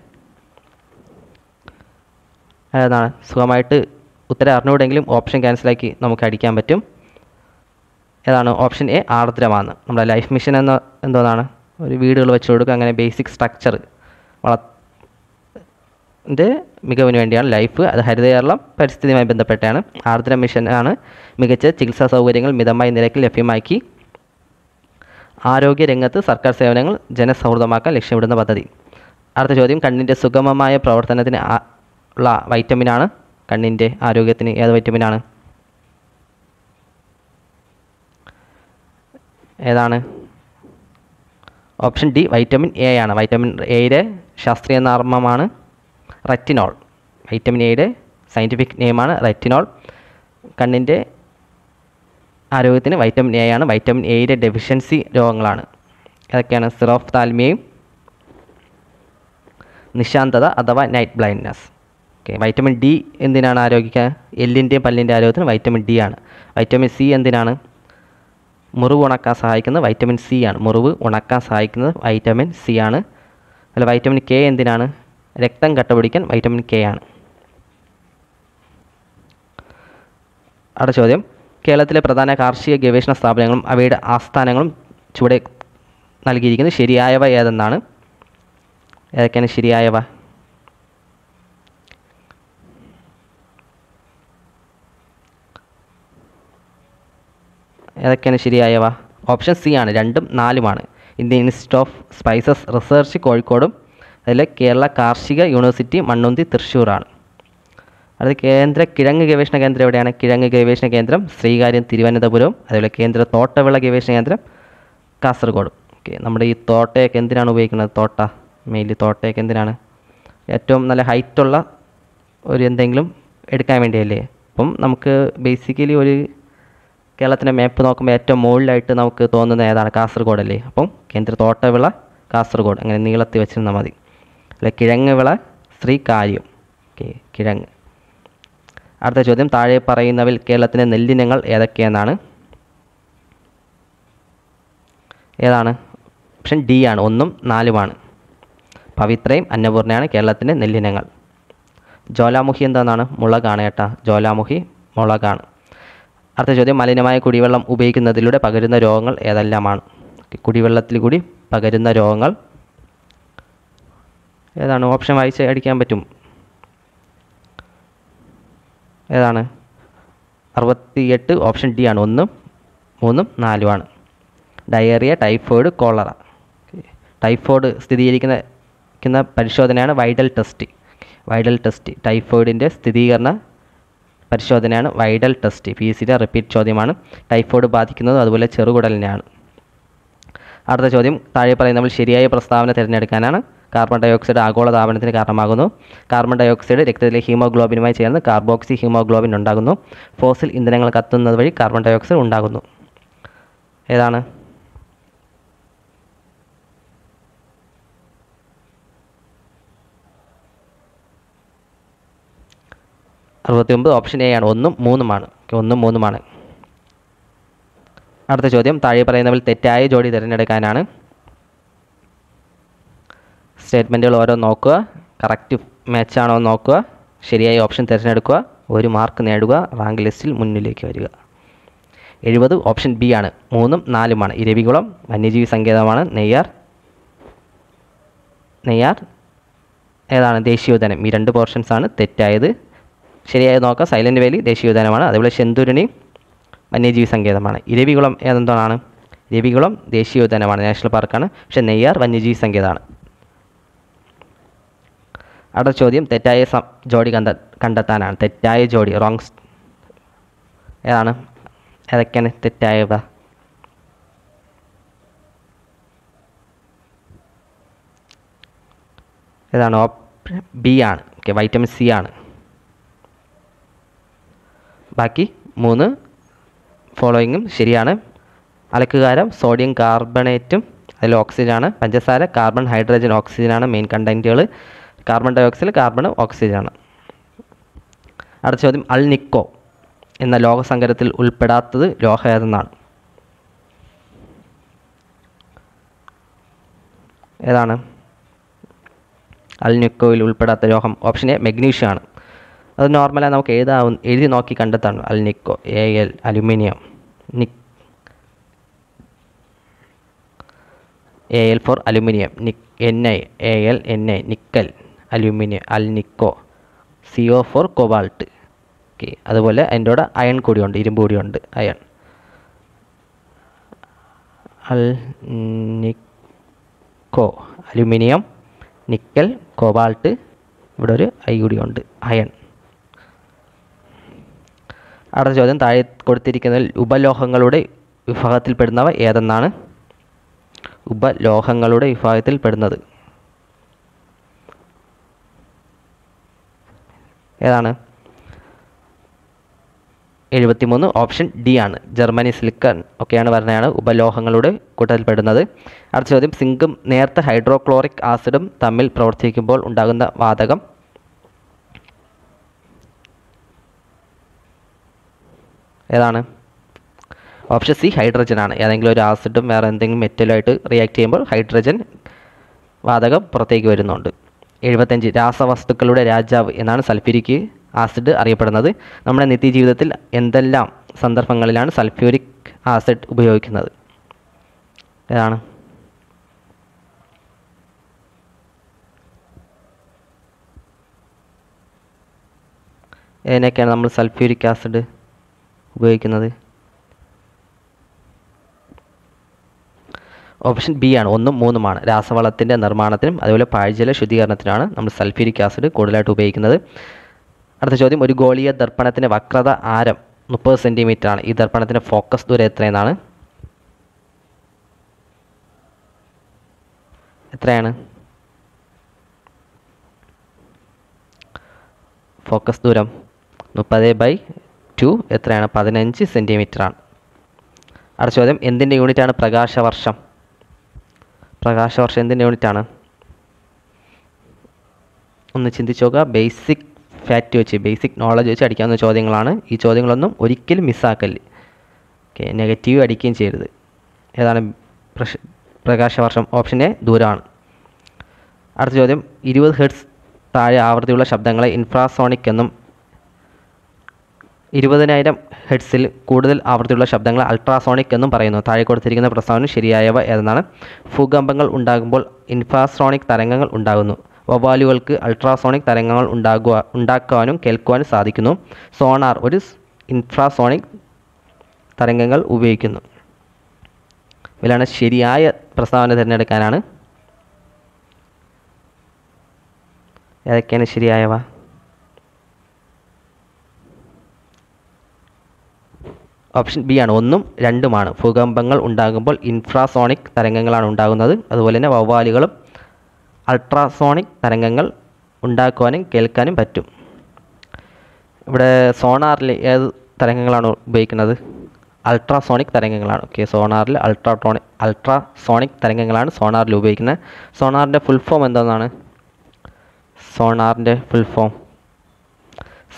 എന്നാണ് സുഖമായിട്ട് ഉത്തരം അറിഞ്ഞുകൂടെങ്കിലും ഓപ്ഷൻ ക്യാൻസലാക്കി നമുക്ക് അടിക്കാൻ പറ്റും. ഏതാണ്? ഓപ്ഷൻ എ ആർദ്രമാണ് നമ്മുടെ ലൈഫ് മിഷൻ എന്ന എന്തോന്നാണ്? ഒരു വീടുകൾ വെച്ച് കൊടുക്കുക. അങ്ങനെ ബേസിക് സ്ട്രക്ചർ വള മികവിന് വേണ്ടിയാണ് ലൈഫ്. അത് ഹരിത കേരളം പരിസ്ഥിതിയുമായി ബന്ധപ്പെട്ടാണ്. ആർദ്ര മിഷൻ ആണ് മികച്ച ചികിത്സാ സൗകര്യങ്ങൾ മിതമായ നിരക്കിൽ ലഭ്യമാക്കി ആരോഗ്യ രംഗത്ത് സർക്കാർ സേവനങ്ങൾ ജനസൗഹൃദമാക്കാൻ ലക്ഷ്യമിടുന്ന പദ്ധതി. അടുത്ത ചോദ്യം കണ്ണിന്റെ സുഗമമായ പ്രവർത്തനത്തിന് ഉള്ള വൈറ്റമിനാണ് കണ്ണിന്റെ ആരോഗ്യത്തിന് ഏത് വൈറ്റമിനാണ് ഏതാണ്? ഓപ്ഷൻ ഡി വൈറ്റമിൻ എ ആണ്. വൈറ്റമിൻ എയുടെ ശാസ്ത്രീയ നാമമാണ് റെറ്റിനോൾ. വൈറ്റമിൻ എയുടെ സയന്റിഫിക് നെയിമാണ് റെറ്റിനോൾ. കണ്ണിന്റെ ആരോഗ്യത്തിന് വൈറ്റമിൻ എ ആണ്. വൈറ്റമിൻ എയുടെ ഡെഫിഷ്യൻസി രോഗങ്ങളാണ്. അതൊക്കെയാണ് സിറോഫ് താൽമിയയും നിശാന്തത അഥവാ night blindness okay vitamin D എന്തിനാണ് ആരോഗ്യിക്കാൻ? എല്ലിന്റെയും പല്ലിന്റെ ആരോഗ്യത്തിന് വൈറ്റമിൻ ഡി ആണ്. വൈറ്റമിൻ സി എന്തിനാണ്? മുറിവ് ഉണക്കാൻ സഹായിക്കുന്നത് വൈറ്റമിൻ സി ആണ്. മുറിവ് ഉണക്കാൻ സഹായിക്കുന്നത് വൈറ്റമിൻ സി ആണ്. അല്ല വൈറ്റമിൻ കെ എന്തിനാണ്? രക്തം കട്ടപിടിക്കാൻ വൈറ്റമിൻ കെ ആണ്. അടുത്ത ചോദ്യം. കേരളത്തിലെ പ്രധാന കാർഷിക ഗവേഷണ സ്ഥാപനങ്ങളും അവയുടെ ആസ്ഥാനങ്ങളും ചുവടെ നൽകിയിരിക്കുന്നത് ശരിയായവ ഏതെന്നാണ്? ഏതൊക്കെയാണ് ശരിയായവ? ഏതൊക്കെയാണ് ശരിയായവ? ഓപ്ഷൻ സി ആണ് രണ്ടും നാലുമാണ്. Indian institute of spices research കോഴിക്കോടും അതിൽ കേരള കാർഷിക യൂണിവേഴ്സിറ്റി മണ്ണുന്തി തൃശ്ശൂറാണ് അടുത്ത കേന്ദ്ര കിഴങ്ങ് ഗവേഷണ കേന്ദ്രം എവിടെയാണ്? കിഴങ്ങ് ഗവേഷണ കേന്ദ്രം ശ്രീകാര്യം തിരുവനന്തപുരം അതുപോലെ കേന്ദ്ര തോട്ടവിള ഗവേഷണ കേന്ദ്രം കാസർഗോഡ്. ഓക്കെ നമ്മുടെ ഈ തോട്ടയൊക്കെ എന്തിനാണ് ഉപയോഗിക്കുന്നത്? തോട്ട മെയിൻലി തോട്ടയൊക്കെ എന്തിനാണ്? ഏറ്റവും നല്ല ഹൈറ്റുള്ള ഒരു എന്തെങ്കിലും എടുക്കാൻ വേണ്ടിയല്ലേ? അപ്പം നമുക്ക് ബേസിക്കലി ഒരു കേരളത്തിന്റെ മാപ്പ് നോക്കുമ്പോൾ ഏറ്റവും മുകളിലായിട്ട് നമുക്ക് തോന്നുന്ന ഏതാണ്? കാസർഗോഡ് അല്ലേ അപ്പം കേന്ദ്ര തോട്ടവിള കാസർഗോഡ് അങ്ങനെ നീളത്തിൽ വെച്ചിരുന്നാൽ മതി. അല്ലെ കിഴങ്ങ് വിള കാര്യം ഓക്കെ കിഴങ്ങ്. അടുത്ത ചോദ്യം താഴെ പറയുന്നവയിൽ കേരളത്തിലെ നെല്ലിനങ്ങൾ ഏതൊക്കെയെന്നാണ്? ഏതാണ്? ഓപ്ഷൻ ഡി ആണ് ഒന്നും നാലുമാണ്. പവിത്രയും അന്നപൂർണയാണ് കേരളത്തിന്റെ നെല്ലിനങ്ങൾ. ജ്വാലാമുഖി എന്താണെന്നാണ്? മുളകാണ് കേട്ടാ ജ്വാലാമുഖി മുളകാണ്. അടുത്ത ചോദ്യം മലിനമായ കുടിവെള്ളം ഉപയോഗിക്കുന്നതിലൂടെ പകരുന്ന രോഗങ്ങൾ ഏതെല്ലാമാണ്? കുടിവെള്ളത്തിൽ കൂടി പകരുന്ന രോഗങ്ങൾ ഏതാണ്? ഓപ്ഷൻ വായിച്ച് അടിക്കാൻ പറ്റും. ഏതാണ്? അറുപത്തിയെട്ട് ഓപ്ഷൻ ഡി ആണ്. ഒന്നും മൂന്നും നാലുമാണ് ഡയറിയ ടൈഫോയിഡ് കോളറ ടൈഫോയിഡ് സ്ഥിരീകരിക്കുന്ന ക്കുന്ന പരിശോധനയാണ് വൈഡൽ ടെസ്റ്റ് വൈഡൽ ടെസ്റ്റ് ടൈഫോയിഡിന്റെ സ്ഥിരീകരണ പരിശോധനയാണ് Widal test P S repeat ചോദ്യമാണ്. ടൈഫോയിഡ് ബാധിക്കുന്നത് അതുപോലെ ചെറുകുടലിനെയാണ്. അടുത്ത ചോദ്യം താഴെ പറയുന്നവൾ ശരിയായ പ്രസ്താവന തിരഞ്ഞെടുക്കാനാണ്. കാർബൺ ഡയോക്സൈഡ് ആഗോളതാപനത്തിന് കാരണമാകുന്നു. കാർബൺ ഡയോക്സൈഡ് രക്തത്തിലെ ഹീമോഗ്ലോബിനുമായി ചേർന്ന് കാർബോക്സി ഹീമോഗ്ലോബിൻ ഉണ്ടാകുന്നു. ഫോസിൽ ഇന്ധനങ്ങൾ കത്തുന്നത് വഴി കാർബൺ ഡയോക്സൈഡ് ഉണ്ടാകുന്നു. ഏതാണ്? അറുപത്തി ഒമ്പത് ഓപ്ഷൻ എ ആണ്. ഒന്നും മൂന്നുമാണ് ഒന്നും മൂന്നുമാണ് അടുത്ത ചോദ്യം. താഴെ പറയുന്നവരിൽ തെറ്റായ ജോഡി തിരഞ്ഞെടുക്കാനാണ്. സ്റ്റേറ്റ്മെന്റുകൾ ഓരോ നോക്കുക. കറക്റ്റ് ആണോ നോക്കുക. ശരിയായ ഓപ്ഷൻ തിരഞ്ഞെടുക്കുക. ഒരു മാർക്ക് നേടുക. റാങ്ക് ലിസ്റ്റിൽ മുന്നിലേക്ക് വരിക. എഴുപത് ഓപ്ഷൻ ബി ആണ്. മൂന്നും നാലുമാണ് ഇരവികുളം വന്യജീവി സങ്കേതമാണ്. നെയ്യാർ നെയ്യാർ ഏതാണ്? ദേശീയോദ്യാനം. ഈ രണ്ട് പോർഷൻസാണ് തെറ്റായത്. ശരിയായത് നോക്കുക സൈലന്റ് വാലി ദേശീയോദ്യാനമാണ്. അതേപോലെ ശെന്തുരണി വന്യജീവി സങ്കേതമാണ്. ഇരവികുളം ഏതെന്താണ് ഇരവികുളം ദേശീയോദ്യാനമാണ് നാഷണൽ പാർക്കാണ്. പക്ഷേ നെയ്യാർ വന്യജീവി സങ്കേതമാണ്. അടുത്ത ചോദ്യം തെറ്റായ ജോഡി കണ്ട കണ്ടെത്താനാണ്. തെറ്റായ ജോഡി റോങ്സ് ഏതാണ്? ഏതൊക്കെയാണ് തെറ്റായവ? ഏതാണ്? ഓപ്ഷൻ ബി ആണ്. ഓക്കെ വൈറ്റമിൻ സി ആണ്. ബാക്കി മൂന്ന് ഫോളോയിങ്ങും ശരിയാണ്. അലക്കുകാരം സോഡിയം കാർബണേറ്റും അതിൽ ഓക്സിജനാണ് പഞ്ചസാര കാർബൺ ഹൈഡ്രജൻ ഓക്സിജനാണ് മെയിൻ കണ്ടന്റുകൾ കാർബൺ ഡൈ ഓക്സൈഡ് കാർബൺ ഓക്സിജനാണ് അടുത്ത ചോദ്യം അൾനിക്കോ എന്ന ലോഹസങ്കരത്തിൽ ഉൾപ്പെടാത്തത് ലോഹ ഏതെന്നാണ്? ഏതാണ്? അൽ നിക്കോയിൽ ഉൾപ്പെടാത്ത ലോഹം ഓപ്ഷൻ എ മെഗ്നീഷ്യം ആണ്. അത് നോർമലായി നമുക്ക് ഏതാവും എഴുതി നോക്കി കണ്ടെത്താണ്. Alnico A L aluminium. Nic A L for aluminium. Nic N I A L N I nickel aluminium. Alnico C O for cobalt. Okay അതുപോലെ അതിന്റെ കൂടെ അയൺ കൂടിയുണ്ട് ഇരുമ്പ് കൂടിയുണ്ട് iron. Alnico aluminium nickel cobalt. ഇവിടെ ഒരു ഐ കൂടിയുണ്ട് iron. അടുത്ത ചോദ്യം താഴെ കൊടുത്തിരിക്കുന്ന ഉപലോഹങ്ങളുടെ വിഭാഗത്തിൽപ്പെടുന്നവ ഏതെന്നാണ്? ഉപലോഹങ്ങളുടെ വിഭാഗത്തിൽപ്പെടുന്നത്. ഏതാണ്? എഴുപത്തിമൂന്ന് ഓപ്ഷൻ ഡി ആണ്. ജർമ്മനി സിലിക്കൺ ഒക്കെയാണ് പറഞ്ഞതാണ് ഉപലോഹങ്ങളുടെ കൂട്ടത്തിൽപ്പെടുന്നത്. അടുത്ത ചോദ്യം സിങ്കും നേർത്ത ഹൈഡ്രോക്ലോറിക് ആസിഡും തമ്മിൽ പ്രവർത്തിക്കുമ്പോൾ ഉണ്ടാകുന്ന വാതകം ഏതാണ്? ഓപ്ഷൻ സി ഹൈഡ്രജൻ ആണ്. ഏതെങ്കിലും ഒരു ആസിഡും വേറെ എന്തെങ്കിലും മെറ്റലുമായിട്ട് റിയാക്ട് ചെയ്യുമ്പോൾ ഹൈഡ്രജൻ വാതകം പുറത്തേക്ക് വരുന്നുണ്ട്. എഴുപത്തഞ്ച് രാസവസ്തുക്കളുടെ രാജാവ് എന്നാണ് സൾഫ്യൂരിക് ആസിഡ് അറിയപ്പെടുന്നത്. നമ്മുടെ നിത്യജീവിതത്തിൽ എന്തെല്ലാം സന്ദർഭങ്ങളിലാണ് സൾഫ്യൂരിക് ആസിഡ് ഉപയോഗിക്കുന്നത്? ഏതാണ്? ഏതിനൊക്കെയാണ് നമ്മൾ സൾഫ്യൂരിക് ആസിഡ് ഉപയോഗിക്കുന്നത്? ഓപ്ഷൻ ബി ആണ്. ഒന്നും മൂന്നുമാണ്. രാസവളത്തിന്റെ നിർമ്മാണത്തിനും അതുപോലെ പാഴ്ജല ശുദ്ധീകരണത്തിനാണ് നമ്മൾ സൾഫ്യൂരിക് ആസിഡ് കൂടുതലായിട്ട് ഉപയോഗിക്കുന്നത്. അടുത്ത ചോദ്യം. ഒരു ഗോളീയ ദർപ്പണത്തിന്റെ വക്രത ആരം മുപ്പത് സെന്റിമീറ്റർ ആണ്. ഈ ദർപ്പണത്തിന്റെ ഫോക്കസ് ദൂരം എത്രയെന്നാണ്? എത്രയാണ്? ഫോക്കസ് ദൂരം മുപ്പത് ബൈ ടു എത്രയാണ്? പതിനഞ്ച് സെന്റിമീറ്റർ ആണ്. അടുത്ത ചോദ്യം എന്തിന്റെ യൂണിറ്റാണ് പ്രകാശവർഷം? പ്രകാശവർഷം എന്തിന്റെ യൂണിറ്റാണ്? ഒന്ന് ചിന്തിച്ച് നോക്കുക. ബേസിക് ഫാക്റ്റ് വെച്ച് ബേസിക് നോളജ് വെച്ച് അടിക്കാവുന്ന ചോദ്യങ്ങളാണ്. ഈ ചോദ്യങ്ങളൊന്നും ഒരിക്കലും മിസ്സാക്കല്ല് ഓക്കെ നെഗറ്റീവ് അടിക്കുകയും ചെയ്യരുത്. ഏതാണ്? പ്രകാശവർഷം ഓപ്ഷൻ എ ദൂരമാണ്. അടുത്ത ചോദ്യം ഇരുപത് ഹെഡ്സ് താഴെ ആവൃത്തിയുള്ള ശബ്ദങ്ങളെ ഇൻഫ്രാസോണിക് എന്നും ഇരുപതിനായിരം ഹെഡ്സിൽ കൂടുതൽ ആവൃത്തിയുള്ള ശബ്ദങ്ങൾ അൾട്രാസോണിക് എന്നും പറയുന്നു. താഴെ കൊടുത്തിരിക്കുന്ന പ്രസ്താവന ശരിയായവ ഏതെന്നാണ്? ഭൂകമ്പങ്ങൾ ഉണ്ടാകുമ്പോൾ ഇൻഫ്രാസോണിക് തരംഗങ്ങൾ ഉണ്ടാകുന്നു. വവ്വാലുകൾക്ക് അൾട്രാസോണിക് തരംഗങ്ങൾ ഉണ്ടാകുക ഉണ്ടാക്കുവാനും കേൾക്കുവാനും സാധിക്കുന്നു. സോണാർ ഒരു ഇൻഫ്രാസോണിക് തരംഗങ്ങൾ ഉപയോഗിക്കുന്നു. ഇതിലാണ് ശരിയായ പ്രസ്താവന തിരഞ്ഞെടുക്കാനാണ്. ഏതൊക്കെയാണ് ശരിയായവ? ഓപ്ഷൻ ബി ആണ്. ഒന്നും രണ്ടുമാണ്. ഭൂകമ്പങ്ങൾ ഉണ്ടാകുമ്പോൾ ഇൻഫ്രാസോണിക് തരംഗങ്ങളാണ് ഉണ്ടാകുന്നത്. അതുപോലെ തന്നെ വവ്വാലുകളും അൾട്രാസോണിക് തരംഗങ്ങൾ ഉണ്ടാക്കുവാനും കേൾക്കാനും പറ്റും. ഇവിടെ സോണാറിൽ ഏത് തരംഗങ്ങളാണ് ഉപയോഗിക്കുന്നത്? അൾട്രാസോണിക് തരംഗങ്ങളാണ്. ഓക്കെ സോണാറിൽ അൾട്രാട്രോണിക് അൾട്രാസോണിക് തരംഗങ്ങളാണ് സോണാറിൽ ഉപയോഗിക്കുന്നത്. സോണാറിന്റെ ഫുൾ ഫോം എന്താണ് സോണാറിന്റെ full form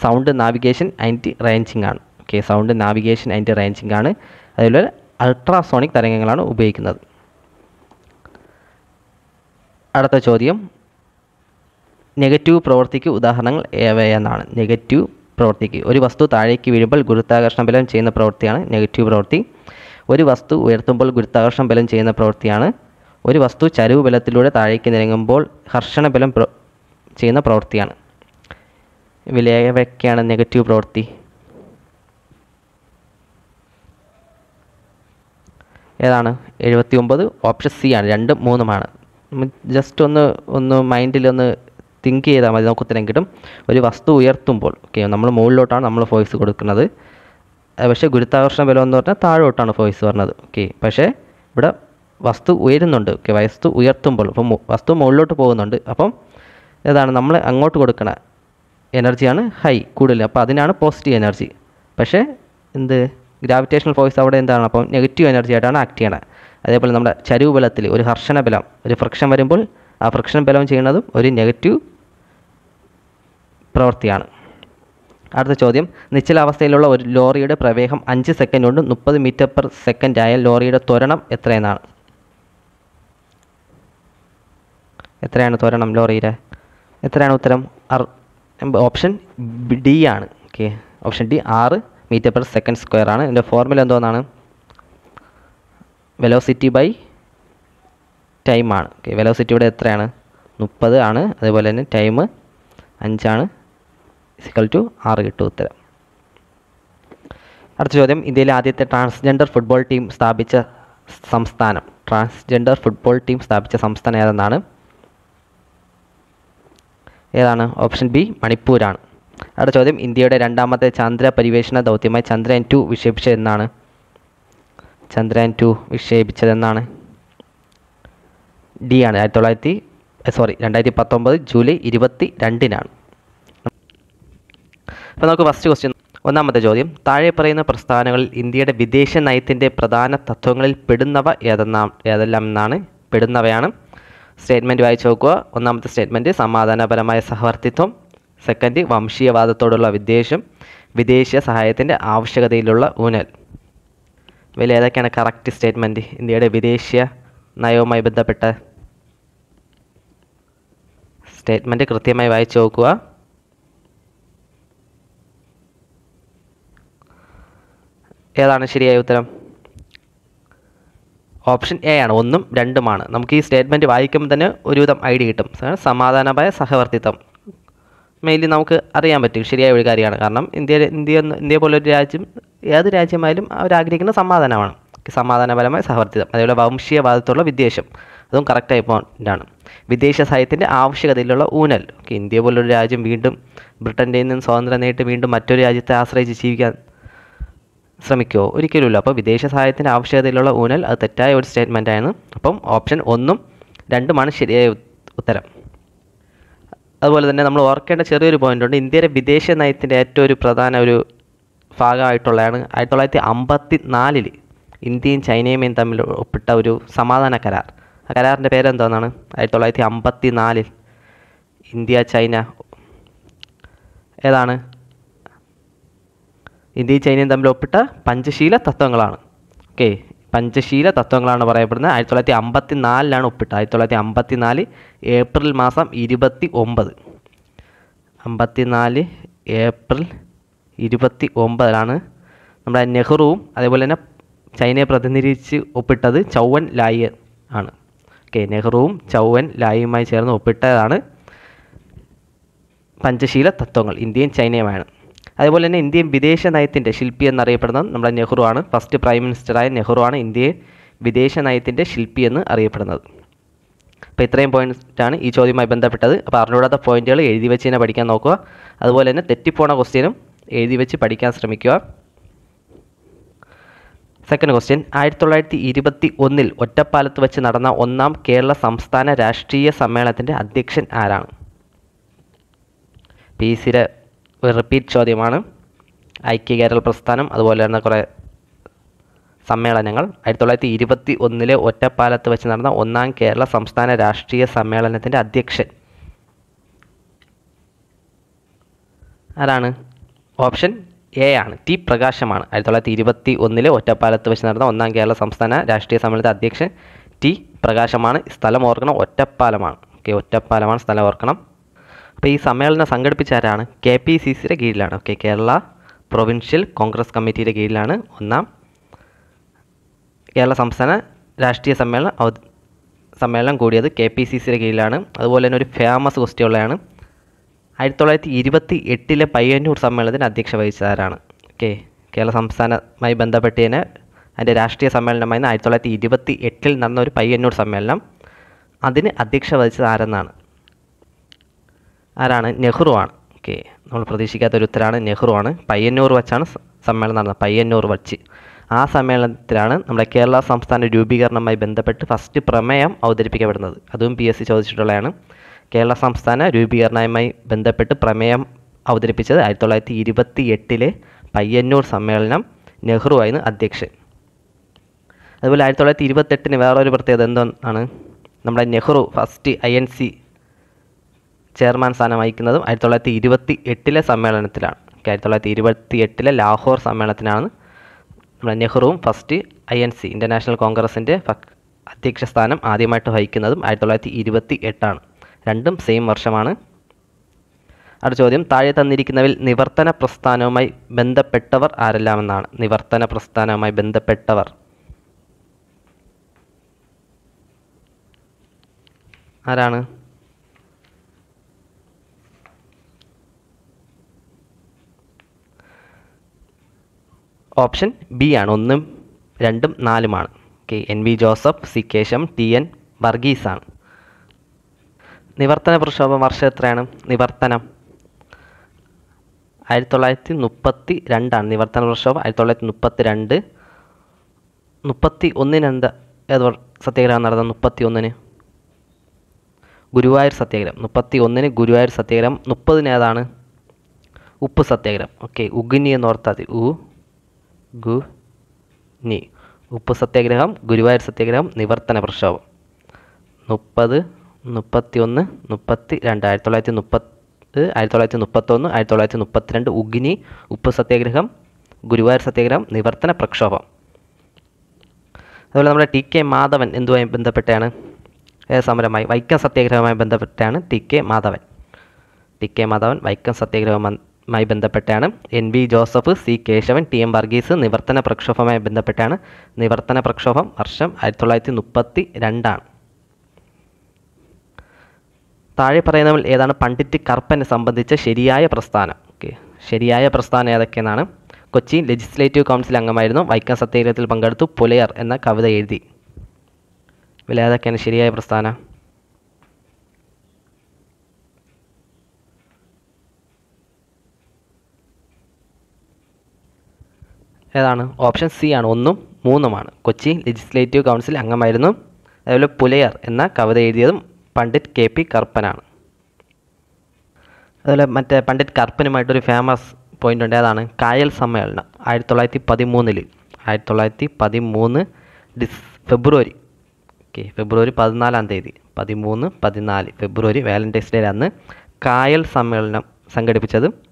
sound navigation and ranging ആണ്. Okay sound navigation and ranging ആണ്. അതുപോലെ അൾട്രാസോണിക് തരംഗങ്ങളാണ് ഉപയോഗിക്കുന്നത്. അടുത്ത ചോദ്യം. നെഗറ്റീവ് പ്രവൃത്തിക്ക് ഉദാഹരണങ്ങൾ ഏവയെന്നാണ്. നെഗറ്റീവ് പ്രവൃത്തിക്ക് ഒരു വസ്തു താഴേക്ക് വീഴുമ്പോൾ ഗുരുത്വാകർഷണ ബലം ചെയ്യുന്ന പ്രവൃത്തിയാണ് നെഗറ്റീവ് പ്രവൃത്തി ഒരു വസ്തു ഉയർത്തുമ്പോൾ ഗുരുത്വാകർഷണ ബലം ചെയ്യുന്ന പ്രവൃത്തിയാണ് ഒരു വസ്തു ചരിവ് ബലത്തിലൂടെ താഴേക്ക് നിരങ്ങുമ്പോൾ ഹർഷണ ബലം ചെയ്യുന്ന പ്രവൃത്തിയാണ് വിലയവയ്ക്കാണ് നെഗറ്റീവ് പ്രവൃത്തി ഏതാണ്? എഴുപത്തി ഒമ്പത് ഓപ്ഷൻ സി ആണ്. രണ്ടും മൂന്നുമാണ്. ജസ്റ്റ് ഒന്ന് ഒന്ന് മൈൻഡിൽ ഒന്ന് തിങ്ക് ചെയ്താൽ മതി. നമുക്ക് ഉത്തരം കിട്ടും. ഒരു വസ്തു ഉയർത്തുമ്പോൾ ഓക്കെ നമ്മൾ മുകളിലോട്ടാണ് നമ്മൾ ഫോഴ്സ് കൊടുക്കുന്നത്. പക്ഷേ ഗുരുത്താകർഷണ ബലം എന്ന് പറഞ്ഞാൽ താഴോട്ടാണ് ഫോഴ്സ് പറഞ്ഞത് ഓക്കെ പക്ഷേ ഇവിടെ വസ്തു ഉയരുന്നുണ്ട് ഓക്കെ വസ്തു ഉയർത്തുമ്പോൾ അപ്പം വസ്തു മുകളിലോട്ട് പോകുന്നുണ്ട്. അപ്പം ഏതാണ്? നമ്മൾ അങ്ങോട്ട് കൊടുക്കണ എനർജിയാണ് ഹൈ കൂടുതൽ. അപ്പോൾ അതിനാണ് പോസിറ്റീവ് എനർജി പക്ഷേ എന്ത്? ഗ്രാവിറ്റേഷണൽ ഫോഴ്സ് അവിടെ എന്താണ്? അപ്പം നെഗറ്റീവ് എനർജി ആയിട്ടാണ് ആക്ട് ചെയ്യണത് അതേപോലെ നമ്മുടെ ചരിവ് ബലത്തിൽ ഒരു ഹർഷണ ബലം ഒരു ഫ്രിക്ഷൻ വരുമ്പോൾ ആ ഫ്രിക്ഷൻ ബലം ചെയ്യുന്നതും ഒരു നെഗറ്റീവ് പ്രവൃത്തിയാണ് അടുത്ത ചോദ്യം. നിശ്ചലാവസ്ഥയിലുള്ള ഒരു ലോറിയുടെ പ്രവേഗം അഞ്ച് സെക്കൻഡ് കൊണ്ട് മുപ്പത് മീറ്റർ പെർ സെക്കൻഡ് ആയ ലോറിയുടെ ത്വരണം എത്രയെന്നാണ്? എത്രയാണ് ത്വരണം ലോറിയുടെ? എത്രയാണ് ഉത്തരം? ഓപ്ഷൻ ഡി ആണ്. ഓക്കെ ഓപ്ഷൻ ഡി ആറ്. മീറ്റർ പെർ സെക്കൻഡ് സ്ക്വയർ ആണ്. ഇതിന്റെ ഫോർമുല എന്തോന്നാണ്? വെലോസിറ്റി ബൈ ടൈം ആണ്. ഓക്കെ വെലോസിറ്റി ഇവിടെ എത്രയാണ്? മുപ്പത് ആണ്. അതേപോലെ തന്നെ ടൈം അഞ്ചാണ്. ഫിസിക്കൽ ടു ആറ് കിട്ടും ഉത്തരം. അടുത്ത ചോദ്യം ഇന്ത്യയിലെ ആദ്യത്തെ ട്രാൻസ്ജെൻഡർ ഫുട്ബോൾ ടീം സ്ഥാപിച്ച സംസ്ഥാനം. ട്രാൻസ്ജെൻഡർ ഫുട്ബോൾ ടീം സ്ഥാപിച്ച സംസ്ഥാനം ഏതെന്നാണ്? ഏതാണ്? ഓപ്ഷൻ ബി മണിപ്പൂരാണ്. അടുത്ത ചോദ്യം ഇന്ത്യയുടെ രണ്ടാമത്തെ ചന്ദ്ര പരിവേഷണ ദൗത്യമായി ചന്ദ്രയാൻ ടു വിക്ഷേപിച്ചതെന്നാണ്. ചന്ദ്രയാൻ ടു വിക്ഷേപിച്ചതെന്നാണ്. ഡി ആണ് ആയിരത്തി തൊള്ളായിരത്തി സോറി രണ്ടായിരത്തി പത്തൊമ്പത് ജൂലൈ ഇരുപത്തി രണ്ടിനാണ് അപ്പോൾ നമുക്ക് ഫസ്റ്റ് ക്വസ്റ്റ്യൻ ഒന്നാമത്തെ ചോദ്യം താഴെ പറയുന്ന പ്രസ്ഥാനങ്ങളിൽ ഇന്ത്യയുടെ വിദേശ നയത്തിന്റെ പ്രധാന തത്വങ്ങളിൽ പെടുന്നവ ഏതെന്നാ ഏതെല്ലാം എന്നാണ് പെടുന്നവയാണ്. സ്റ്റേറ്റ്മെന്റ് വായിച്ചു നോക്കുക. ഒന്നാമത്തെ സ്റ്റേറ്റ്മെന്റ് സമാധാനപരമായ സഹവർത്തിത്വം. സെക്കൻഡ് വംശീയവാദത്തോടുള്ള വിദ്വേഷം വിദേശ സഹായത്തിന്റെ ആവശ്യകതയിലുള്ള ഊന്നൽ. ഇവയിൽ ഏതൊക്കെയാണ് കറക്റ്റ് സ്റ്റേറ്റ്മെന്റ് ഇന്ത്യയുടെ വിദേശ നയവുമായി ബന്ധപ്പെട്ട സ്റ്റേറ്റ്മെന്റ് കൃത്യമായി വായിച്ചു നോക്കുക. ഏതാണ് ശരിയായ ഉത്തരം? ഓപ്ഷൻ എ ആണ്. ഒന്നും രണ്ടുമാണ്. നമുക്ക് ഈ സ്റ്റേറ്റ്മെന്റ് വായിക്കുമ്പോൾ തന്നെ ഒരുവിധം ഐഡിയ കിട്ടും. സമാധാനമായ സഹവർത്തിത്വം. മെയിൻലി നമുക്ക് അറിയാൻ പറ്റും. ശരിയായ ഒരു കാര്യമാണ്. കാരണം ഇന്ത്യ ഇന്ത്യ ഇന്ത്യ പോലൊരു രാജ്യം ഏത് രാജ്യമായാലും അവർ ആഗ്രഹിക്കുന്ന സമാധാനമാണ്. സമാധാനപരമായ സഹവർത്തിതം അതേപോലെ വംശീയവാദത്തുള്ള വിദ്വേഷം. അതും കറക്റ്റായ പോയിന്റാണ് വിദേശ സഹായത്തിന്റെ ആവശ്യകതയിലുള്ള ഊനൽ ഓക്കെ ഇന്ത്യ പോലൊരു രാജ്യം വീണ്ടും ബ്രിട്ടന്റെ നിന്ന് സ്വാതന്ത്ര്യം നേരിട്ട് വീണ്ടും മറ്റൊരു രാജ്യത്തെ ആശ്രയിച്ച് ജീവിക്കാൻ ശ്രമിക്കുമോ ഒരിക്കലുമില്ല. അപ്പോൾ വിദേശ സഹായത്തിന്റെ ആവശ്യകതയിലുള്ള ഊനൽ അത് തെറ്റായ ഒരു സ്റ്റേറ്റ്മെന്റ് ആണ് അപ്പം ഓപ്ഷൻ ഒന്നും രണ്ടുമാണ് ശരിയായ ഉത്തരം. അതുപോലെ തന്നെ നമ്മൾ ഓർക്കേണ്ട ചെറിയൊരു പോയിന്റ് ഉണ്ട്. ഇന്ത്യയുടെ വിദേശ നയത്തിന്റെ ഏറ്റവും ഒരു പ്രധാന ഒരു ഭാഗമായിട്ടുള്ളതാണ് ആയിരത്തി തൊള്ളായിരത്തി അമ്പത്തി നാലിൽ ഇന്ത്യയും ചൈനയും തമ്മിൽ ഒപ്പിട്ട ഒരു സമാധാന കരാർ. ആ കരാറിന്റെ പേരെന്താണെന്നാണ് ആയിരത്തി തൊള്ളായിരത്തി അമ്പത്തി നാലിൽ ഇന്ത്യ ചൈന ഏതാണ്? ഇന്ത്യയും ചൈനയും തമ്മിൽ ഒപ്പിട്ട പഞ്ചശീല തത്വങ്ങളാണ്. ഓക്കെ പഞ്ചശീല തത്വങ്ങളാണ് പറയപ്പെടുന്നത്. ആയിരത്തി തൊള്ളായിരത്തി അമ്പത്തി നാലിലാണ് ഒപ്പിട്ടത്. ആയിരത്തി തൊള്ളായിരത്തി അമ്പത്തി നാല് ഏപ്രിൽ മാസം ഇരുപത്തി ഒമ്പത് അമ്പത്തി നാല് ഏപ്രിൽ ഇരുപത്തി ഒമ്പതിലാണ് നമ്മുടെ നെഹ്റുവും അതേപോലെ തന്നെ ചൈനയെ പ്രതിനിധീകരിച്ച് ഒപ്പിട്ടത് ചൗവൻ ലായി ആണ്. ഓക്കെ നെഹ്റുവും ചൗവൻ ലായിയുമായി ചേർന്ന് ഒപ്പിട്ടതാണ് പഞ്ചശീല തത്വങ്ങൾ ഇന്ത്യയും ചൈനയുമാണ് അതുപോലെ തന്നെ ഇന്ത്യൻ വിദേശ നയത്തിന്റെ ശില്പി എന്നറിയപ്പെടുന്നത് നമ്മുടെ നെഹ്റു ആണ്. ഫസ്റ്റ് പ്രൈം മിനിസ്റ്ററായ നെഹ്റു ആണ് ഇന്ത്യയെ വിദേശ നയത്തിന്റെ ശില്പി എന്ന് അറിയപ്പെടുന്നത്. അപ്പോൾ ഇത്രയും പോയിന്റാണ് ഈ ചോദ്യവുമായി ബന്ധപ്പെട്ടത്. അപ്പോൾ അറിഞ്ഞൂടാത്ത പോയിന്റുകൾ എഴുതി വെച്ച് തന്നെ പഠിക്കാൻ നോക്കുക. അതുപോലെ തന്നെ തെറ്റിപ്പോണ ക്വസ്റ്റ്യനും എഴുതി വെച്ച് പഠിക്കാൻ ശ്രമിക്കുക. സെക്കൻഡ് ക്വസ്റ്റ്യൻ ആയിരത്തി തൊള്ളായിരത്തി ഇരുപത്തി ഒന്നിൽ ഒറ്റപ്പാലത്ത് വെച്ച് നടന്ന ഒന്നാം കേരള സംസ്ഥാന രാഷ്ട്രീയ സമ്മേളനത്തിന്റെ അധ്യക്ഷൻ ആരാണ്? പി. സിയുടെ റിപ്പീറ്റ് ചോദ്യമാണ്. ഐക്യ കേരള പ്രസ്ഥാനം അതുപോലെ തന്നെ കുറേ സമ്മേളനങ്ങൾ. ആയിരത്തി തൊള്ളായിരത്തി ഇരുപത്തി ഒന്നിലെ ഒറ്റപ്പാലത്ത് വെച്ച് നടന്ന ഒന്നാം കേരള സംസ്ഥാന രാഷ്ട്രീയ സമ്മേളനത്തിന്റെ അധ്യക്ഷൻ. ആരാണ്? ഓപ്ഷൻ എ ആണ്. ടി പ്രകാശമാണ്. ആയിരത്തി തൊള്ളായിരത്തി ഇരുപത്തി ഒന്നിലെ ഒറ്റപ്പാലത്ത് വെച്ച് നടന്ന ഒന്നാം കേരള സംസ്ഥാന രാഷ്ട്രീയ സമ്മേളനത്തെ അധ്യക്ഷൻ ടി പ്രകാശമാണ്. സ്ഥലം ഓർക്കണം ഒറ്റപ്പാലമാണ്. ഓക്കെ ഒറ്റപ്പാലമാണ് സ്ഥലം ഓർക്കണം. അപ്പോൾ ഈ സമ്മേളനം സംഘടിപ്പിച്ച ആരാണ്? കെ പി സി സിയുടെ കീഴിലാണ്. ഓക്കെ കേരള പ്രൊവിൻഷ്യൽ കോൺഗ്രസ് കമ്മിറ്റിയുടെ കീഴിലാണ് ഒന്നാം കേരള സംസ്ഥാന രാഷ്ട്രീയ സമ്മേളനം സമ്മേളനം കൂടിയത് കെ പി സി സിയുടെ കീഴിലാണ്. അതുപോലെ തന്നെ ഒരു ഫേമസ് ക്വസ്റ്റ്യൻ ഉള്ളതാണ് ആയിരത്തി തൊള്ളായിരത്തി ഇരുപത്തി എട്ടിലെ പയ്യന്നൂർ സമ്മേളനത്തിന് അധ്യക്ഷ വഹിച്ചതാരാണ് ഓക്കെ കേരള സംസ്ഥാനമായി ബന്ധപ്പെട്ട് തന്നെ അതിന്റെ രാഷ്ട്രീയ സമ്മേളനമായിരുന്നു ആയിരത്തി തൊള്ളായിരത്തി ഇരുപത്തി എട്ടിൽ നടന്ന ഒരു പയ്യന്നൂർ സമ്മേളനം. അതിന് അധ്യക്ഷ വഹിച്ചത് ആരെന്നാണ്? ആരാണ്? നെഹ്റു ആണ്. ഓക്കെ നമ്മൾ പ്രതീക്ഷിക്കാത്ത ഒരു ഉത്തരമാണ് നെഹ്റു ആണ്. പയ്യന്നൂർ വച്ചാണ് സമ്മേളനം നടന്നത്. പയ്യന്നൂർ വച്ച്. ആ സമ്മേളനത്തിലാണ് നമ്മുടെ കേരള സംസ്ഥാന രൂപീകരണവുമായി ബന്ധപ്പെട്ട് ഫസ്റ്റ് പ്രമേയം അവതരിപ്പിക്കപ്പെടുന്നത്. അതും പി എസ് സി ചോദിച്ചിട്ടുള്ളതാണ്. കേരള സംസ്ഥാന രൂപീകരണവുമായി ബന്ധപ്പെട്ട് പ്രമേയം അവതരിപ്പിച്ചത് ആയിരത്തി തൊള്ളായിരത്തി ഇരുപത്തി എട്ടിലെ പയ്യന്നൂർ സമ്മേളനം നെഹ്റു ആയിരുന്നു അധ്യക്ഷൻ. അതുപോലെ ആയിരത്തി തൊള്ളായിരത്തി ഇരുപത്തെട്ടിന് വേറൊരു പ്രത്യേകത എന്താണ്? നമ്മുടെ Nehru first I N C chairman സ്ഥാനം വഹിക്കുന്നതും ആയിരത്തി തൊള്ളായിരത്തി ഇരുപത്തി എട്ടിലെ സമ്മേളനത്തിലാണ് ആയിരത്തി തൊള്ളായിരത്തി ഇരുപത്തി എട്ടിലെ ലാഹോർ സമ്മേളനത്തിനാണ് നമ്മുടെ നെഹ്റുവും first I N C international കോൺഗ്രസിന്റെ അധ്യക്ഷ സ്ഥാനം ആദ്യമായിട്ട് വഹിക്കുന്നതും ആയിരത്തി തൊള്ളായിരത്തി ഇരുപത്തി എട്ടാണ് രണ്ടും സെയിം വർഷമാണ്. അടുത്ത ചോദ്യം താഴെ തന്നിരിക്കുന്നവിൽ നിവർത്തന പ്രസ്ഥാനവുമായി ബന്ധപ്പെട്ടവർ ആരെല്ലാമെന്നാണ്. നിവർത്തന പ്രസ്ഥാനവുമായി ബന്ധപ്പെട്ടവർ. ആരാണ്? ഓപ്ഷൻ ബി ആണ്. ഒന്നും രണ്ടും നാലുമാണ്. Okay N V Joseph C കേശം T N Varghese ആണ് നിവർത്തന പ്രക്ഷോഭം വർഷം എത്രയാണ്? നിവർത്തനം ആയിരത്തി തൊള്ളായിരത്തി മുപ്പത്തി രണ്ടാണ് നിവർത്തന പ്രക്ഷോഭം ആയിരത്തി തൊള്ളായിരത്തി മുപ്പത്തി രണ്ട് മുപ്പത്തി ഒന്നിന് എന്താ ഏത് സത്യാഗ്രഹം നടന്നത് മുപ്പത്തി ഒന്നിന് ഗുരുവായൂർ സത്യാഗ്രഹം. മുപ്പത്തി ഒന്നിന് ഗുരുവായൂർ സത്യാഗ്രഹം. മുപ്പതിന് ഏതാണ്? ഉപ്പ് സത്യാഗ്രഹം. ഓക്കെ ഉഗിനി എന്ന് ഓർത്താൽ മതി. ഉ ഗു നി. ഉപ്പ് സത്യാഗ്രഹം ഗുരുവായൂർ സത്യാഗ്രഹം നിവർത്തന പ്രക്ഷോഭം. മുപ്പത് മുപ്പത്തി ഒന്ന് മുപ്പത്തി രണ്ട്. ആയിരത്തി തൊള്ളായിരത്തി മുപ്പത്ത് ആയിരത്തി തൊള്ളായിരത്തി മുപ്പത്തൊന്ന് ആയിരത്തി തൊള്ളായിരത്തി മുപ്പത്തിരണ്ട്. ഉഗ്നി ഉപ്പ് സത്യാഗ്രഹം ഗുരുവായൂർ സത്യാഗ്രഹം നിവർത്തന പ്രക്ഷോഭം. അതുപോലെ നമ്മുടെ ടി കെ മാധവൻ എന്തുമായി ബന്ധപ്പെട്ടാണ്? സമരമായി വൈക്കം സത്യാഗ്രഹവുമായി ബന്ധപ്പെട്ടാണ് T K Madhavan. T K Madhavan Vaikom സത്യാഗ്രഹവുമായി ബന്ധപ്പെട്ടാണ് N V Joseph C Kesavan T M Varghese നിവർത്തന പ്രക്ഷോഭവുമായി ബന്ധപ്പെട്ടാണ് നിവർത്തന പ്രക്ഷോഭം വർഷം ആയിരത്തി തൊള്ളായിരത്തി മുപ്പത്തി രണ്ടാണ് താഴെ പറയുന്നവൽ ഏതാണ് പണ്ഡിറ്റ് കർപ്പനെ സംബന്ധിച്ച ശരിയായ പ്രസ്ഥാനം? ഓക്കെ. ശരിയായ പ്രസ്ഥാനം ഏതൊക്കെയെന്നാണ് കൊച്ചി ലെജിസ്ലേറ്റീവ് കൗൺസിൽ അംഗമായിരുന്നു വൈക്കം സത്യാഗ്രഹത്തിൽ പങ്കെടുത്തു പുലയർ എന്ന കവിത എഴുതി. വില ഏതൊക്കെയാണ് ശരിയായ പ്രസ്ഥാനം? ഏതാണ്? ഓപ്ഷൻ സി ആണ്. ഒന്നും മൂന്നുമാണ്. കൊച്ചി ലെജിസ്ലേറ്റീവ് കൗൺസിൽ അംഗമായിരുന്നു. അതുപോലെ പുലയർ എന്ന കവിത എഴുതിയതും പണ്ഡിറ്റ് കെ പി കർപ്പനാണ് അതുപോലെ മറ്റേ പണ്ഡിറ്റ് കർപ്പനുമായിട്ടൊരു ഫേമസ് പോയിന്റ് ഉണ്ട്. അതാണ് കായൽ സമ്മേളനം ആയിരത്തി തൊള്ളായിരത്തി പതിമൂന്നിൽ ആയിരത്തി തൊള്ളായിരത്തി പതിമൂന്ന് ഡിസ് ഫെബ്രുവരി. ഓക്കെ ഫെബ്രുവരി പതിനാലാം തീയതി. പതിമൂന്ന് പതിനാല് ഫെബ്രുവരി വാലന്റൈൻസ് ഡേ അന്ന് കായൽ സമ്മേളനം സംഘടിപ്പിച്ചത്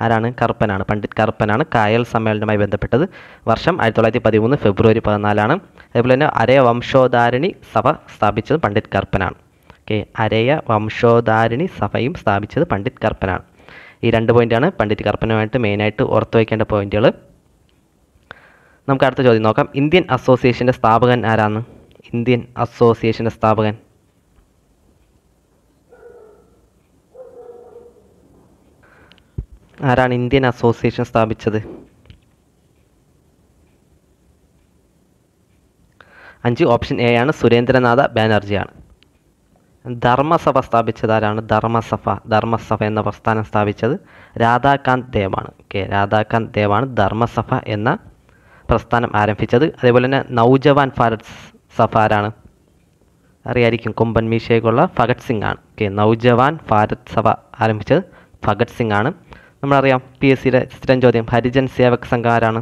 ആരാണ്? കറുപ്പനാണ്. പണ്ഡിറ്റ് കറുപ്പനാണ്. കായൽ സമ്മേളനവുമായി ബന്ധപ്പെട്ടത് വർഷം ആയിരത്തി തൊള്ളായിരത്തി പതിമൂന്ന് ഫെബ്രുവരി പതിനാലാണ്. അതേപോലെ തന്നെ അരയ വംശോധാരിണി സഭ സ്ഥാപിച്ചത് പണ്ഡിറ്റ് കറുപ്പനാണ്. ഓക്കെ. അരയ വംശോധാരിണി സഭയും സ്ഥാപിച്ചത് പണ്ഡിറ്റ് കറുപ്പനാണ്. ഈ രണ്ട് പോയിന്റാണ് പണ്ഡിറ്റ് കറുപ്പനുമായിട്ട് മെയിനായിട്ട് ഓർത്ത് വയ്ക്കേണ്ട പോയിന്റുകൾ നമുക്ക് അടുത്ത ചോദ്യം നോക്കാം. ഇന്ത്യൻ അസോസിയേഷന്റെ സ്ഥാപകൻ ആരാണ് ഇന്ത്യൻ അസോസിയേഷന്റെ സ്ഥാപകൻ. ആരാണ് ഇന്ത്യൻ അസോസിയേഷൻ സ്ഥാപിച്ചത്? അഞ്ച് ഓപ്ഷൻ എ ആണ് സുരേന്ദ്രനാഥ ബാനർജിയാണ്. ധർമ്മസഭ സ്ഥാപിച്ചത് ആരാണ്? ധർമ്മസഭ. ധർമ്മസഭ എന്ന പ്രസ്ഥാനം സ്ഥാപിച്ചത് രാധാകാന്ത് ദേവാണ്. ഓക്കെ രാധാകാന്ത് ദേവാണ് ധർമ്മസഭ എന്ന പ്രസ്ഥാനം ആരംഭിച്ചത്. അതേപോലെ തന്നെ നൗജവാൻ ഭാരത് സഭ ആരാണ്? അറിയായിരിക്കും കൊമ്പൻ മീശയൊക്കെയുള്ള ഭഗത് സിംഗ് ആണ്. ഓക്കെ നൗജവാൻ ഭാരത് സഭ ആരംഭിച്ചത് ഭഗത് സിംഗ് ആണ്. നമ്മളറിയാം പി എസ് സിയുടെ സ്ഥിരം ചോദ്യം ഹരിജൻ സേവക് സംഘം ആരാണ്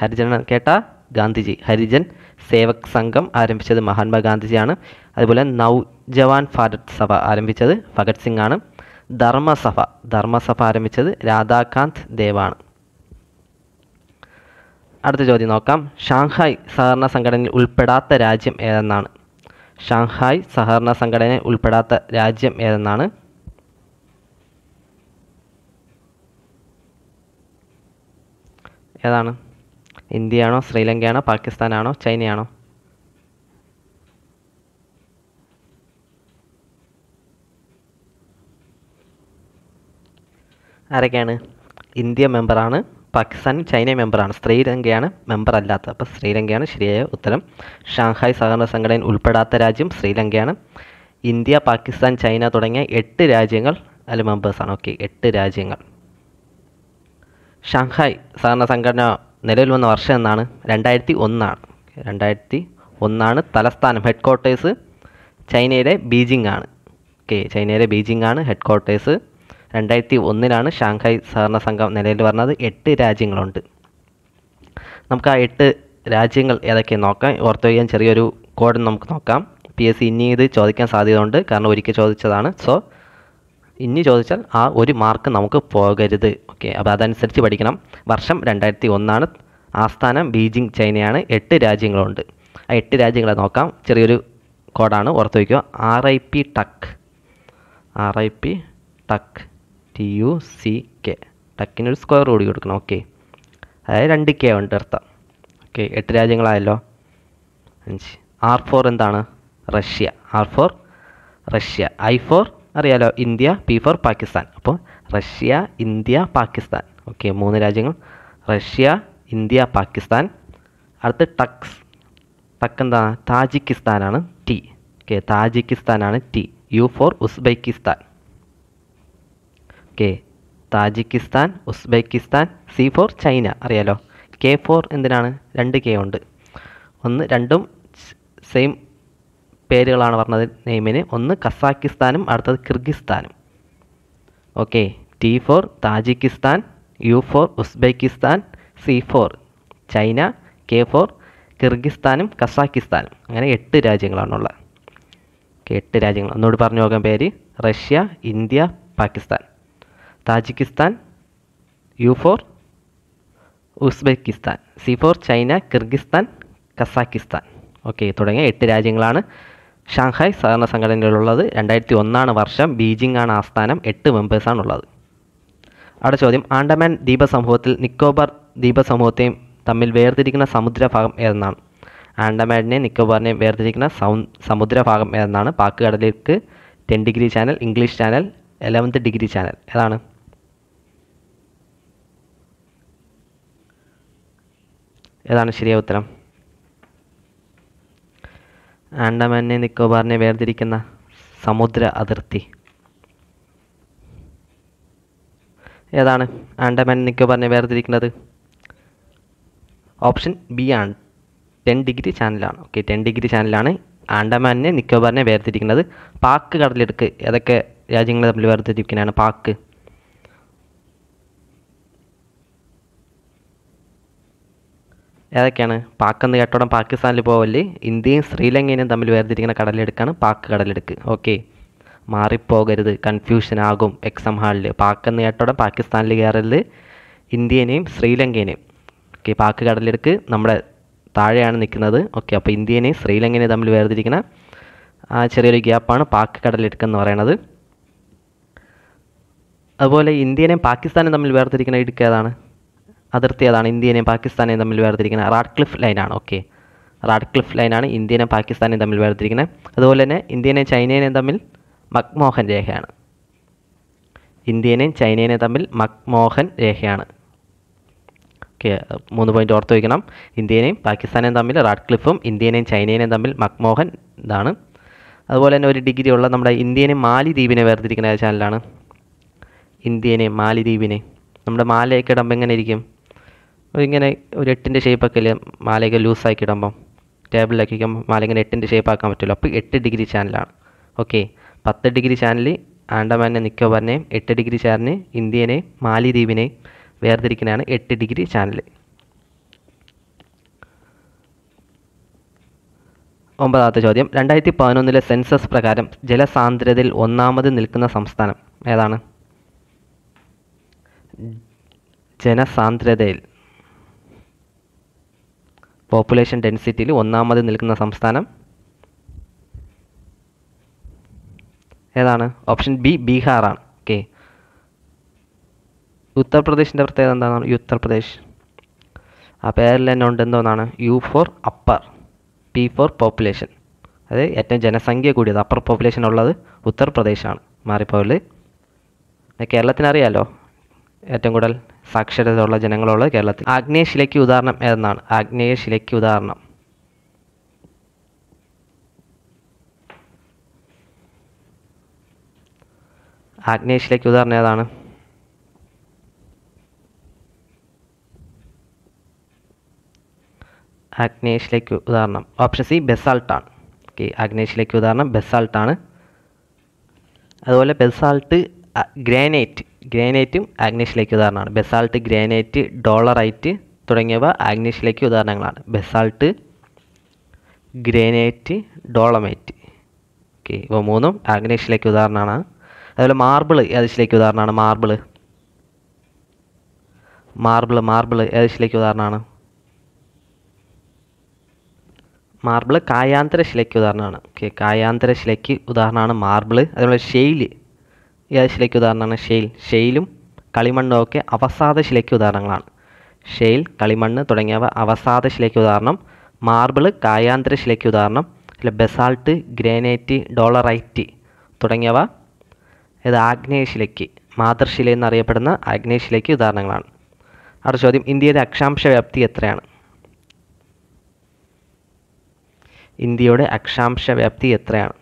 ഹരിജൻ കേട്ട? ഗാന്ധിജി. ഹരിജൻ സേവക് സംഘം ആരംഭിച്ചത് മഹാത്മാഗാന്ധിജിയാണ് അതുപോലെ നൗജവാൻ ഭാരത് സഭ ആരംഭിച്ചത് ഭഗത് സിംഗ് ആണ് ധർമ്മസഭ ധർമ്മസഭ ആരംഭിച്ചത് രാധാകാന്ത് ദേവാണ്. അടുത്ത ചോദ്യം നോക്കാം. ഷാങ്ഹായ് സഹകരണ സംഘടനയിൽ ഉൾപ്പെടാത്ത രാജ്യം ഏതെന്നാണ്? ഷാങ്ഹായ് സഹകരണ സംഘടനയിൽ ഉൾപ്പെടാത്ത രാജ്യം ഏതെന്നാണ്? ഏതാണ്? ഇന്ത്യയാണോ ശ്രീലങ്കയാണോ പാകിസ്ഥാനാണോ ചൈനയാണോ? ആരൊക്കെയാണ്? ഇന്ത്യ മെമ്പറാണ് പാകിസ്ഥാൻ ചൈന മെമ്പറാണ് ശ്രീലങ്കയാണ് മെമ്പർ അല്ലാത്തത് അപ്പോൾ ശ്രീലങ്കയാണ് ശരിയായ ഉത്തരം. ഷാങ്ഹായ് സഹകരണ സംഘടനയിൽ ഉൾപ്പെടാത്ത രാജ്യം ശ്രീലങ്കയാണ്. ഇന്ത്യ പാകിസ്ഥാൻ ചൈന തുടങ്ങിയ എട്ട് രാജ്യങ്ങൾ അതിൽ മെമ്പേഴ്സാണ് ഓക്കെ എട്ട് രാജ്യങ്ങൾ. ഷാങ്ഹായ് സഹകരണ സംഘടന നിലവിൽ വന്ന വർഷം എന്നാണ്? രണ്ടായിരത്തി ഒന്നാണ് രണ്ടായിരത്തി ഒന്നാണ് തലസ്ഥാനം ഹെഡ് ക്വാർട്ടേഴ്സ് ചൈനയിലെ ബീജിംഗ് ആണ് ഓക്കെ ചൈനയിലെ ബീജിംഗ് ആണ് ഹെഡ് ക്വാർട്ടേഴ്സ് രണ്ടായിരത്തി ഒന്നിലാണ് ഷാങ്ഹായ് സഹകരണ സംഘം നിലവിൽ വരുന്നത് എട്ട് രാജ്യങ്ങളുണ്ട്. നമുക്ക് ആ എട്ട് രാജ്യങ്ങൾ ഏതൊക്കെ നോക്കാം? ഓർത്ത് വയ്ക്കാൻ ചെറിയൊരു കോഡ് നമുക്ക് നോക്കാം. പി എസ് സി ഇനി ഇത് ചോദിക്കാൻ സാധ്യതയുണ്ട്. കാരണം ഒരിക്കൽ ചോദിച്ചതാണ്. സോ ഇനി ചോദിച്ചാൽ ആ ഒരു മാർക്ക് നമുക്ക് പോകരുത്. ഓക്കെ അപ്പോൾ അതനുസരിച്ച് പഠിക്കണം. വർഷം രണ്ടായിരത്തി ഒന്നാണ് ആസ്ഥാനം ബീജിംഗ് ചൈനയാണ്. എട്ട് രാജ്യങ്ങളുണ്ട്. ആ എട്ട് രാജ്യങ്ങളെ നോക്കാം. ചെറിയൊരു കോഡാണ് ഓർത്ത് വയ്ക്കുക. R I P tuck R I P tuck T U C K. ടക്കിനൊരു square കൂടി കൊടുക്കണം. ഓക്കെ. അതായത് രണ്ട് കെ ഉണ്ട് അർത്ഥം. ഓക്കെ എട്ട് രാജ്യങ്ങളായല്ലോ. അഞ്ച്. ആർ ഫോർ എന്താണ്? Russia. R for Russia. I for അറിയാലോ ഇന്ത്യ പി ഫോർ പാകിസ്ഥാൻ. അപ്പോൾ റഷ്യ ഇന്ത്യ പാകിസ്ഥാൻ. ഓക്കെ മൂന്ന് രാജ്യങ്ങൾ. Russia India Pakistan. അടുത്ത് ടക്സ്. ടക്ക് എന്താണ് താജിക്കിസ്ഥാനാണ് T okay താജിക്കിസ്ഥാനാണ് T U for Uzbekistan. Okay Tajikistan Uzbekistan C for China. അറിയാലോ? K for എന്തിനാണ്? രണ്ട് കെ ഉണ്ട്. ഒന്ന് രണ്ടും സെയിം പേരുകളാണ് പറഞ്ഞത് നെയ്മിന്. ഒന്ന് കസാക്കിസ്ഥാനും അടുത്തത് കിർഗിസ്ഥാനും. Okay. T for Tajikistan U for Uzbekistan C for China K for കിർഗിസ്ഥാനും കസാക്കിസ്ഥാനും. അങ്ങനെ എട്ട് രാജ്യങ്ങളാണുള്ളത്. ഓക്കെ എട്ട് രാജ്യങ്ങൾ. ഒന്നുകൂടി പറഞ്ഞു നോക്കാൻ പേര്. Russia India Pakistan. Tajikistan U for Uzbekistan. C for China Kyrgyzstan Kazakhstan. Okay തുടങ്ങിയ എട്ട് രാജ്യങ്ങളാണ് ഷാങ്ഹായ് സഹകരണ സംഘടനയിലുള്ളത് രണ്ടായിരത്തി ഒന്നാണ് വർഷം. ബീജിംഗ് ആണ് ആസ്ഥാനം. എട്ട് മെമ്പേഴ്സാണ് ഉള്ളത് അവിടെ ചോദ്യം ആൻഡമാൻ ദ്വീപസമൂഹത്തിൽ നിക്കോബാർ ദ്വീപസമൂഹത്തെയും തമ്മിൽ വേർതിരിക്കുന്ന സമുദ്രഭാഗം ഏതെന്നാണ്? ആൻഡമാനെ നിക്കോബാറിനെയും വേർതിരിക്കുന്ന സൗ സമുദ്രഭാഗം ഏതെന്നാണ്? പാക്ക് കടലിലേക്ക് ten degree channel English channel eleventh degree channel ഏതാണ്? ഏതാണ് ശരിയായ ഉത്തരം? ആൻഡമാനെ നിക്കോബാറിനെ വേർതിരിക്കുന്ന സമുദ്ര അതിർത്തി. ഏതാണ് ആൻഡമാൻ നിക്കോബാറിനെ വേർതിരിക്കുന്നത്? ഓപ്ഷൻ ബി ആണ്. ടെൻ ഡിഗ്രി ചാനലാണ്. ഓക്കെ ടെൻ ഡിഗ്രി ചാനലാണ് ആൻഡമാനെ നിക്കോബാറിനെ വേർതിരിക്കുന്നത്. പാക്ക് കടലെടുക്ക് ഏതൊക്കെ രാജ്യങ്ങൾ തമ്മിൽ വേർതിരിക്കുന്നതാണ് പാക്ക് ഏതൊക്കെയാണ്? പാക്ക് എന്ന് കേട്ടോടം പാകിസ്ഥാനിൽ പോവല്ലേ ഇന്ത്യയും ശ്രീലങ്കയും തമ്മിൽ വേർതിരിക്കുന്ന കടലെടുക്കാണ് പാക്ക് കടലെടുക്ക്. ഓക്കെ. മാറിപ്പോകരുത്. കൺഫ്യൂഷൻ ആകും എക്സാം ഹാളിൽ പാക്ക് എന്ന് കേട്ടോടം പാകിസ്ഥാനിൽ കയറൽ ഇന്ത്യനെയും ശ്രീലങ്കേനെയും. ഓക്കെ പാക്ക് കടലെടുക്ക് നമ്മുടെ താഴെയാണ് നിൽക്കുന്നത് ഓക്കെ അപ്പോൾ ഇന്ത്യനെയും ശ്രീലങ്കനെയും തമ്മിൽ വേർതിരിക്കുന്ന ആ ചെറിയൊരു ഗ്യാപ്പാണ് പാക്ക് കടലെടുക്ക് എന്ന് പറയുന്നത് അതുപോലെ ഇന്ത്യനെയും പാകിസ്ഥാനും തമ്മിൽ വേർതിരിക്കുന്ന ഇടുക്ക് ഏതാണ്? അതിർത്തി അതാണ് ഇന്ത്യനെയും പാകിസ്ഥാനെയും തമ്മിൽ വേർതിരിക്കുന്ന റാഡ്ക്ലിഫ് ലൈനാണ്. ഓക്കെ റാഡ്ക്ലിഫ് ലൈനാണ് ഇന്ത്യനെയും പാകിസ്ഥാനെയും തമ്മിൽ വേർതിരിക്കുന്നത്. അതുപോലെ തന്നെ ഇന്ത്യനെയും ചൈനേനെയും തമ്മിൽ മക്മോഹൻ രേഖയാണ്. ഇന്ത്യനെയും ചൈനേനെയും തമ്മിൽ മക്മോഹൻ രേഖയാണ്. ഓക്കെ മൂന്ന് പോയിന്റ് ഓർത്ത് വയ്ക്കണം. ഇന്ത്യനെയും പാകിസ്ഥാനെയും തമ്മിൽ റാഡ്ക്ലിഫും ഇന്ത്യനെയും ചൈനേനെയും തമ്മിൽ മക്മോഹൻ ഇതാണ്. അതുപോലെ തന്നെ ഒരു ഡിഗ്രി ഉള്ള നമ്മുടെ ഇന്ത്യനെയും മാലിദ്വീപിനെ വേർതിരിക്കുന്ന ചാനലാണ് ഇന്ത്യനെയും മാലിദ്വീപിനെ. നമ്മുടെ മാലയൊക്കെ ഇടുമ്പോൾ എങ്ങനെ ഇരിക്കും? ഇങ്ങനെ ഒരു എട്ടിന്റെ ഷേപ്പൊക്കെ അല്ലേ മാലയൊക്കെ ലൂസാക്കി ഇടുമ്പം ടേബിളിലൊക്കെ ഇരിക്കുമ്പോൾ മാല ഇങ്ങനെ എട്ടിന്റെ ഷേപ്പ് ആക്കാൻ പറ്റുമല്ലോ. അപ്പോൾ എട്ട് ഡിഗ്രി ചാനലാണ് ഓക്കെ പത്ത് ഡിഗ്രി ചാനൽ ആൻഡമാനെ നിക്കോബാറിനെയും എട്ട് ഡിഗ്രി ചാനലിന് ഇന്ത്യനെയും മാലിദ്വീപിനെയും വേർതിരിക്കുന്നതാണ് എട്ട് ഡിഗ്രി ചാനൽ ഒമ്പതാമത്തെ ചോദ്യം. രണ്ടായിരത്തി പതിനൊന്നിലെ സെൻസസ് പ്രകാരം ജലസാന്ദ്രതയിൽ ഒന്നാമത് നിൽക്കുന്ന സംസ്ഥാനം ഏതാണ്? ജനസാന്ദ്രതയിൽ. പോപ്പുലേഷൻ ഡെൻസിറ്റിയിൽ ഒന്നാമത് നിൽക്കുന്ന സംസ്ഥാനം? ഏതാണ്? ഓപ്ഷൻ ബി ബീഹാറാണ്. ഓക്കെ ഉത്തർപ്രദേശിന്റെ പ്രത്യേകത എന്താണ് ഉത്തർപ്രദേശ്. ആ പേരിൽ തന്നെ ഉണ്ട് എന്തോന്നാണ്? U for upper P for population അതായത് ഏറ്റവും ജനസംഖ്യ കൂടിയത് അപ്പർ പോപ്പുലേഷൻ ഉള്ളത് ഉത്തർപ്രദേശാണ്. മാറിപ്പോയത് കേരളത്തിനറിയാലോ ഏറ്റവും കൂടുതൽ സാക്ഷരത ഉള്ള ജനങ്ങളുള്ളത് കേരളത്തിൽ ആഗ്നേയശിലയ്ക്ക് ഉദാഹരണം ഏതെന്നാണ്? ആഗ്നേയശിലയ്ക്ക് ഉദാഹരണം. ആഗ്നേയശിലയ്ക്ക് ഉദാഹരണം ഏതാണ്? ആഗ്നേയശിലയ്ക്ക് ഉദാഹരണം. ഓപ്ഷൻ സി ബെസാൾട്ടാണ് ഓക്കെ ആഗ്നേയശിലയ്ക്ക് ഉദാഹരണം ബെസാൾട്ടാണ് അതുപോലെ ബെസാൾട്ട് ഗ്രാനൈറ്റ് ഗ്രാനൈറ്റും ആഗ്നേഷ്യയിലേക്ക് ഉദാഹരണമാണ്. ബെസാൾട്ട് ഗ്രാനൈറ്റ് ഡോളറൈറ്റ് തുടങ്ങിയവ ആഗ്നേഷ്യയിലേക്ക് ഉദാഹരണങ്ങളാണ്. Basalt granite dolomite. ഓക്കെ ഇവ മൂന്നും ആഗ്നേഷ്യയിലേക്ക് ഉദാഹരണമാണ്. അതുപോലെ മാർബിൾ ഏതിലേക്ക് ഉദാഹരണമാണ്. മാർബിൾ മാർബിൾ മാർബിൾ ഏതിലേക്ക് ഉദാഹരണമാണ്. മാർബിൾ കായാന്തര ശിലയ്ക്ക് ഉദാഹരണമാണ്. ഓക്കെ കായാന്തര ശിലയ്ക്ക് ഉദാഹരണമാണ് മാർബിൾ അതുപോലെ ഷെയ്ല് ശിലയ്ക്ക് ഉദാഹരണമാണ്? ഷെയിൽ. ഷെയിലും കളിമണ്ണും ഒക്കെ അവസാദ ശിലയ്ക്ക് ഉദാഹരണങ്ങളാണ്. ഷെയിൽ കളിമണ്ണ് തുടങ്ങിയവ അവസാദ ശിലയ്ക്ക് ഉദാഹരണം. മാർബിൾ കായാന്തര ശിലയ്ക്ക് ഉദാഹരണം. അല്ല ബെസാൾട്ട് ഗ്രാനൈറ്റ് ഡോളറൈറ്റ് തുടങ്ങിയവ ഇത് ആഗ്നേയശിലയ്ക്ക് മാതൃശില എന്നറിയപ്പെടുന്ന ആഗ്നേയശിലയ്ക്ക് ഉദാഹരണങ്ങളാണ്. അടുത്ത ചോദ്യം ഇന്ത്യയുടെ അക്ഷാംശ വ്യാപ്തി എത്രയാണ്? ഇന്ത്യയുടെ അക്ഷാംശ വ്യാപ്തി എത്രയാണ്?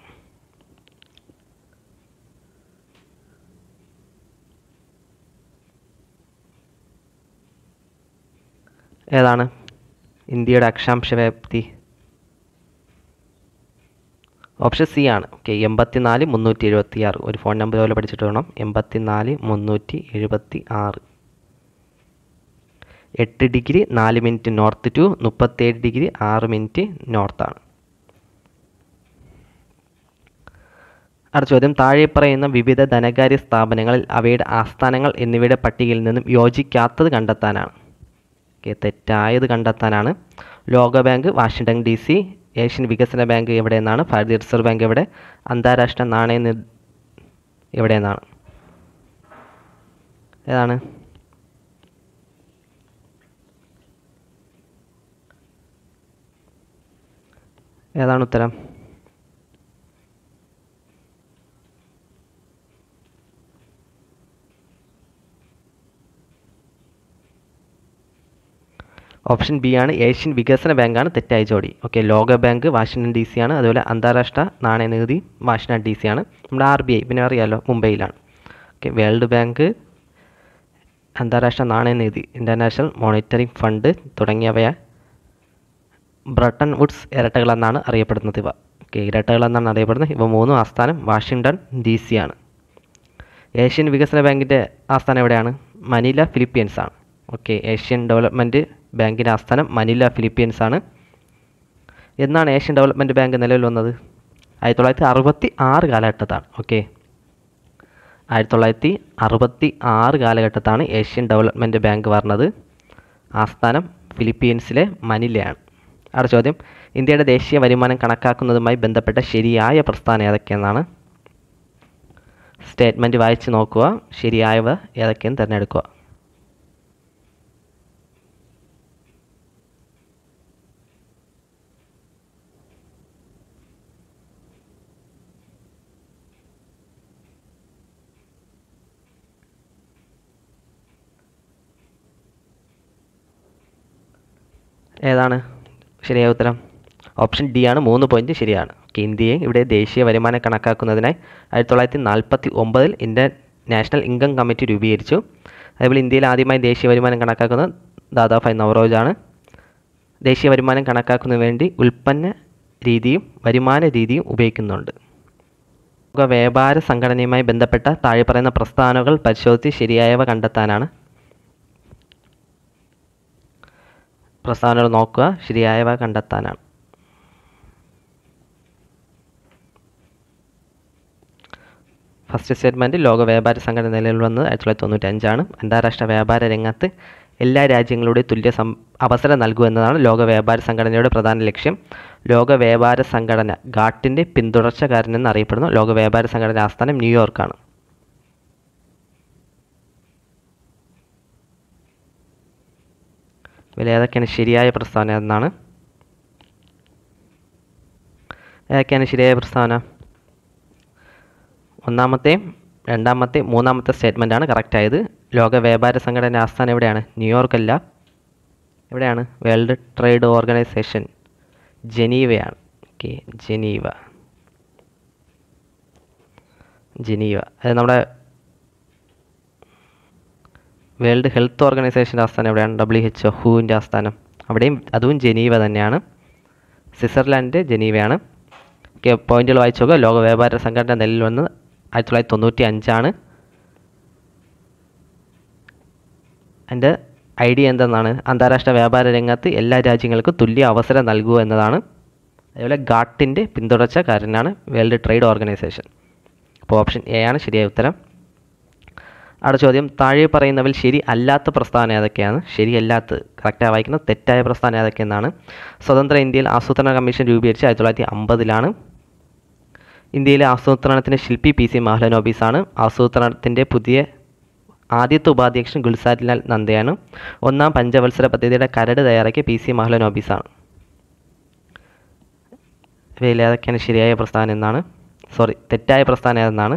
ഏതാണ്? ഇന്ത്യയുടെ അക്ഷാംശ വ്യാപ്തി. ഓപ്ഷൻ സി ആണ്. ഓക്കെ എൺപത്തിനാല് മുന്നൂറ്റി എഴുപത്തി ആറ് ഒരു ഫോൺ നമ്പർ പോലെ പഠിച്ചിട്ട് വേണം. എൺപത്തിനാല് മുന്നൂറ്റി എഴുപത്തി ആറ് എട്ട് ഡിഗ്രി നാല് മിനിറ്റ് നോർത്ത് ടു മുപ്പത്തേഴ് ഡിഗ്രി ആറ് മിനിറ്റ് നോർത്താണ് അടുത്ത ചോദ്യം. താഴെ പറയുന്ന വിവിധ ധനകാര്യ സ്ഥാപനങ്ങളിൽ അവയുടെ ആസ്ഥാനങ്ങൾ എന്നിവയുടെ പട്ടികയിൽ നിന്നും യോജിക്കാത്തത് കണ്ടെത്താനാണ്. ഓക്കെ തെറ്റായത് കണ്ടെത്താനാണ് ലോക bank Washington D C Asian വികസന ബാങ്ക് എവിടെ നിന്നാണ് ഭാരതീയ റിസർവ് ബാങ്ക് എവിടെ അന്താരാഷ്ട്ര നാണയ നി എവിടെ നിന്നാണ് ഏതാണ്? ഏതാണ് ഉത്തരം? ഓപ്ഷൻ ബി ആണ് ഏഷ്യൻ വികസന ബാങ്കാണ് തെറ്റായ ജോഡി. ഓക്കെ ലോക ബാങ്ക് വാഷിംഗ്ടൺ ഡി സി ആണ് അതുപോലെ അന്താരാഷ്ട്ര നാണയനികുതി വാഷിങ്ടൺ ഡി സി ആണ്. നമ്മുടെ ആർ ബി ഐ പിന്നെ അറിയാമല്ലോ മുംബൈയിലാണ്. ഓക്കെ വേൾഡ് ബാങ്ക് അന്താരാഷ്ട്ര നാണയനിധി ഇന്റർനാഷണൽ മോണിറ്ററിംഗ് ഫണ്ട് തുടങ്ങിയവയ ബ്രട്ടൺ വുഡ്സ് ഇരട്ടകളെന്നാണ് അറിയപ്പെടുന്നത് ഇവ. ഓക്കെ ഇരട്ടകളെന്നാണ് അറിയപ്പെടുന്നത്. ഇവ മൂന്നും ആസ്ഥാനം വാഷിങ്ടൺ ഡി സി ആണ്. ഏഷ്യൻ വികസന ബാങ്കിന്റെ ആസ്ഥാനം എവിടെയാണ്? മനില ഫിലിപ്പീൻസ് ആണ് ഓക്കെ ഏഷ്യൻ ഡെവലപ്മെന്റ് ബാങ്കിന്റെ ആസ്ഥാനം മനില ഫിലിപ്പീൻസ് ആണ്. എന്നാണ് ഏഷ്യൻ ഡെവലപ്മെന്റ് ബാങ്ക് നിലവിൽ വന്നത്? ആയിരത്തി തൊള്ളായിരത്തി അറുപത്തി ആറ് കാലഘട്ടത്താണ്. ഓക്കെ ആയിരത്തി തൊള്ളായിരത്തി അറുപത്തി ആറ് കാലഘട്ടത്താണ് ഏഷ്യൻ ഡെവലപ്മെന്റ് ബാങ്ക് പറഞ്ഞത് ആസ്ഥാനം ഫിലിപ്പീൻസിലെ മനിലയാണ് അടുത്ത ചോദ്യം ഇന്ത്യയുടെ ദേശീയ വരുമാനം കണക്കാക്കുന്നതുമായി ബന്ധപ്പെട്ട ശരിയായ പ്രസ്ഥാനം ഏതൊക്കെയെന്നാണ്? സ്റ്റേറ്റ്മെന്റ് വായിച്ച് നോക്കുക. ശരിയായവ ഏതൊക്കെയെന്ന് തിരഞ്ഞെടുക്കുക. ഏതാണ്? ശരിയായ ഉത്തരം. ഓപ്ഷൻ ഡി ആണ്. മൂന്ന് പോയിന്റ് ശരിയാണ്. ഇന്ത്യയെ ഇവിടെ ദേശീയ വരുമാനം കണക്കാക്കുന്നതിനായി ആയിരത്തി തൊള്ളായിരത്തി നാൽപ്പത്തി ഒമ്പതിൽ ഇന്ത്യൻ നാഷണൽ ഇൻകം കമ്മിറ്റി രൂപീകരിച്ചു. അതേപോലെ ഇന്ത്യയിൽ ആദ്യമായി ദേശീയ വരുമാനം കണക്കാക്കുന്നത് ദാദാഭായ് നവറോജാണ് ദേശീയ വരുമാനം കണക്കാക്കുന്നതിന് വേണ്ടി ഉൽപ്പന്ന രീതിയും വരുമാന രീതിയും ഉപയോഗിക്കുന്നുണ്ട്. വ്യാപാര സംഘടനയുമായി ബന്ധപ്പെട്ട താഴെ പറയുന്ന പ്രസ്ഥാനങ്ങൾ പരിശോധിച്ച് ശരിയായവ കണ്ടെത്താനാണ് പ്രസ്താവനകൾ നോക്കുക ശരിയായവ കണ്ടെത്താനാണ്. ഫസ്റ്റ് സ്റ്റേറ്റ്മെന്റ് ലോക വ്യാപാര സംഘടന നിലവിൽ വന്നത് ആയിരത്തി തൊള്ളായിരത്തി തൊണ്ണൂറ്റഞ്ചാണ് അന്താരാഷ്ട്ര വ്യാപാര രംഗത്ത് എല്ലാ രാജ്യങ്ങളുടെയും തുല്യ സം അവസരം നൽകുക എന്നതാണ് ലോക വ്യാപാര സംഘടനയുടെ പ്രധാന ലക്ഷ്യം. ലോക വ്യാപാര സംഘടന ഗാട്ടിന്റെ പിന്തുടർച്ചക്കാരനെന്ന് അറിയപ്പെടുന്നു ലോക വ്യാപാര സംഘടന ആസ്ഥാനം ന്യൂയോർക്കാണ്. ഇതിൽ ഏതൊക്കെയാണ് ശരിയായ പ്രസ്താവന എന്നാണ്? ഏതൊക്കെയാണ് ശരിയായ പ്രസ്താവന ഒന്നാമത്തെയും രണ്ടാമത്തെ മൂന്നാമത്തെ സ്റ്റേറ്റ്മെന്റ് ആണ് കറക്റ്റ് ആയത്. ലോക വ്യാപാര സംഘടന ആസ്ഥാനം എവിടെയാണ്? ന്യൂയോർക്ക് അല്ല. എവിടെയാണ്? World trade organisation ജനീവയാണ്. Okay Geneva. Geneva. അത് നമ്മുടെ വേൾഡ് ഹെൽത്ത് ഓർഗനൈസേഷന്റെ ആസ്ഥാനം എവിടെയാണ്? ഡബ്ല്യു എച്ച് ഹുവിന്റെ ആസ്ഥാനം. അവിടെയും അതും ജനീവ തന്നെയാണ്. സ്വിറ്റ്സർലാൻഡ് ജനീവയാണ്. ഓക്കെ പോയിന്റുകൾ വായിച്ചു നോക്കുക. ലോക വ്യാപാര സംഘടന നിലയിൽ വന്ന് ആയിരത്തി തൊള്ളായിരത്തി തൊണ്ണൂറ്റി അഞ്ചാണ് അതിന്റെ ഐഡിയ എന്തെന്നാണ്? അന്താരാഷ്ട്ര വ്യാപാര രംഗത്ത് എല്ലാ രാജ്യങ്ങൾക്കും തുല്യ അവസരം നൽകുക എന്നതാണ്. അതേപോലെ ഗാട്ടിന്റെ പിന്തുടർച്ചക്കാരനാണ് വേൾഡ് ട്രേഡ് ഓർഗനൈസേഷൻ. അപ്പോൾ ഓപ്ഷൻ എ ആണ് ശരിയായ ഉത്തരം. അടുത്ത ചോദ്യം താഴെ പറയുന്നവൽ ശരി അല്ലാത്ത പ്രസ്താവന ഏതൊക്കെയാണ്? ശരിയല്ലാത്ത കറക്റ്റായി വായിക്കുന്നത് തെറ്റായ പ്രസ്താവന ഏതൊക്കെയെന്നാണ് സ്വതന്ത്ര ഇന്ത്യയിൽ ആസൂത്രണ കമ്മീഷൻ രൂപീകരിച്ച് ആയിരത്തി തൊള്ളായിരത്തി അമ്പതിലാണ്. ഇന്ത്യയിലെ ആസൂത്രണത്തിന്റെ ശില്പി പി സി മാഹ്ലനോബീസാണ് ആസൂത്രണത്തിന്റെ പുതിയ ആദ്യത്തെ ഉപാധ്യക്ഷൻ ഗുൽസാരിലാൽ നന്ദയാണ്. ഒന്നാം പഞ്ചവത്സര പദ്ധതിയുടെ കരട് തയ്യാറാക്കിയ പി സി മാഹ്ലനോബീസാണ് ഇവയിൽ ഏതൊക്കെയാണ് ശരിയായ പ്രസ്ഥാനം എന്നാണ്? സോറി തെറ്റായ പ്രസ്ഥാനം ഏതെന്നാണ്?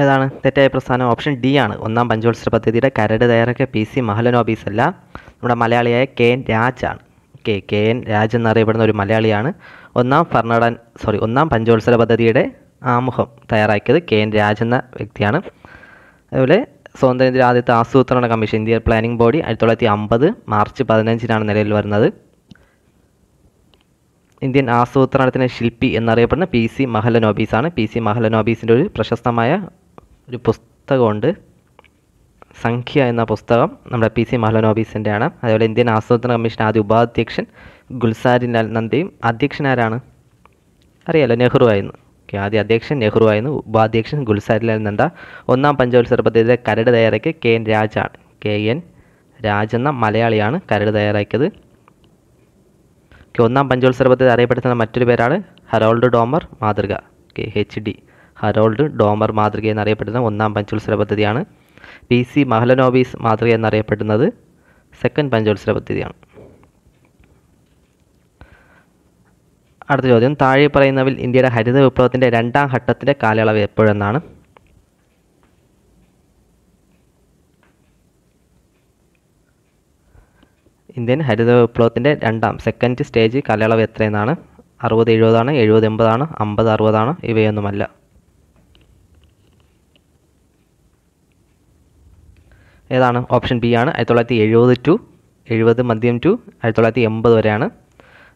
ഏതാണ്? തെറ്റായ പ്രസ്ഥാനം ഓപ്ഷൻ ഡി ആണ്. ഒന്നാം പഞ്ചവത്സര പദ്ധതിയുടെ കരട് തയ്യാറാക്കിയ പി സി മഹലനോബീസ് അല്ല നമ്മുടെ മലയാളിയായ കെ എൻ രാജാണ് കെ കെ എൻ രാജ് എന്നറിയപ്പെടുന്ന ഒരു മലയാളിയാണ് ഒന്നാം ഫർണാടൻ സോറി ഒന്നാം പഞ്ചവത്സര പദ്ധതിയുടെ ആമുഖം തയ്യാറാക്കിയത് കെ എൻ രാജ് എന്ന വ്യക്തിയാണ്. അതുപോലെ സ്വാതന്ത്ര്യ ഇന്ത്യ ആദ്യത്തെ ആസൂത്രണ കമ്മീഷൻ ഇന്ത്യ പ്ലാനിംഗ് ബോഡി ആയിരത്തി തൊള്ളായിരത്തി അമ്പത് മാർച്ച് പതിനഞ്ചിനാണ് നിലയിൽ വരുന്നത്. ഇന്ത്യൻ ആസൂത്രണത്തിന് ശില്പി എന്നറിയപ്പെടുന്ന പി സി മഹലനോബീസാണ് പി സി മഹലനോബീസിന്റെ ഒരു പ്രശസ്തമായ ഒരു പുസ്തകമുണ്ട്. സംഖ്യ എന്ന പുസ്തകം നമ്മുടെ പി സി മഹലനോബീസിന്റെ ആണ് അതേപോലെ ഇന്ത്യൻ ആസൂത്രണ കമ്മീഷൻ ആദ്യ ഉപാധ്യക്ഷൻ ഗുൽസാരിലാൽ നന്ദയും അധ്യക്ഷൻ ആരാണ്? അറിയാലോ നെഹ്റു ആയിരുന്നു. ഓക്കെ ആദ്യ അധ്യക്ഷൻ നെഹ്റു ആയിരുന്നു ഉപാധ്യക്ഷൻ ഗുൽസാരിലാൽ നന്ദ. ഒന്നാം പഞ്ചവത്സര പദ്ധതിയുടെ കരട് തയ്യാറാക്കിയ കെ എൻ രാജാണ്. കെ എൻ രാജ് എന്ന മലയാളിയാണ് കരട് തയ്യാറാക്കിയത്. ഓക്കെ ഒന്നാം പഞ്ചവത്സര പദ്ധതി അറിയപ്പെടുത്തുന്ന മറ്റൊരു പേരാണ് ഹറോൾഡ് ഡോമർ മാതൃക. Okay H D. Harold Domar മാതൃക എന്നറിയപ്പെടുന്ന ഒന്നാം പഞ്ചവത്സര പദ്ധതിയാണ്. പി സി മഹലനോബീസ് മാതൃക എന്നറിയപ്പെടുന്നത് സെക്കൻഡ് പഞ്ചവത്സര പദ്ധതിയാണ്. അടുത്ത ചോദ്യം. താഴെ പറയുന്നവിൽ ഇന്ത്യയുടെ ഹരിത വിപ്ലവത്തിന്റെ രണ്ടാം ഘട്ടത്തിന്റെ കാലയളവ് എപ്പോഴെന്നാണ്? ഇന്ത്യൻ ഹരിത വിപ്ലവത്തിന്റെ രണ്ടാം സെക്കൻഡ് സ്റ്റേജ് കാലയളവ് എത്രയെന്നാണ്? അറുപത് എഴുപതാണ് എഴുപത് എൺപതാണ് അമ്പത് അറുപതാണ് ഇവയൊന്നുമല്ല. ഏതാണ്? ഓപ്ഷൻ ബി ആണ്. ആയിരത്തി തൊള്ളായിരത്തി എഴുപത് ടു എഴുപത് മദ്യം ടു ആയിരത്തി തൊള്ളായിരത്തി എൺപത് വരെയാണ്.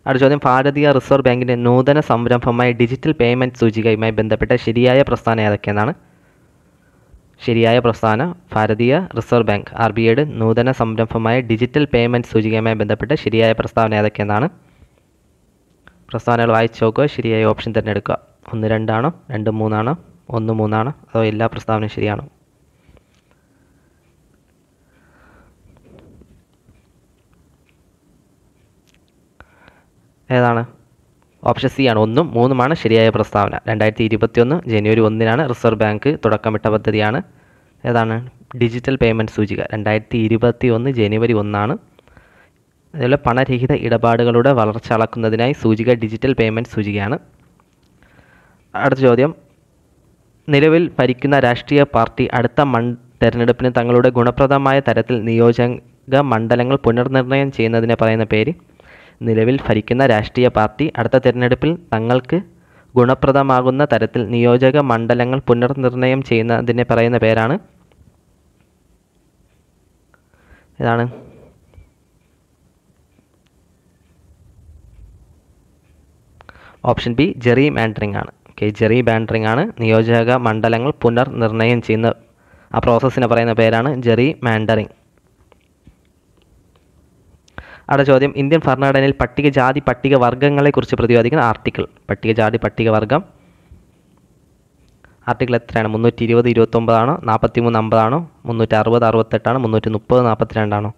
അടുത്ത ചോദ്യം ഭാരതീയ റിസർവ് ബാങ്കിന്റെ നൂതന സംരംഭമായ ഡിജിറ്റൽ പേയ്മെന്റ് സൂചികയുമായി ബന്ധപ്പെട്ട ശരിയായ പ്രസ്ഥാനം ഏതൊക്കെയെന്നാണ്? ശരിയായ പ്രസ്ഥാനം ഭാരതീയ റിസർവ് ബാങ്ക് ആർ ബി ഐയുടെ നൂതന സംരംഭമായ ഡിജിറ്റൽ പേയ്മെന്റ് സൂചികയുമായി ബന്ധപ്പെട്ട ശരിയായ പ്രസ്താവന ഏതൊക്കെയെന്നാണ്? പ്രസ്താവനകൾ വായിച്ചു നോക്കുക. ശരിയായ ഓപ്ഷൻ തിരഞ്ഞെടുക്കുക. ഒന്ന് രണ്ടാണോ? രണ്ട് മൂന്നാണോ? ഒന്ന് മൂന്നാണോ? അതോ എല്ലാ പ്രസ്താവനയും ശരിയാണോ? ഏതാണ്? ഓപ്ഷൻ സി ആണ്. ഒന്നും മൂന്നുമാണ് ശരിയായ പ്രസ്താവന. രണ്ടായിരത്തി ഇരുപത്തിയൊന്ന് ജനുവരി ഒന്നിനാണ് റിസർവ് ബാങ്ക് തുടക്കമിട്ട പദ്ധതിയാണ്. ഏതാണ്? ഡിജിറ്റൽ പേയ്മെന്റ് സൂചിക. രണ്ടായിരത്തി ഇരുപത്തി ഒന്ന് ജനുവരി ഒന്നാണ്. അതുപോലെ പണരഹിത ഇടപാടുകളുടെ വളർച്ച അളക്കുന്നതിനായി സൂചിക ഡിജിറ്റൽ പേയ്മെന്റ് സൂചികയാണ്. അടുത്ത ചോദ്യം. നിലവിൽ ഭരിക്കുന്ന രാഷ്ട്രീയ പാർട്ടി അടുത്ത മൺ തെരഞ്ഞെടുപ്പിന് തങ്ങളുടെ ഗുണപ്രദമായ തരത്തിൽ നിയോജക മണ്ഡലങ്ങൾ പുനർനിർണയം ചെയ്യുന്നതിനെ പറയുന്ന പേര്? നിലവിൽ ഭരിക്കുന്ന രാഷ്ട്രീയ പാർട്ടി അടുത്ത തിരഞ്ഞെടുപ്പിൽ തങ്ങൾക്ക് ഗുണപ്രദമാകുന്ന തരത്തിൽ നിയോജക മണ്ഡലങ്ങൾ പുനർനിർണയം ചെയ്യുന്നതിനെ പറയുന്ന പേരാണ്. ഇതാണ്. ഓപ്ഷൻ ബി ജെറി ബാൻഡറിംഗ് ആണ്. ഓക്കെ ജെറി ബാൻഡറിംഗ് ആണ്. നിയോജക മണ്ഡലങ്ങൾ പുനർനിർണയം ചെയ്യുന്ന ആ പ്രോസസ്സിനെ പറയുന്ന പേരാണ് ജെറി മാൻഡറിംഗ് അടുത്ത ചോദ്യം ഇന്ത്യൻ ഭരണഘടനയിൽ പട്ടികജാതി പട്ടിക വർഗങ്ങളെക്കുറിച്ച് പ്രതിപാദിക്കുന്ന ആർട്ടിക്കിൾ. പട്ടികജാതി പട്ടിക വർഗം. ആർട്ടിക്കിൾ എത്രയാണ്? മുന്നൂറ്റി ഇരുപത് ഇരുപത്തൊമ്പതാണോ? നാൽപ്പത്തി മൂന്ന് അമ്പതാണോ? മുന്നൂറ്റി അറുപത് അറുപത്തെട്ടാണോ? മുന്നൂറ്റി മുപ്പത് നാൽപ്പത്തിരണ്ടാണോ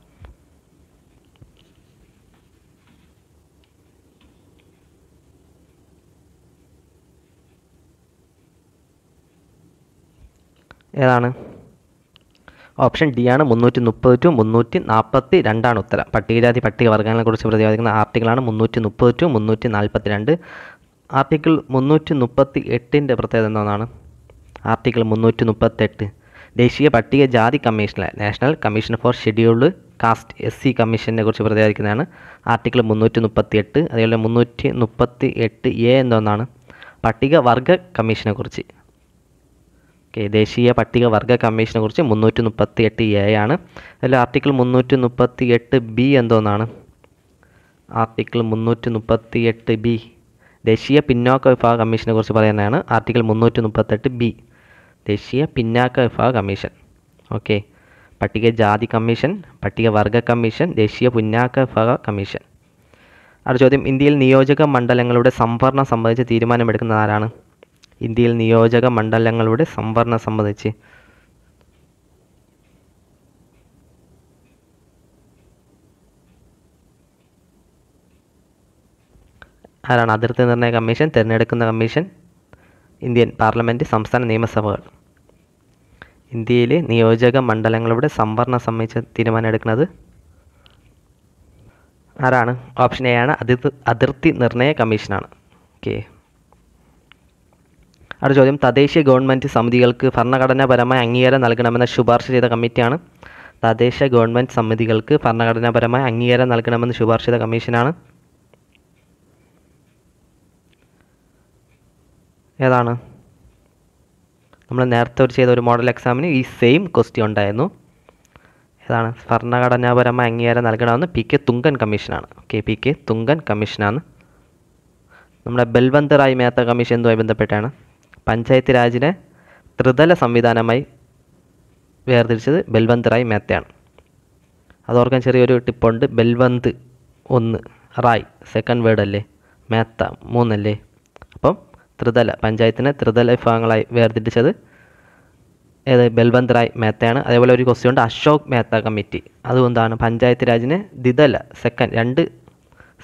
ഏതാണ്? ഓപ്ഷൻ ഡി ആണ് മുന്നൂറ്റി മുപ്പത് ടു മുന്നൂറ്റി നാൽപ്പത്തി രണ്ടാണ് ഉത്തരം. പട്ടികജാതി പട്ടിക വർഗങ്ങളെ കുറിച്ച് പ്രതിപാദിക്കുന്ന ആർട്ടിക്കിളാണ് മുന്നൂറ്റി മുപ്പത് ടു മുന്നൂറ്റി നാൽപ്പത്തി രണ്ട് ആർട്ടിക്കിൾ മുന്നൂറ്റി മുപ്പത്തി എട്ടിന്റെ പ്രത്യേകത എന്താണ് ആർട്ടിക്കിൾ മുന്നൂറ്റി മുപ്പത്തെട്ട് ദേശീയ പട്ടികജാതി കമ്മീഷനിലെ national commission for scheduled caste S C കമ്മീഷനെ കുറിച്ച് പ്രതിപാദിക്കുന്നതാണ് ആർട്ടിക്കിൾ മുന്നൂറ്റി മുപ്പത്തി എട്ട് അതേപോലെ മുന്നൂറ്റി മുപ്പത്തി എട്ട് എ എന്തോന്നാണ് പട്ടികവർഗ കമ്മീഷനെ കുറിച്ച്. ദേശീയ പട്ടികവർഗ കമ്മീഷനെ കുറിച്ച് മുന്നൂറ്റി മുപ്പത്തി എട്ട് എ ആണ്. അതിൽ ആർട്ടിക്കിൾ മുന്നൂറ്റി മുപ്പത്തി എട്ട് ബി എന്തോന്നാണ്? ആർട്ടിക്കിൾ മുന്നൂറ്റി മുപ്പത്തി എട്ട് ബി. ദേശീയ പിന്നോക്ക വിഭാഗ കമ്മീഷനെ കുറിച്ച് പറയുന്നതാണ് ആർട്ടിക്കിൾ മുന്നൂറ്റി മുപ്പത്തെട്ട് ബി. ദേശീയ പിന്നാക്ക വിഭാഗ കമ്മീഷൻ. ഓക്കെ പട്ടികജാതി കമ്മീഷൻ പട്ടികവർഗ കമ്മീഷൻ ദേശീയ പിന്നാക്ക വിഭാഗ കമ്മീഷൻ. അടുത്ത ചോദ്യം ഇന്ത്യയിൽ നിയോജക മണ്ഡലങ്ങളുടെ സംവരണം സംബന്ധിച്ച് തീരുമാനമെടുക്കുന്ന ആരാണ്? ഇന്ത്യയിൽ നിയോജക മണ്ഡലങ്ങളുടെ സംവരണം സംബന്ധിച്ച്. ആരാണ് അതിർത്തി നിർണയ കമ്മീഷൻ തിരഞ്ഞെടുക്കുന്ന കമ്മീഷൻ ഇന്ത്യൻ പാർലമെന്റ് സംസ്ഥാന നിയമസഭകൾ. ഇന്ത്യയിലെ നിയോജക മണ്ഡലങ്ങളുടെ സംവരണം സംബന്ധിച്ച് തീരുമാനം എടുക്കുന്നത്? ആരാണ്? ഓപ്ഷൻ എ ആണ് അതിർത്തി അതിർത്തി നിർണയ കമ്മീഷനാണ്. ഓക്കെ അടുത്ത ചോദ്യം തദ്ദേശീയ ഗവൺമെന്റ് സമിതികൾക്ക് ഭരണഘടനാപരമായ അംഗീകാരം നൽകണമെന്ന ശുപാർശ ചെയ്ത കമ്മിറ്റിയാണ്. തദ്ദേശ ഗവൺമെന്റ് സമിതികൾക്ക് ഭരണഘടനാപരമായ അംഗീകാരം നൽകണമെന്ന് ശുപാർശ ചെയ്ത കമ്മീഷനാണ്. ഏതാണ്? നമ്മൾ നേരത്തെ ഒരു ചെയ്ത ഒരു മോഡൽ എക്സാമിന് ഈ സെയിം ക്വസ്റ്റ്യൻ ഉണ്ടായിരുന്നു. ഏതാണ്? ഭരണഘടനാപരമായ അംഗീകാരം നൽകണമെന്ന് പി കെ തുങ്കൻ കമ്മീഷനാണ്. ഓക്കെ പി കെ തുങ്കൻ കമ്മീഷനാണ്. നമ്മുടെ ബൽവന്ത് റായ് മേത്ത കമ്മീഷൻ എന്തുമായി ബന്ധപ്പെട്ടാണ്? പഞ്ചായത്ത് രാജിനെ ത്രിതല സംവിധാനമായി വേർതിരിച്ചത് ബൽവന്ത് റായ് മേത്തയാണ്. അതോർക്കാൻ ചെറിയൊരു ടിപ്പുണ്ട്. ബൽവന്ത് ഒന്ന് റായ് സെക്കൻഡ് വേർഡ് അല്ലേ? മേത്ത മൂന്നല്ലേ? അപ്പം ത്രിതല പഞ്ചായത്തിനെ ത്രിതല വിഭാഗങ്ങളായി വേർതിരിച്ചത് ഏത്? ബൽവന്ത് റായ് മേത്തയാണ്. അതേപോലെ ഒരു ക്വസ്റ്റ്യൻ ഉണ്ട്. അശോക് മേത്ത കമ്മിറ്റി. അതുകൊണ്ടാണ് പഞ്ചായത്ത് രാജിനെ ദ്വിതല സെക്കൻഡ് രണ്ട്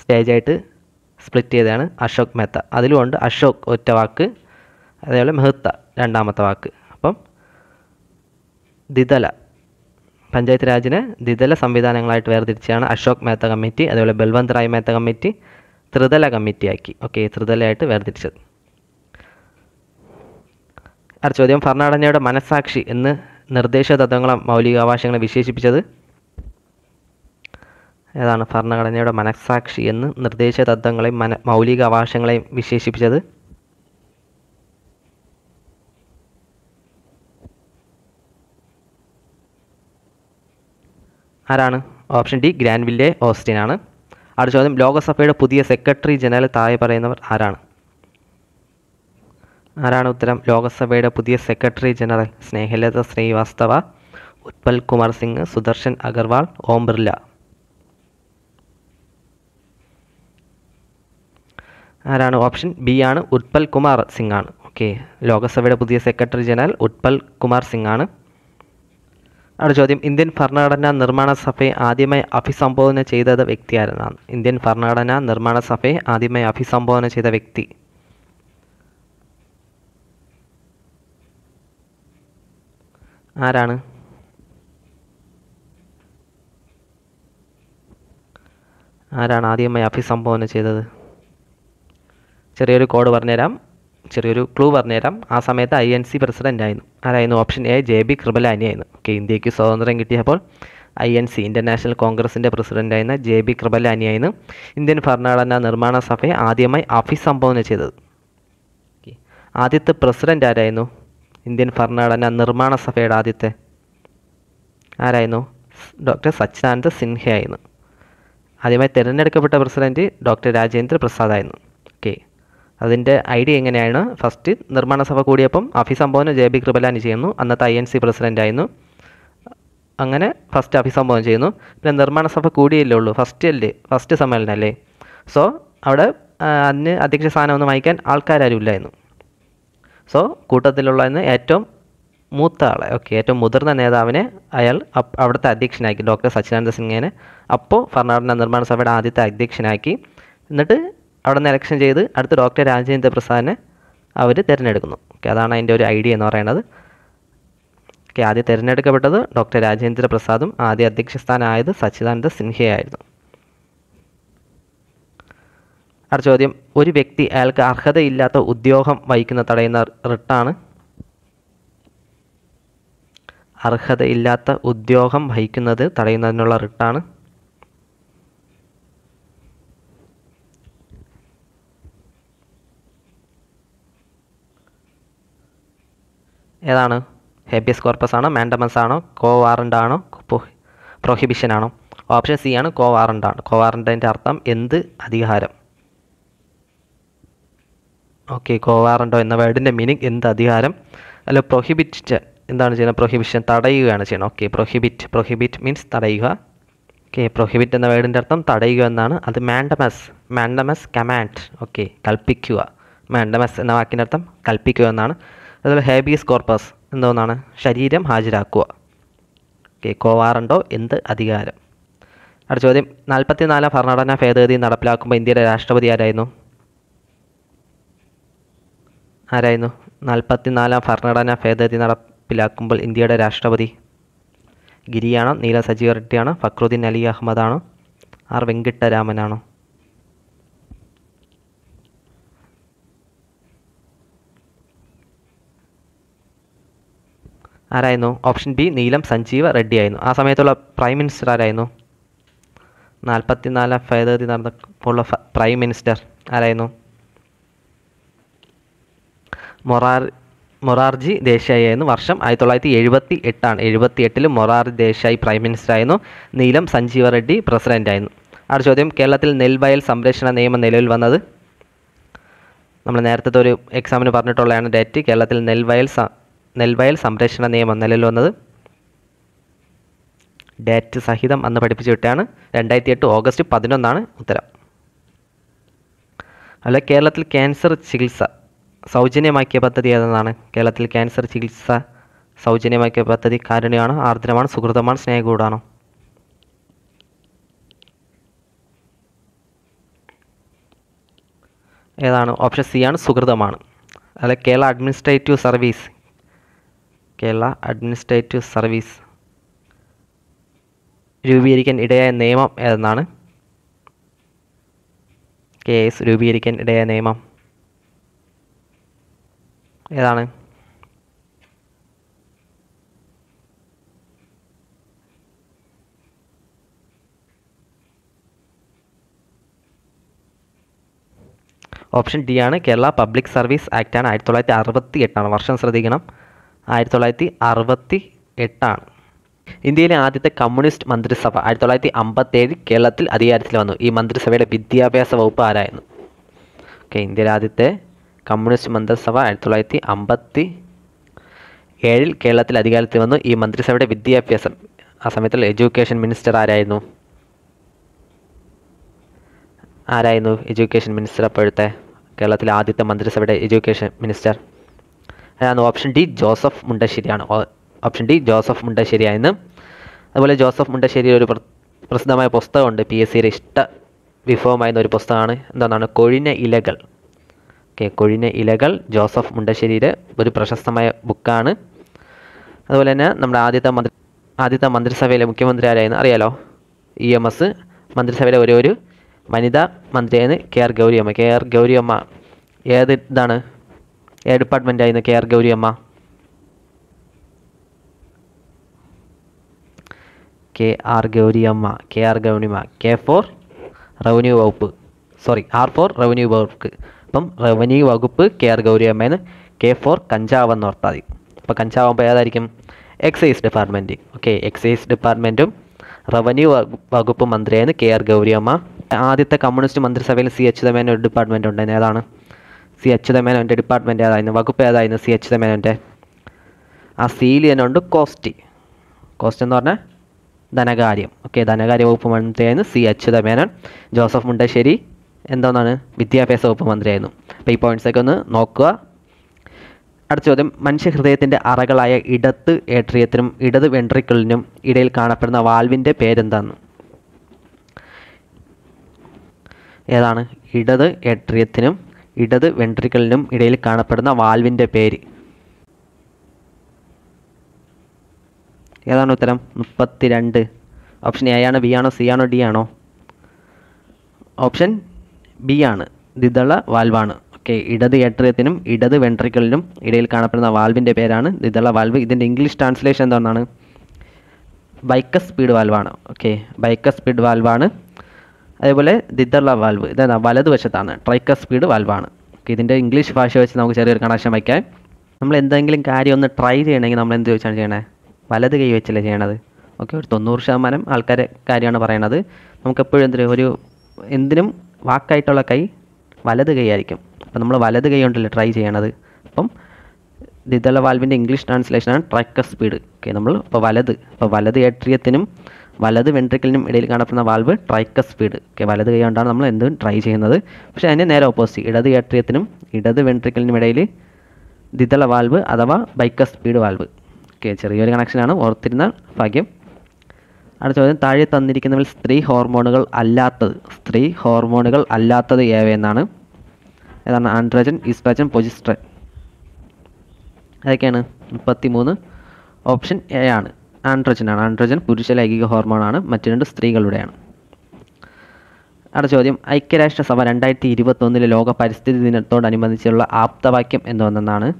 സ്റ്റേജായിട്ട് സ്പ്ലിറ്റ് ചെയ്തതാണ് അശോക് മേത്ത. അതിലുമുണ്ട് അശോക് ഒറ്റ വാക്ക് അതേപോലെ മെഹത്ത രണ്ടാമത്തെ വാക്ക്. അപ്പം ദിതല പഞ്ചായത്ത് രാജിനെ ദ്വിതല സംവിധാനങ്ങളായിട്ട് വേർതിരിച്ചാണ് അശോക് മേത്ത കമ്മിറ്റി അതേപോലെ ബൽവന്ത് റായ് മേത്ത കമ്മിറ്റി ത്രിതല കമ്മിറ്റിയാക്കി. ഓക്കെ ത്രിതലയായിട്ട് വേർതിരിച്ചത്. അടുത്ത ചോദ്യം ഭരണഘടനയുടെ മനസാക്ഷി എന്ന് നിർദ്ദേശ തത്വങ്ങളെ മൗലികാവകാശങ്ങളെ വിശേഷിപ്പിച്ചത് ഏതാണ്? ഭരണഘടനയുടെ മനസാക്ഷി എന്ന് നിർദ്ദേശ തത്വങ്ങളെയും മന വിശേഷിപ്പിച്ചത് ആരാണ്? ഓപ്ഷൻ ഡി ഗ്രാൻവില്ലെ ഓസ്റ്റിൻ ആണ്. അടുത്ത ചോദ്യം ലോകസഭയുടെ പുതിയ സെക്രട്ടറി ജനറൽ താഴെ പറയുന്നവർ ആരാണ്? ആരാണ് ഉത്തരം? ലോകസഭയുടെ പുതിയ സെക്രട്ടറി ജനറൽ സ്നേഹലത ശ്രീവാസ്തവ ഉത്പൽ കുമാർ സിംഗ് സുദർശൻ അഗർവാൾ ഓം ബിർല ആരാണ്? ഓപ്ഷൻ ബി ആണ് ഉത്പൽ കുമാർ സിംഗ് ആണ്. ഓക്കെ. ലോകസഭയുടെ പുതിയ സെക്രട്ടറി ജനറൽ ഉത്പൽ കുമാർ സിംഗ് ആണ്. അടുത്ത ചോദ്യം. ഇന്ത്യൻ ഭരണഘടനാ നിർമ്മാണ സഭയെ ആദ്യമായി അഭിസംബോധന ചെയ്തത് വ്യക്തി ആരെന്നാണ് ഇന്ത്യൻ ഭരണഘടനാ നിർമ്മാണ സഭയെ ആദ്യമായി അഭിസംബോധന ചെയ്ത വ്യക്തി. ആരാണ്? ആരാണ് ആദ്യമായി അഭിസംബോധന ചെയ്തത്? ചെറിയൊരു കോഡ് പറഞ്ഞുതരാം. ചെറിയൊരു ക്ലൂ പറഞ്ഞുതരാം. ആ സമയത്ത് ഐ എൻ സി പ്രസിഡന്റ് ആയിരുന്നു. ആരായിരുന്നു? Option A J B Kripalani ആയിരുന്നു. ഓക്കെ ഇന്ത്യയ്ക്ക് സ്വാതന്ത്ര്യം കിട്ടിയപ്പോൾ I N C Indian national കോൺഗ്രസിന്റെ പ്രസിഡന്റായിരുന്ന ജെ ബി കൃപലാനി ആയിരുന്നു. ഇന്ത്യൻ ഭരണഘടനാ നിർമ്മാണ സഭയെ ആദ്യമായി അഭിസംബോധന ചെയ്തത്. ആദ്യത്തെ പ്രസിഡന്റ് ആരായിരുന്നു? ഇന്ത്യൻ ഭരണഘടനാ നിർമ്മാണ സഭയുടെ ആദ്യത്തെ ആരായിരുന്നു? ഡോക്ടർ സച്ചിദാനന്ദ സിൻഹ ആയിരുന്നു ആദ്യമായി തിരഞ്ഞെടുക്കപ്പെട്ട പ്രസിഡന്റ് ഡോക്ടർ രാജേന്ദ്ര പ്രസാദ് ആയിരുന്നു ഓക്കെ അതിന്റെ ഐഡിയ എങ്ങനെയാണ് ഫസ്റ്റ് നിർമ്മാണ സഭ കൂടിയപ്പം അഭിസംബോധന ജെ ബി കൃപലാനി ചെയ്യുന്നു. അന്നത്തെ ഐ എൻ സി പ്രസിഡന്റ് ആയിരുന്നു. അങ്ങനെ ഫസ്റ്റ് അഭിസംബോധന ചെയ്യുന്നു. പിന്നെ നിർമ്മാണ സഭ കൂടിയല്ലേ ഉള്ളൂ. ഫസ്റ്റ് അല്ലേ? ഫസ്റ്റ് സമ്മേളനം അല്ലേ സോ അവിടെ അന്ന് അധ്യക്ഷ സ്ഥാനം ഒന്നും വഹിക്കാൻ ആൾക്കാരും ഇല്ലായിരുന്നു. സോ കൂട്ടത്തിലുള്ളതിന് ഏറ്റവും മൂത്ത ആളെ ഓക്കെ ഏറ്റവും മുതിർന്ന നേതാവിനെ അയാൾ അവിടുത്തെ അധ്യക്ഷനാക്കി ഡോക്ടർ സച്ചിദാനന്ദ സിംഗിനെ. അപ്പോൾ ഭരണഘടനാ നിർമ്മാണ സഭയുടെ ആദ്യത്തെ അധ്യക്ഷനാക്കി. എന്നിട്ട് അവിടെ നിന്ന് എലക്ഷൻ ചെയ്ത് അടുത്ത ഡോക്ടർ രാജേന്ദ്ര പ്രസാദിനെ അവർ തിരഞ്ഞെടുക്കുന്നു. ഓക്കെ അതാണ് അതിന്റെ ഒരു ഐഡിയ എന്ന് പറയുന്നത്. ഓക്കെ ആദ്യം തിരഞ്ഞെടുക്കപ്പെട്ടത് ഡോക്ടർ രാജേന്ദ്ര പ്രസാദും ആദ്യ അധ്യക്ഷ സ്ഥാനമായത് സച്ചിദാനന്ദ സിൻഹയായിരുന്നു അടുത്ത ചോദ്യം ഒരു വ്യക്തി അയാൾക്ക് അർഹതയില്ലാത്ത ഉദ്യോഗം വഹിക്കുന്ന തടയുന്ന റിട്ടാണ്. അർഹതയില്ലാത്ത ഉദ്യോഗം വഹിക്കുന്നത് തടയുന്നതിനുള്ള റിട്ടാണ്. ഏതാണ്? ഹേബിയസ് കോർപ്പസ് ആണോ? മാൻഡമസ് ആണോ? കോ വാറന്റ് ആണോ പ്രോഹിബിഷൻ ആണോ? ഓപ്ഷൻ സി ആണ് കോ വാറന്റ് ആണ്. കോ വാറന്റിന്റെ അർത്ഥം എന്ത്? അധികാരം. ഓക്കെ കോ വാറന്റോ എന്ന വേർഡിന്റെ മീനിങ് എന്ത്? അധികാരം. അല്ല പ്രൊഹിബിറ്റ് എന്താണ് ചെയ്യുന്നത്? പ്രൊഹിബിഷൻ തടയുകയാണ് ചെയ്യുന്നത്. ഓക്കെ പ്രൊഹിബിറ്റ് പ്രൊഹിബിറ്റ് മീൻസ് തടയുക. ഓക്കെ പ്രൊഹിബിറ്റ് എന്ന വേർഡിന്റെ അർത്ഥം തടയുക എന്നാണ്. അത് മാൻഡമസ് മാൻഡമസ് കമാൻഡ് ഓക്കെ കൽപ്പിക്കുക. മാൻഡമസ് എന്ന വാക്കിന്റെ അർത്ഥം കൽപ്പിക്കുക എന്നാണ്. അതുപോലെ ഹേബിയസ് കോർപ്പസ് എന്തോന്നാണ് ശരീരം ഹാജരാക്കുക. ഓക്കെ കോവാറുണ്ടോ എന്ത് അധികാരം? അടുത്ത ചോദ്യം. നാൽപ്പത്തിനാലാം ഭരണഘടനാ ഭേദഗതി നടപ്പിലാക്കുമ്പോൾ ഇന്ത്യയുടെ രാഷ്ട്രപതി ആരായിരുന്നു? ആരായിരുന്നു? നാൽപ്പത്തിനാലാം ഭരണഘടനാ ഭേദഗതി നടപ്പിലാക്കുമ്പോൾ ഇന്ത്യയുടെ രാഷ്ട്രപതി ഗിരിയാണോ? നീല സജീവ റെഡ്ഡിയാണോ? ഫക്രുദ്ദീൻ അലി അഹമ്മദാണോ? ആർ വെങ്കിട്ടരാമനാണോ? ആരായിരുന്നു? ഓപ്ഷൻ ബി നീലം സഞ്ജീവ റെഡ്ഡി ആയിരുന്നു. ആ സമയത്തുള്ള പ്രൈം മിനിസ്റ്റർ ആരായിരുന്നു? നാൽപ്പത്തിനാലാം ഭേദഗതി നടന്നപ്പോഴുള്ള ഫ- പ്രൈം മിനിസ്റ്റർ ആരായിരുന്നു? മൊറാർ മൊറാർജി ദേശായി ആയിരുന്നു. വർഷം ആയിരത്തി തൊള്ളായിരത്തി എഴുപത്തി എട്ടാണ്. എഴുപത്തി എട്ടിൽ മൊറാർജി ദേശായി പ്രൈം മിനിസ്റ്റർ ആയിരുന്നു. നീലം സഞ്ജീവ റെഡ്ഡി പ്രസിഡന്റ് ആയിരുന്നു. അടുത്ത ചോദ്യം കേരളത്തിൽ നെൽവയൽ സംരക്ഷണ നിയമം നിലവിൽ വന്നത്? നമ്മൾ നേരത്തെ ഒരു എക്സാമിന് പറഞ്ഞിട്ടുള്ളതാണ് ഡേറ്റ് കേരളത്തിൽ നെൽവയൽ നെൽവയൽ സംരക്ഷണ നിയമം നിലവിൽ ഡേറ്റ് സഹിതം അന്ന് പഠിപ്പിച്ചു വിട്ടാണ്. രണ്ടായിരത്തി എട്ട് ഓഗസ്റ്റ് പതിനൊന്നാണ് ഉത്തരം. അല്ല കേരളത്തിൽ ക്യാൻസർ ചികിത്സ സൗജന്യമാക്കിയ പദ്ധതി ഏതെന്നാണ്? കേരളത്തിൽ ക്യാൻസർ ചികിത്സ സൗജന്യമാക്കിയ പദ്ധതി കാരുണ്യമാണോ ആർദ്രമാണ് സുഹൃതമാണ് സ്നേഹകൂടാണോ. ഏതാണ്? ഓപ്ഷൻ സി ആണ് സുഹൃതമാണ് അല്ല Kerala administrative service Kerala administrative service രൂപീകരിക്കാൻ ഇടയായ നിയമം ഏതെന്നാണ്? കെ എസ് രൂപീകരിക്കാൻ ഇടയായ നിയമം ഏതാണ്? ഓപ്ഷൻ ഡി ആണ് കേരള പബ്ലിക് സർവീസ് ആക്ട് ആണ് ആയിരത്തി തൊള്ളായിരത്തി അറുപത്തി എട്ടാണ് വർഷം ശ്രദ്ധിക്കണം. ആയിരത്തി തൊള്ളായിരത്തി അറുപത്തി എട്ടാണ് ഇന്ത്യയിലെ ആദ്യത്തെ കമ്മ്യൂണിസ്റ്റ് മന്ത്രിസഭ ആയിരത്തി തൊള്ളായിരത്തി അമ്പത്തേഴ് കേരളത്തിൽ അധികാരത്തിൽ വന്നു. ഈ മന്ത്രിസഭയുടെ വിദ്യാഭ്യാസ വകുപ്പ് ആരായിരുന്നു? ഓക്കെ ഇന്ത്യയിലെ ആദ്യത്തെ കമ്മ്യൂണിസ്റ്റ് മന്ത്രിസഭ ആയിരത്തി തൊള്ളായിരത്തി അമ്പത്തി ഏഴിൽ കേരളത്തിൽ അധികാരത്തിൽ വന്നു. ഈ മന്ത്രിസഭയുടെ വിദ്യാഭ്യാസം ആ സമയത്തിൽ എഡ്യൂക്കേഷൻ മിനിസ്റ്റർ ആരായിരുന്നു? ആരായിരുന്നു എഡ്യൂക്കേഷൻ മിനിസ്റ്റർ അപ്പോഴത്തെ കേരളത്തിലെ ആദ്യത്തെ മന്ത്രിസഭയുടെ എഡ്യൂക്കേഷൻ മിനിസ്റ്റർ? അതാണ് ഓപ്ഷൻ ഡി ജോസഫ് മുണ്ടശ്ശേരിയാണ്. ഓപ്ഷൻ ഡി ജോസഫ് മുണ്ടശ്ശേരിയായെന്ന് അതുപോലെ ജോസഫ് മുണ്ടശ്ശേരി ഒരു പ്ര- പ്രസിദ്ധമായ പുസ്തകമുണ്ട്. പി എസ് സിയുടെ ഇഷ്ട വിഭവമായിരുന്ന ഒരു പുസ്തകമാണ്. എന്താണ് കൊഴിഞ്ഞ ഇലകൾ. ഓക്കെ കൊഴിഞ്ഞ ഇലകൾ ജോസഫ് മുണ്ടശ്ശേരിയുടെ ഒരു പ്രശസ്തമായ ബുക്കാണ് അതുപോലെ തന്നെ നമ്മുടെ ആദ്യത്തെ മന്ത്രി ആദ്യത്തെ മന്ത്രിസഭയിലെ മുഖ്യമന്ത്രി ആരായിരുന്നു? അറിയാലോ? ഇ എം എസ് മന്ത്രിസഭയിലെ ഒരേ ഒരു വനിതാ മന്ത്രിയായിരുന്നു K R Gowriamma. K R Gowriamma ഏത് ഇതാണ്? ഏത് ഡിപ്പാർട്ട്മെന്റ് ആയിരുന്നു K R Gowriamma. K R Gowriamma K R Gowriamma K for revenue വകുപ്പ്. സോറി ആർ ഫോർ റവന്യൂ വകുപ്പ്. അപ്പം റവന്യൂ വകുപ്പ് കെ ആർ ഗൗരിയമ്മയെന്ന് കെ ഫോർ കഞ്ചാവ് എന്ന് ഓർത്താതി. അപ്പോൾ കഞ്ചാവ് ആകുമ്പോൾ ഏതായിരിക്കും എക്സൈസ് ഡിപ്പാർട്ട്മെന്റ് ഓക്കെ എക്സൈസ് ഡിപ്പാർട്ട്മെന്റും റവന്യൂ വകുപ്പ് മന്ത്രിയായിരുന്നു കെ ആർ ഗൗരിയമ്മ. ആദ്യത്തെ കമ്മ്യൂണിസ്റ്റ് മന്ത്രിസഭയിൽ സി എച്ച് തമേന ഒരു ഡിപ്പാർട്ട്മെന്റ് ഉണ്ടായിരുന്നു. ഏതാണ്? സി എച്ച് തമേനോന്റെ ഡിപ്പാർട്ട്മെന്റ് ഏതായിരുന്നു? വകുപ്പ് ഏതായിരുന്നു സി എച്ച് തമേനോന്റെ? ആ സീലി തന്നെ ഉണ്ട് കോസ്റ്റ്. കോസ്റ്റ് എന്ന് പറഞ്ഞാൽ ധനകാര്യം. ഓക്കെ ധനകാര്യ വകുപ്പ് മന്ത്രിയായിരുന്നു സി എച്ച് തമേനോൻ. ജോസഫ് മുണ്ടശ്ശേരി എന്തോന്നാണ്? വിദ്യാഭ്യാസ വകുപ്പ് മന്ത്രിയായിരുന്നു. അപ്പോൾ ഈ പോയിന്റ്സൊക്കെ ഒന്ന് നോക്കുക. അടുത്ത ചോദ്യം മനുഷ്യഹൃദയത്തിന്റെ അറകളായ ഇടത്ത് ഏട്രിയത്തിനും ഇടത് വെൻട്രിക്കിളിനും ഇടയിൽ കാണപ്പെടുന്ന വാൽവിന്റെ പേരെന്താണ് ഏതാണ്? ഇടത് ഏട്രിയത്തിനും ഇടത് വെൻട്രിക്കലിനും ഇടയിൽ കാണപ്പെടുന്ന വാൽവിന്റെ പേര്. ഏതാണ് ഉത്തരം? മുപ്പത്തി രണ്ട് ഓപ്ഷൻ എ ആണോ ബി ആണോ സി ആണോ ഡി ആണോ? ഓപ്ഷൻ ബി ആണ് ദ്വിതള വാൽവാണ്. ഓക്കെ ഇടത് ഏട്രിയത്തിനും ഇടത് വെൻട്രിക്കലിനും ഇടയിൽ കാണപ്പെടുന്ന വാൽവിന്റെ പേരാണ് ദ്വിതള വാൽവ്. ഇതിന്റെ ഇംഗ്ലീഷ് ട്രാൻസ്ലേഷൻ എന്താണെന്നാണ് ബൈക്കസ് സ്പീഡ് വാൽവാണ്. ഓക്കെ ബൈക്കസ് സ്പീഡ് വാൽവാണ്. അതേപോലെ ദ്വിതള വാൽവ്. ഇതാണ് വലതുവശത്താണ് ട്രൈക്കർ സ്പീഡ് വാൽവാണ്. ഓക്കെ ഇതിന്റെ ഇംഗ്ലീഷ് ഭാഷ വെച്ച് നമുക്ക് ചെറിയൊരു കണക്ഷൻ വയ്ക്കാം. നമ്മൾ എന്തെങ്കിലും കാര്യം ഒന്ന് ട്രൈ ചെയ്യണമെങ്കിൽ നമ്മൾ എന്ത് ചോദിച്ചാണ് ചെയ്യണേ? വലത് കൈ വെച്ചല്ലേ ചെയ്യണത്? ഓക്കെ ഒരു തൊണ്ണൂറ് ശതമാനം ആൾക്കാരെ കാര്യമാണ് പറയണത്. നമുക്കെപ്പോഴും എന്തൊരു ഒരു എന്തിനും വാക്കായിട്ടുള്ള കൈ വലത് കൈ ആയിരിക്കും. അപ്പം നമ്മൾ വലത് കൈ കൊണ്ടല്ലേ ട്രൈ ചെയ്യണത്? അപ്പം ദ്വിതള വാൽവിന്റെ ഇംഗ്ലീഷ് ട്രാൻസ്ലേഷനാണ് ട്രക്കർ സ്പീഡ്. ഓക്കെ നമ്മൾ ഇപ്പോൾ വലത് ഇപ്പോൾ വലത് ഏട്രിയത്തിനും വലത് വെൻട്രിക്കലിനും ഇടയിൽ കാണപ്പെടുന്ന വാൽവ് ട്രൈക്കസ് സ്പീഡ് ഓക്കെ വലത് കൈ കൊണ്ടാണ് നമ്മൾ എന്തും ട്രൈ ചെയ്യുന്നത്. പക്ഷേ അതിന്റെ നേരെ ഓപ്പോസിറ്റ് ഇടത് ഏട്രിയത്തിനും ഇടത് വെൻട്രിക്കലിനും ഇടയിൽ ദ്വിതള വാൽവ് അഥവാ ബൈക്കസ് സ്പീഡ് വാൽവ് ഓക്കെ ചെറിയൊരു കണക്ഷനാണ് ഓർത്തിരുന്ന ഭാഗ്യം. അടുത്ത ചോദ്യം താഴെ തന്നിരിക്കുന്നതിൽ സ്ത്രീ ഹോർമോണുകൾ അല്ലാത്തത്. സ്ത്രീ ഹോർമോണുകൾ അല്ലാത്തത് ഏവയെന്നാണ് ഏതാണ് ആൻഡ്രജൻ ഈസ്ട്രജൻ പൊജിസ്ട്രൻ അതൊക്കെയാണ് മുപ്പത്തി മൂന്ന് ഓപ്ഷൻ എ ആണ്. ആൻഡ്രജൻ ആണ് ആൻഡ്രജൻ പുരുഷ ലൈംഗിക ഹോർമോണാണ് മറ്റു രണ്ട് സ്ത്രീകളുടെയാണ്. അടുത്ത ചോദ്യം. ഐക്യരാഷ്ട്രസഭ രണ്ടായിരത്തി ഇരുപത്തൊന്നിലെ ലോക പരിസ്ഥിതി ദിനത്തോടനുബന്ധിച്ചുള്ള ആപ്തവാക്യം എന്തോന്നാണ്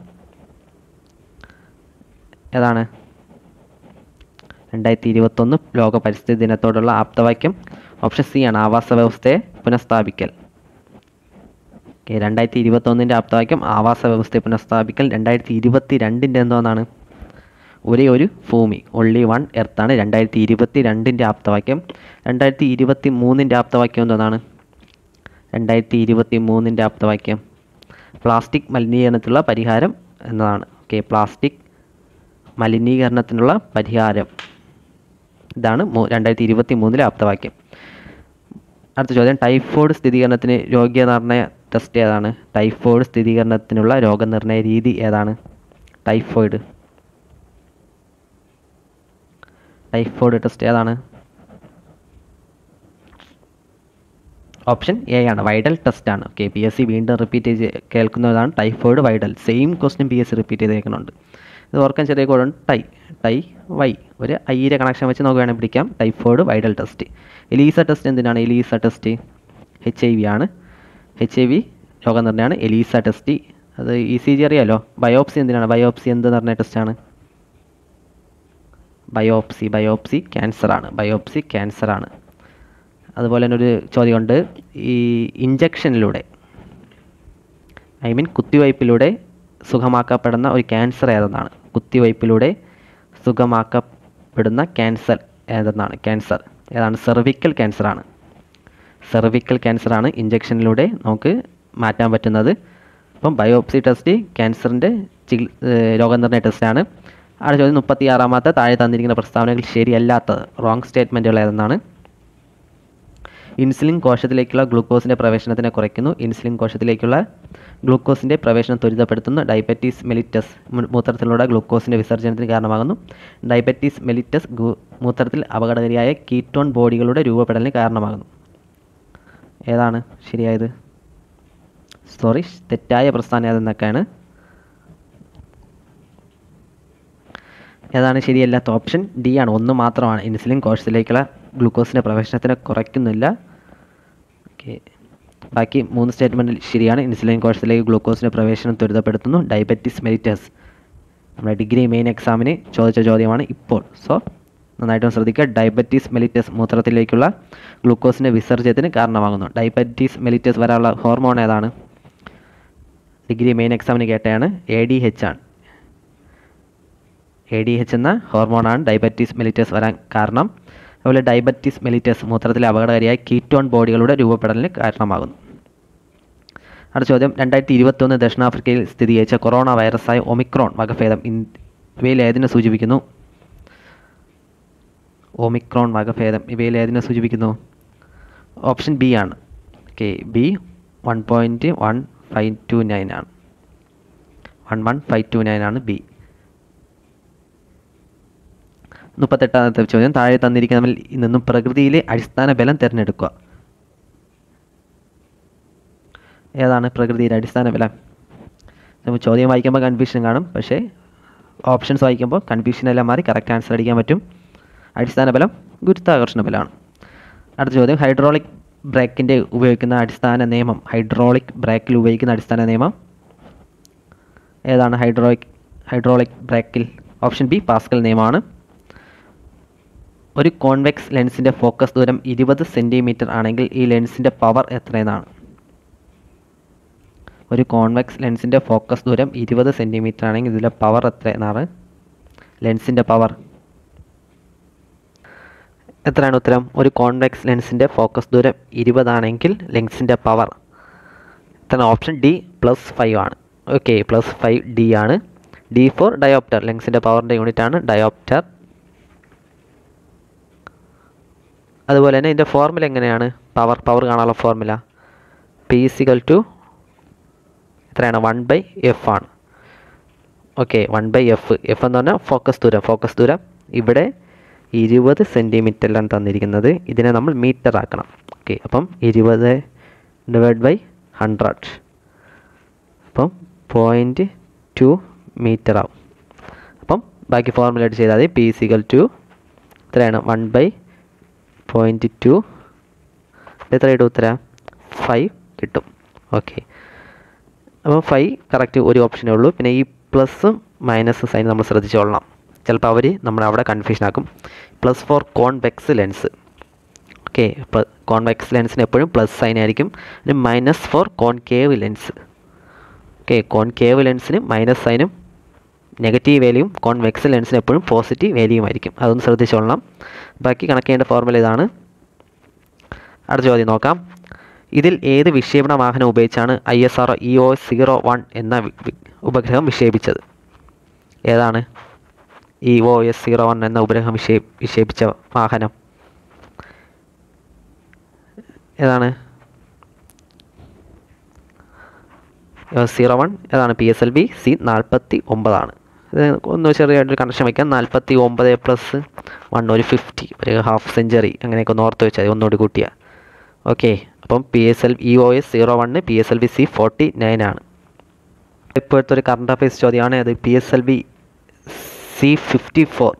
ഏതാണ്? രണ്ടായിരത്തി ഇരുപത്തൊന്ന് ലോക പരിസ്ഥിതി ദിനത്തോടുള്ള ആപ്തവാക്യം. ഓപ്ഷൻ സി ആണ് ആവാസ വ്യവസ്ഥയെ പുനഃസ്ഥാപിക്കൽ. ഓക്കെ രണ്ടായിരത്തി ഇരുപത്തൊന്നിന്റെ ആപ്തവാക്യം ആവാസ വ്യവസ്ഥയെ പുനഃസ്ഥാപിക്കൽ. രണ്ടായിരത്തി ഇരുപത്തി രണ്ടിന്റെ എന്തോന്നാണ്? ഒരേ ഒരു ഭൂമി. ഒൺലി വൺ എർത്താണ് രണ്ടായിരത്തി ഇരുപത്തി രണ്ടിന്റെ ആപ്തവാക്യം. രണ്ടായിരത്തി ഇരുപത്തി മൂന്നിന്റെ ആപ്തവാക്യം എന്താണ്? രണ്ടായിരത്തി ഇരുപത്തി മൂന്നിന്റെ ആപ്തവാക്യം. പ്ലാസ്റ്റിക് മലിനീകരണത്തിനുള്ള പരിഹാരം എന്നതാണ്. ഓക്കെ പ്ലാസ്റ്റിക് മലിനീകരണത്തിനുള്ള പരിഹാരം. ഇതാണ് രണ്ടായിരത്തി ഇരുപത്തി മൂന്നിലെ ആപ്തവാക്യം. അടുത്ത ചോദ്യം. ടൈഫോയിഡ് സ്ഥിരീകരണത്തിന് രോഗനിർണയ ടെസ്റ്റ് ഏതാണ്? ടൈഫോയിഡ് സ്ഥിരീകരണത്തിനുള്ള രോഗനിർണയ രീതി ഏതാണ്? ടൈഫോയിഡ് ടൈഫോയിഡ് ടെസ്റ്റ് ഏതാണ്? ഓപ്ഷൻ എ ആണ്. വൈഡൽ ടെസ്റ്റ് ആണ്. ഓക്കെ പി എസ് സി വീണ്ടും റിപ്പീറ്റ് ചെയ്ത് കേൾക്കുന്നതാണ് typhoid Widal same question P S C repeat ചെയ്ത് കേൾക്കുന്നുണ്ട് ഇത് ഓർക്കാൻ ചെറിയ കോഡുണ്ട് ടൈ ടൈ വൈ ഒരു ഐയുടെ കണക്ഷൻ വെച്ച് നോക്കുകയാണെങ്കിൽ പിടിക്കാം. Typhoid Widal test ELISA test എന്തിനാണ് ELISA test H I V ആണ്. എച്ച് ഐ വി രോഗനിർണയമാണ് എലീസ ടെസ്റ്റ് അത് ഇ സി ജി അറിയാലോ? ബയോപ്സി എന്തിനാണ്? ബയോപ്സി എന്ത് പറഞ്ഞ ടെസ്റ്റാണ് ബയോപ്സി ബയോപ്സി ക്യാൻസറാണ് ബയോപ്സി ക്യാൻസറാണ്. അതുപോലെ തന്നെ ഒരു ചോദ്യമുണ്ട്. ഈ ഇഞ്ചക്ഷനിലൂടെ ഐ മീൻ കുത്തിവയ്പ്പിലൂടെ സുഖമാക്കപ്പെടുന്ന ഒരു ക്യാൻസർ ഏതെന്നാണ്? കുത്തിവയ്പ്പിലൂടെ സുഖമാക്കപ്പെടുന്ന ക്യാൻസർ ഏതെന്നാണ്? ക്യാൻസർ ഏതാണ്? സെർവിക്കൽ ക്യാൻസറാണ്. സെർവിക്കൽ ക്യാൻസറാണ് ഇഞ്ചക്ഷനിലൂടെ നമുക്ക് മാറ്റാൻ പറ്റുന്നത്. അപ്പം ബയോപ്സി ടെസ്റ്റ് ക്യാൻസറിന്റെ ചികി രോഗനിർണയ ടെസ്റ്റാണ്. അടുത്ത ചോദ്യം മുപ്പത്തി ആറാമത്തെ താഴെ തന്നിരിക്കുന്ന പ്രസ്താവനകൾ ശരിയല്ലാത്തത് റോങ് സ്റ്റേറ്റ്മെന്റുകൾ ഏതെന്നാണ്? ഇൻസുലിൻ കോശത്തിലേക്കുള്ള ഗ്ലൂക്കോസിന്റെ പ്രവേശനത്തിനെ കുറയ്ക്കുന്നു. ഇൻസുലിൻ കോശത്തിലേക്കുള്ള ഗ്ലൂക്കോസിന്റെ പ്രവേശനം ത്വരിതപ്പെടുത്തുന്നു. ഡയബറ്റീസ് മെലിറ്റസ് മൂത്രത്തിലൂടെ ഗ്ലൂക്കോസിന്റെ വിസർജനത്തിന് കാരണമാകുന്നു. ഡയബറ്റീസ് മെലിറ്റസ് മൂത്രത്തിൽ അപകടകാരിയായ കീറ്റോൺ ബോഡികളുടെ രൂപപ്പെടലിന് കാരണമാകുന്നു. ഏതാണ് ശരിയായത്? സോറി തെറ്റായ പ്രസ്ഥാനം ഏതെന്നൊക്കെയാണ്? ഏതാണ് ശരിയല്ലാത്ത ഓപ്ഷൻ ഡി ആണ്. ഒന്ന് മാത്രമാണ്. ഇൻസുലിൻ കോശത്തിലേക്കുള്ള ഗ്ലൂക്കോസിന്റെ പ്രവേശനത്തിനെ കുറയ്ക്കുന്നില്ല. ഓക്കെ ബാക്കി മൂന്ന് സ്റ്റേറ്റ്മെന്റിൽ ശരിയാണ്. ഇൻസുലിൻ കോശത്തിലേക്ക് ഗ്ലൂക്കോസിന്റെ പ്രവേശനം ത്വരിതപ്പെടുത്തുന്നു. ഡയബറ്റിസ് മെലിറ്റസ് നമ്മുടെ ഡിഗ്രി മെയിൻ എക്സാമിന് ചോദിച്ച ചോദ്യമാണ് ഇപ്പോൾ. സോ നന്നായിട്ടും ശ്രദ്ധിക്കുക. ഡയബറ്റീസ് മെലിറ്റസ് മൂത്രത്തിലേക്കുള്ള ഗ്ലൂക്കോസിന്റെ വിസർജ്യത്തിന് കാരണമാകുന്നു. ഡയബറ്റീസ് മെലിറ്റസ് വരാനുള്ള ഹോർമോൺ ഏതാണ്? ഡിഗ്രി മെയിൻ എക്സാമിന് കേട്ടയാണ്. എ ഡി ആണ്. എ ഡി എച്ച് എന്ന ഹോർമോണാണ് ഡയബറ്റീസ് മെലിറ്റസ് വരാൻ കാരണം. അതുപോലെ ഡയബറ്റീസ് മെലിറ്റസ് മൂത്രത്തിലെ അപകടകാരിയായ കീറ്റോൺ ബോഡികളുടെ രൂപപ്പെടലിന് കാരണമാകുന്നു. അടുത്ത ചോദ്യം. രണ്ടായിരത്തി ഇരുപത്തൊന്ന് ദക്ഷിണാഫ്രിക്കയിൽ സ്ഥിരീകരിച്ച കൊറോണ വൈറസായ ഒമിക്രോൺ വകഭേദം ഇവയിൽ ഏതിനെ സൂചിപ്പിക്കുന്നു? ഒമിക്രോൺ വകഭേദം ഇവയിൽ ഏതിനെ സൂചിപ്പിക്കുന്നു? ഓപ്ഷൻ ബി ആണ്. Okay B one point one five two nine ആണ്. One one five two nine ആണ് ബി. മുപ്പത്തെട്ടാമത്തെ ചോദ്യം. താഴെ തന്നിരിക്കുന്നതിൽ നിന്നും പ്രകൃതിയിലെ അടിസ്ഥാന ബലം തിരഞ്ഞെടുക്കുക. ഏതാണ് പ്രകൃതിയിലെ അടിസ്ഥാന ബലം? നമുക്ക് ചോദ്യം വായിക്കുമ്പോൾ കൺഫ്യൂഷൻ കാണും. പക്ഷേ ഓപ്ഷൻസ് വായിക്കുമ്പോൾ കൺഫ്യൂഷൻ എല്ലാം മാറി കറക്റ്റ് ആൻസർ അടിക്കാൻ പറ്റും. അടിസ്ഥാന ബലം ഗുരുത്വാകർഷണ ബലമാണ്. അടുത്ത ചോദ്യം ഹൈഡ്രോളിക് ബ്രേക്കിന്റെ ഉപയോഗിക്കുന്ന അടിസ്ഥാന നിയമം. ഹൈഡ്രോളിക് ബ്രേക്കിൽ ഉപയോഗിക്കുന്ന അടിസ്ഥാന നിയമം ഏതാണ്? ഹൈഡ്രോളിക് ഹൈഡ്രോളിക് ബ്രേക്കിൽ ഓപ്ഷൻ ബി പാസ്കൽ നിയമമാണ്. ഒരു കോൺവെക്സ് ലെൻസിന്റെ ഫോക്കസ് ദൂരം ഇരുപത് സെന്റിമീറ്റർ ആണെങ്കിൽ ഈ ലെൻസിന്റെ പവർ എത്രയെന്നാണ്. ഒരു കോൺവെക്സ് ലെൻസിന്റെ ഫോക്കസ് ദൂരം ഇരുപത് സെന്റിമീറ്റർ ആണെങ്കിൽ ഇതിലെ പവർ എത്ര എന്നാണ് ലെൻസിന്റെ പവർ. എത്രയാണ് ഉത്തരം? ഒരു കോൺവെക്സ് ലെൻസിന്റെ ഫോക്കസ് ദൂരം ഇരുപതാണെങ്കിൽ ലെൻസിന്റെ പവർ. എത്ര ഓപ്ഷൻ ഡി പ്ലസ് ഫൈവ് ആണ്. ഓക്കെ പ്ലസ് ഫൈവ് ഡി ആണ്. D for dioptre. ലെൻസിന്റെ പവറിന്റെ യൂണിറ്റ് ആണ് ഡയോപ്റ്റർ. അതുപോലെ തന്നെ ഇതിന്റെ ഫോർമുല എങ്ങനെയാണ്? പവർ പവർ കാണാനുള്ള ഫോർമുല പി സിക്കൽ ടു എത്രയാണ്? വൺ ബൈ എഫ് ആണ്. Okay one by F F എന്ന് പറഞ്ഞാൽ ഫോക്കസ് ദൂരം ഫോക്കസ് ദൂരം. ഇവിടെ ഇരുപത് സെന്റിമീറ്ററിലാണ് തന്നിരിക്കുന്നത്. ഇതിനെ നമ്മൾ മീറ്റർ ആക്കണം. ഓക്കെ അപ്പം ഇരുപത് ഡിവൈഡ് ബൈ ഹൺഡ്രഡ് അപ്പം പോയിന്റ് ടു മീറ്റർ ആവും. അപ്പം ബാക്കി ഫോർമുല ആയിട്ട് ചെയ്താൽ മതി. പി സികൾ ടു എത്രയാണ്? വൺ ബൈ പോയിന്റ് ടു എത്ര കിട്ടും ഉത്തര? ഫൈവ് കിട്ടും. ഓക്കെ അപ്പോൾ ഫൈവ് കറക്റ്റ് ഒരു ഓപ്ഷനേ ഉള്ളൂ. പിന്നെ ഈ പ്ലസും മൈനസും സൈൻ നമ്മൾ ശ്രദ്ധിച്ചോളണം. ചിലപ്പോൾ അവർ നമ്മളെ അവിടെ കൺഫ്യൂഷൻ ആക്കും. Plus for convex lens okay convex ലെൻസിന് എപ്പോഴും പ്ലസ് സൈൻ ആയിരിക്കും. പിന്നെ minus for concave lens okay concave ലെൻസിന് minus സൈനും നെഗറ്റീവ് വാല്യൂവും കോൺവെക്സ് ലെൻസിന് എപ്പോഴും പോസിറ്റീവ് വാല്യൂ ആയിരിക്കും. അതൊന്ന് ശ്രദ്ധിച്ചോളണം. ബാക്കി കണക്ട് ചെയ്യേണ്ട ഫോർമുല ഇതാണ്. അടുത്ത ചോദ്യം നോക്കാം. ഇതിൽ ഏത് വിക്ഷേപണ വാഹനം ഉപയോഗിച്ചാണ് I S R E O zero one എന്ന ഉപഗ്രഹം വിക്ഷേപിച്ചത്? ഏതാണ്? E O S zero one എന്ന ഉപഗ്രഹം വിക്ഷേ വിക്ഷേപിച്ച വാഹനം. ഏതാണ്? സീറോ വൺ ഏതാണ്? P S L B C നാൽപ്പത്തി ഒമ്പതാണ്. ഒന്ന് ചെറിയൊരു കണക്ഷൻ വയ്ക്കാം നാൽപ്പത്തി ഒമ്പത് പ്ലസ് വൺ ഒരു ഫിഫ്റ്റി ഒരു ഹാഫ് സെഞ്ചുറി അങ്ങനെയൊക്കെ ഒന്ന് ഓർത്ത് വെച്ചാൽ ഒന്നുകൂടി കൂട്ടിയ. ഓക്കെ അപ്പം P S L E O S zero one P S L V C forty nine ആണ്. ഇപ്പോഴത്തെ ഒരു കറണ്ട് അഫയേഴ്സ് ചോദ്യമാണ് അത് P S L V C fifty four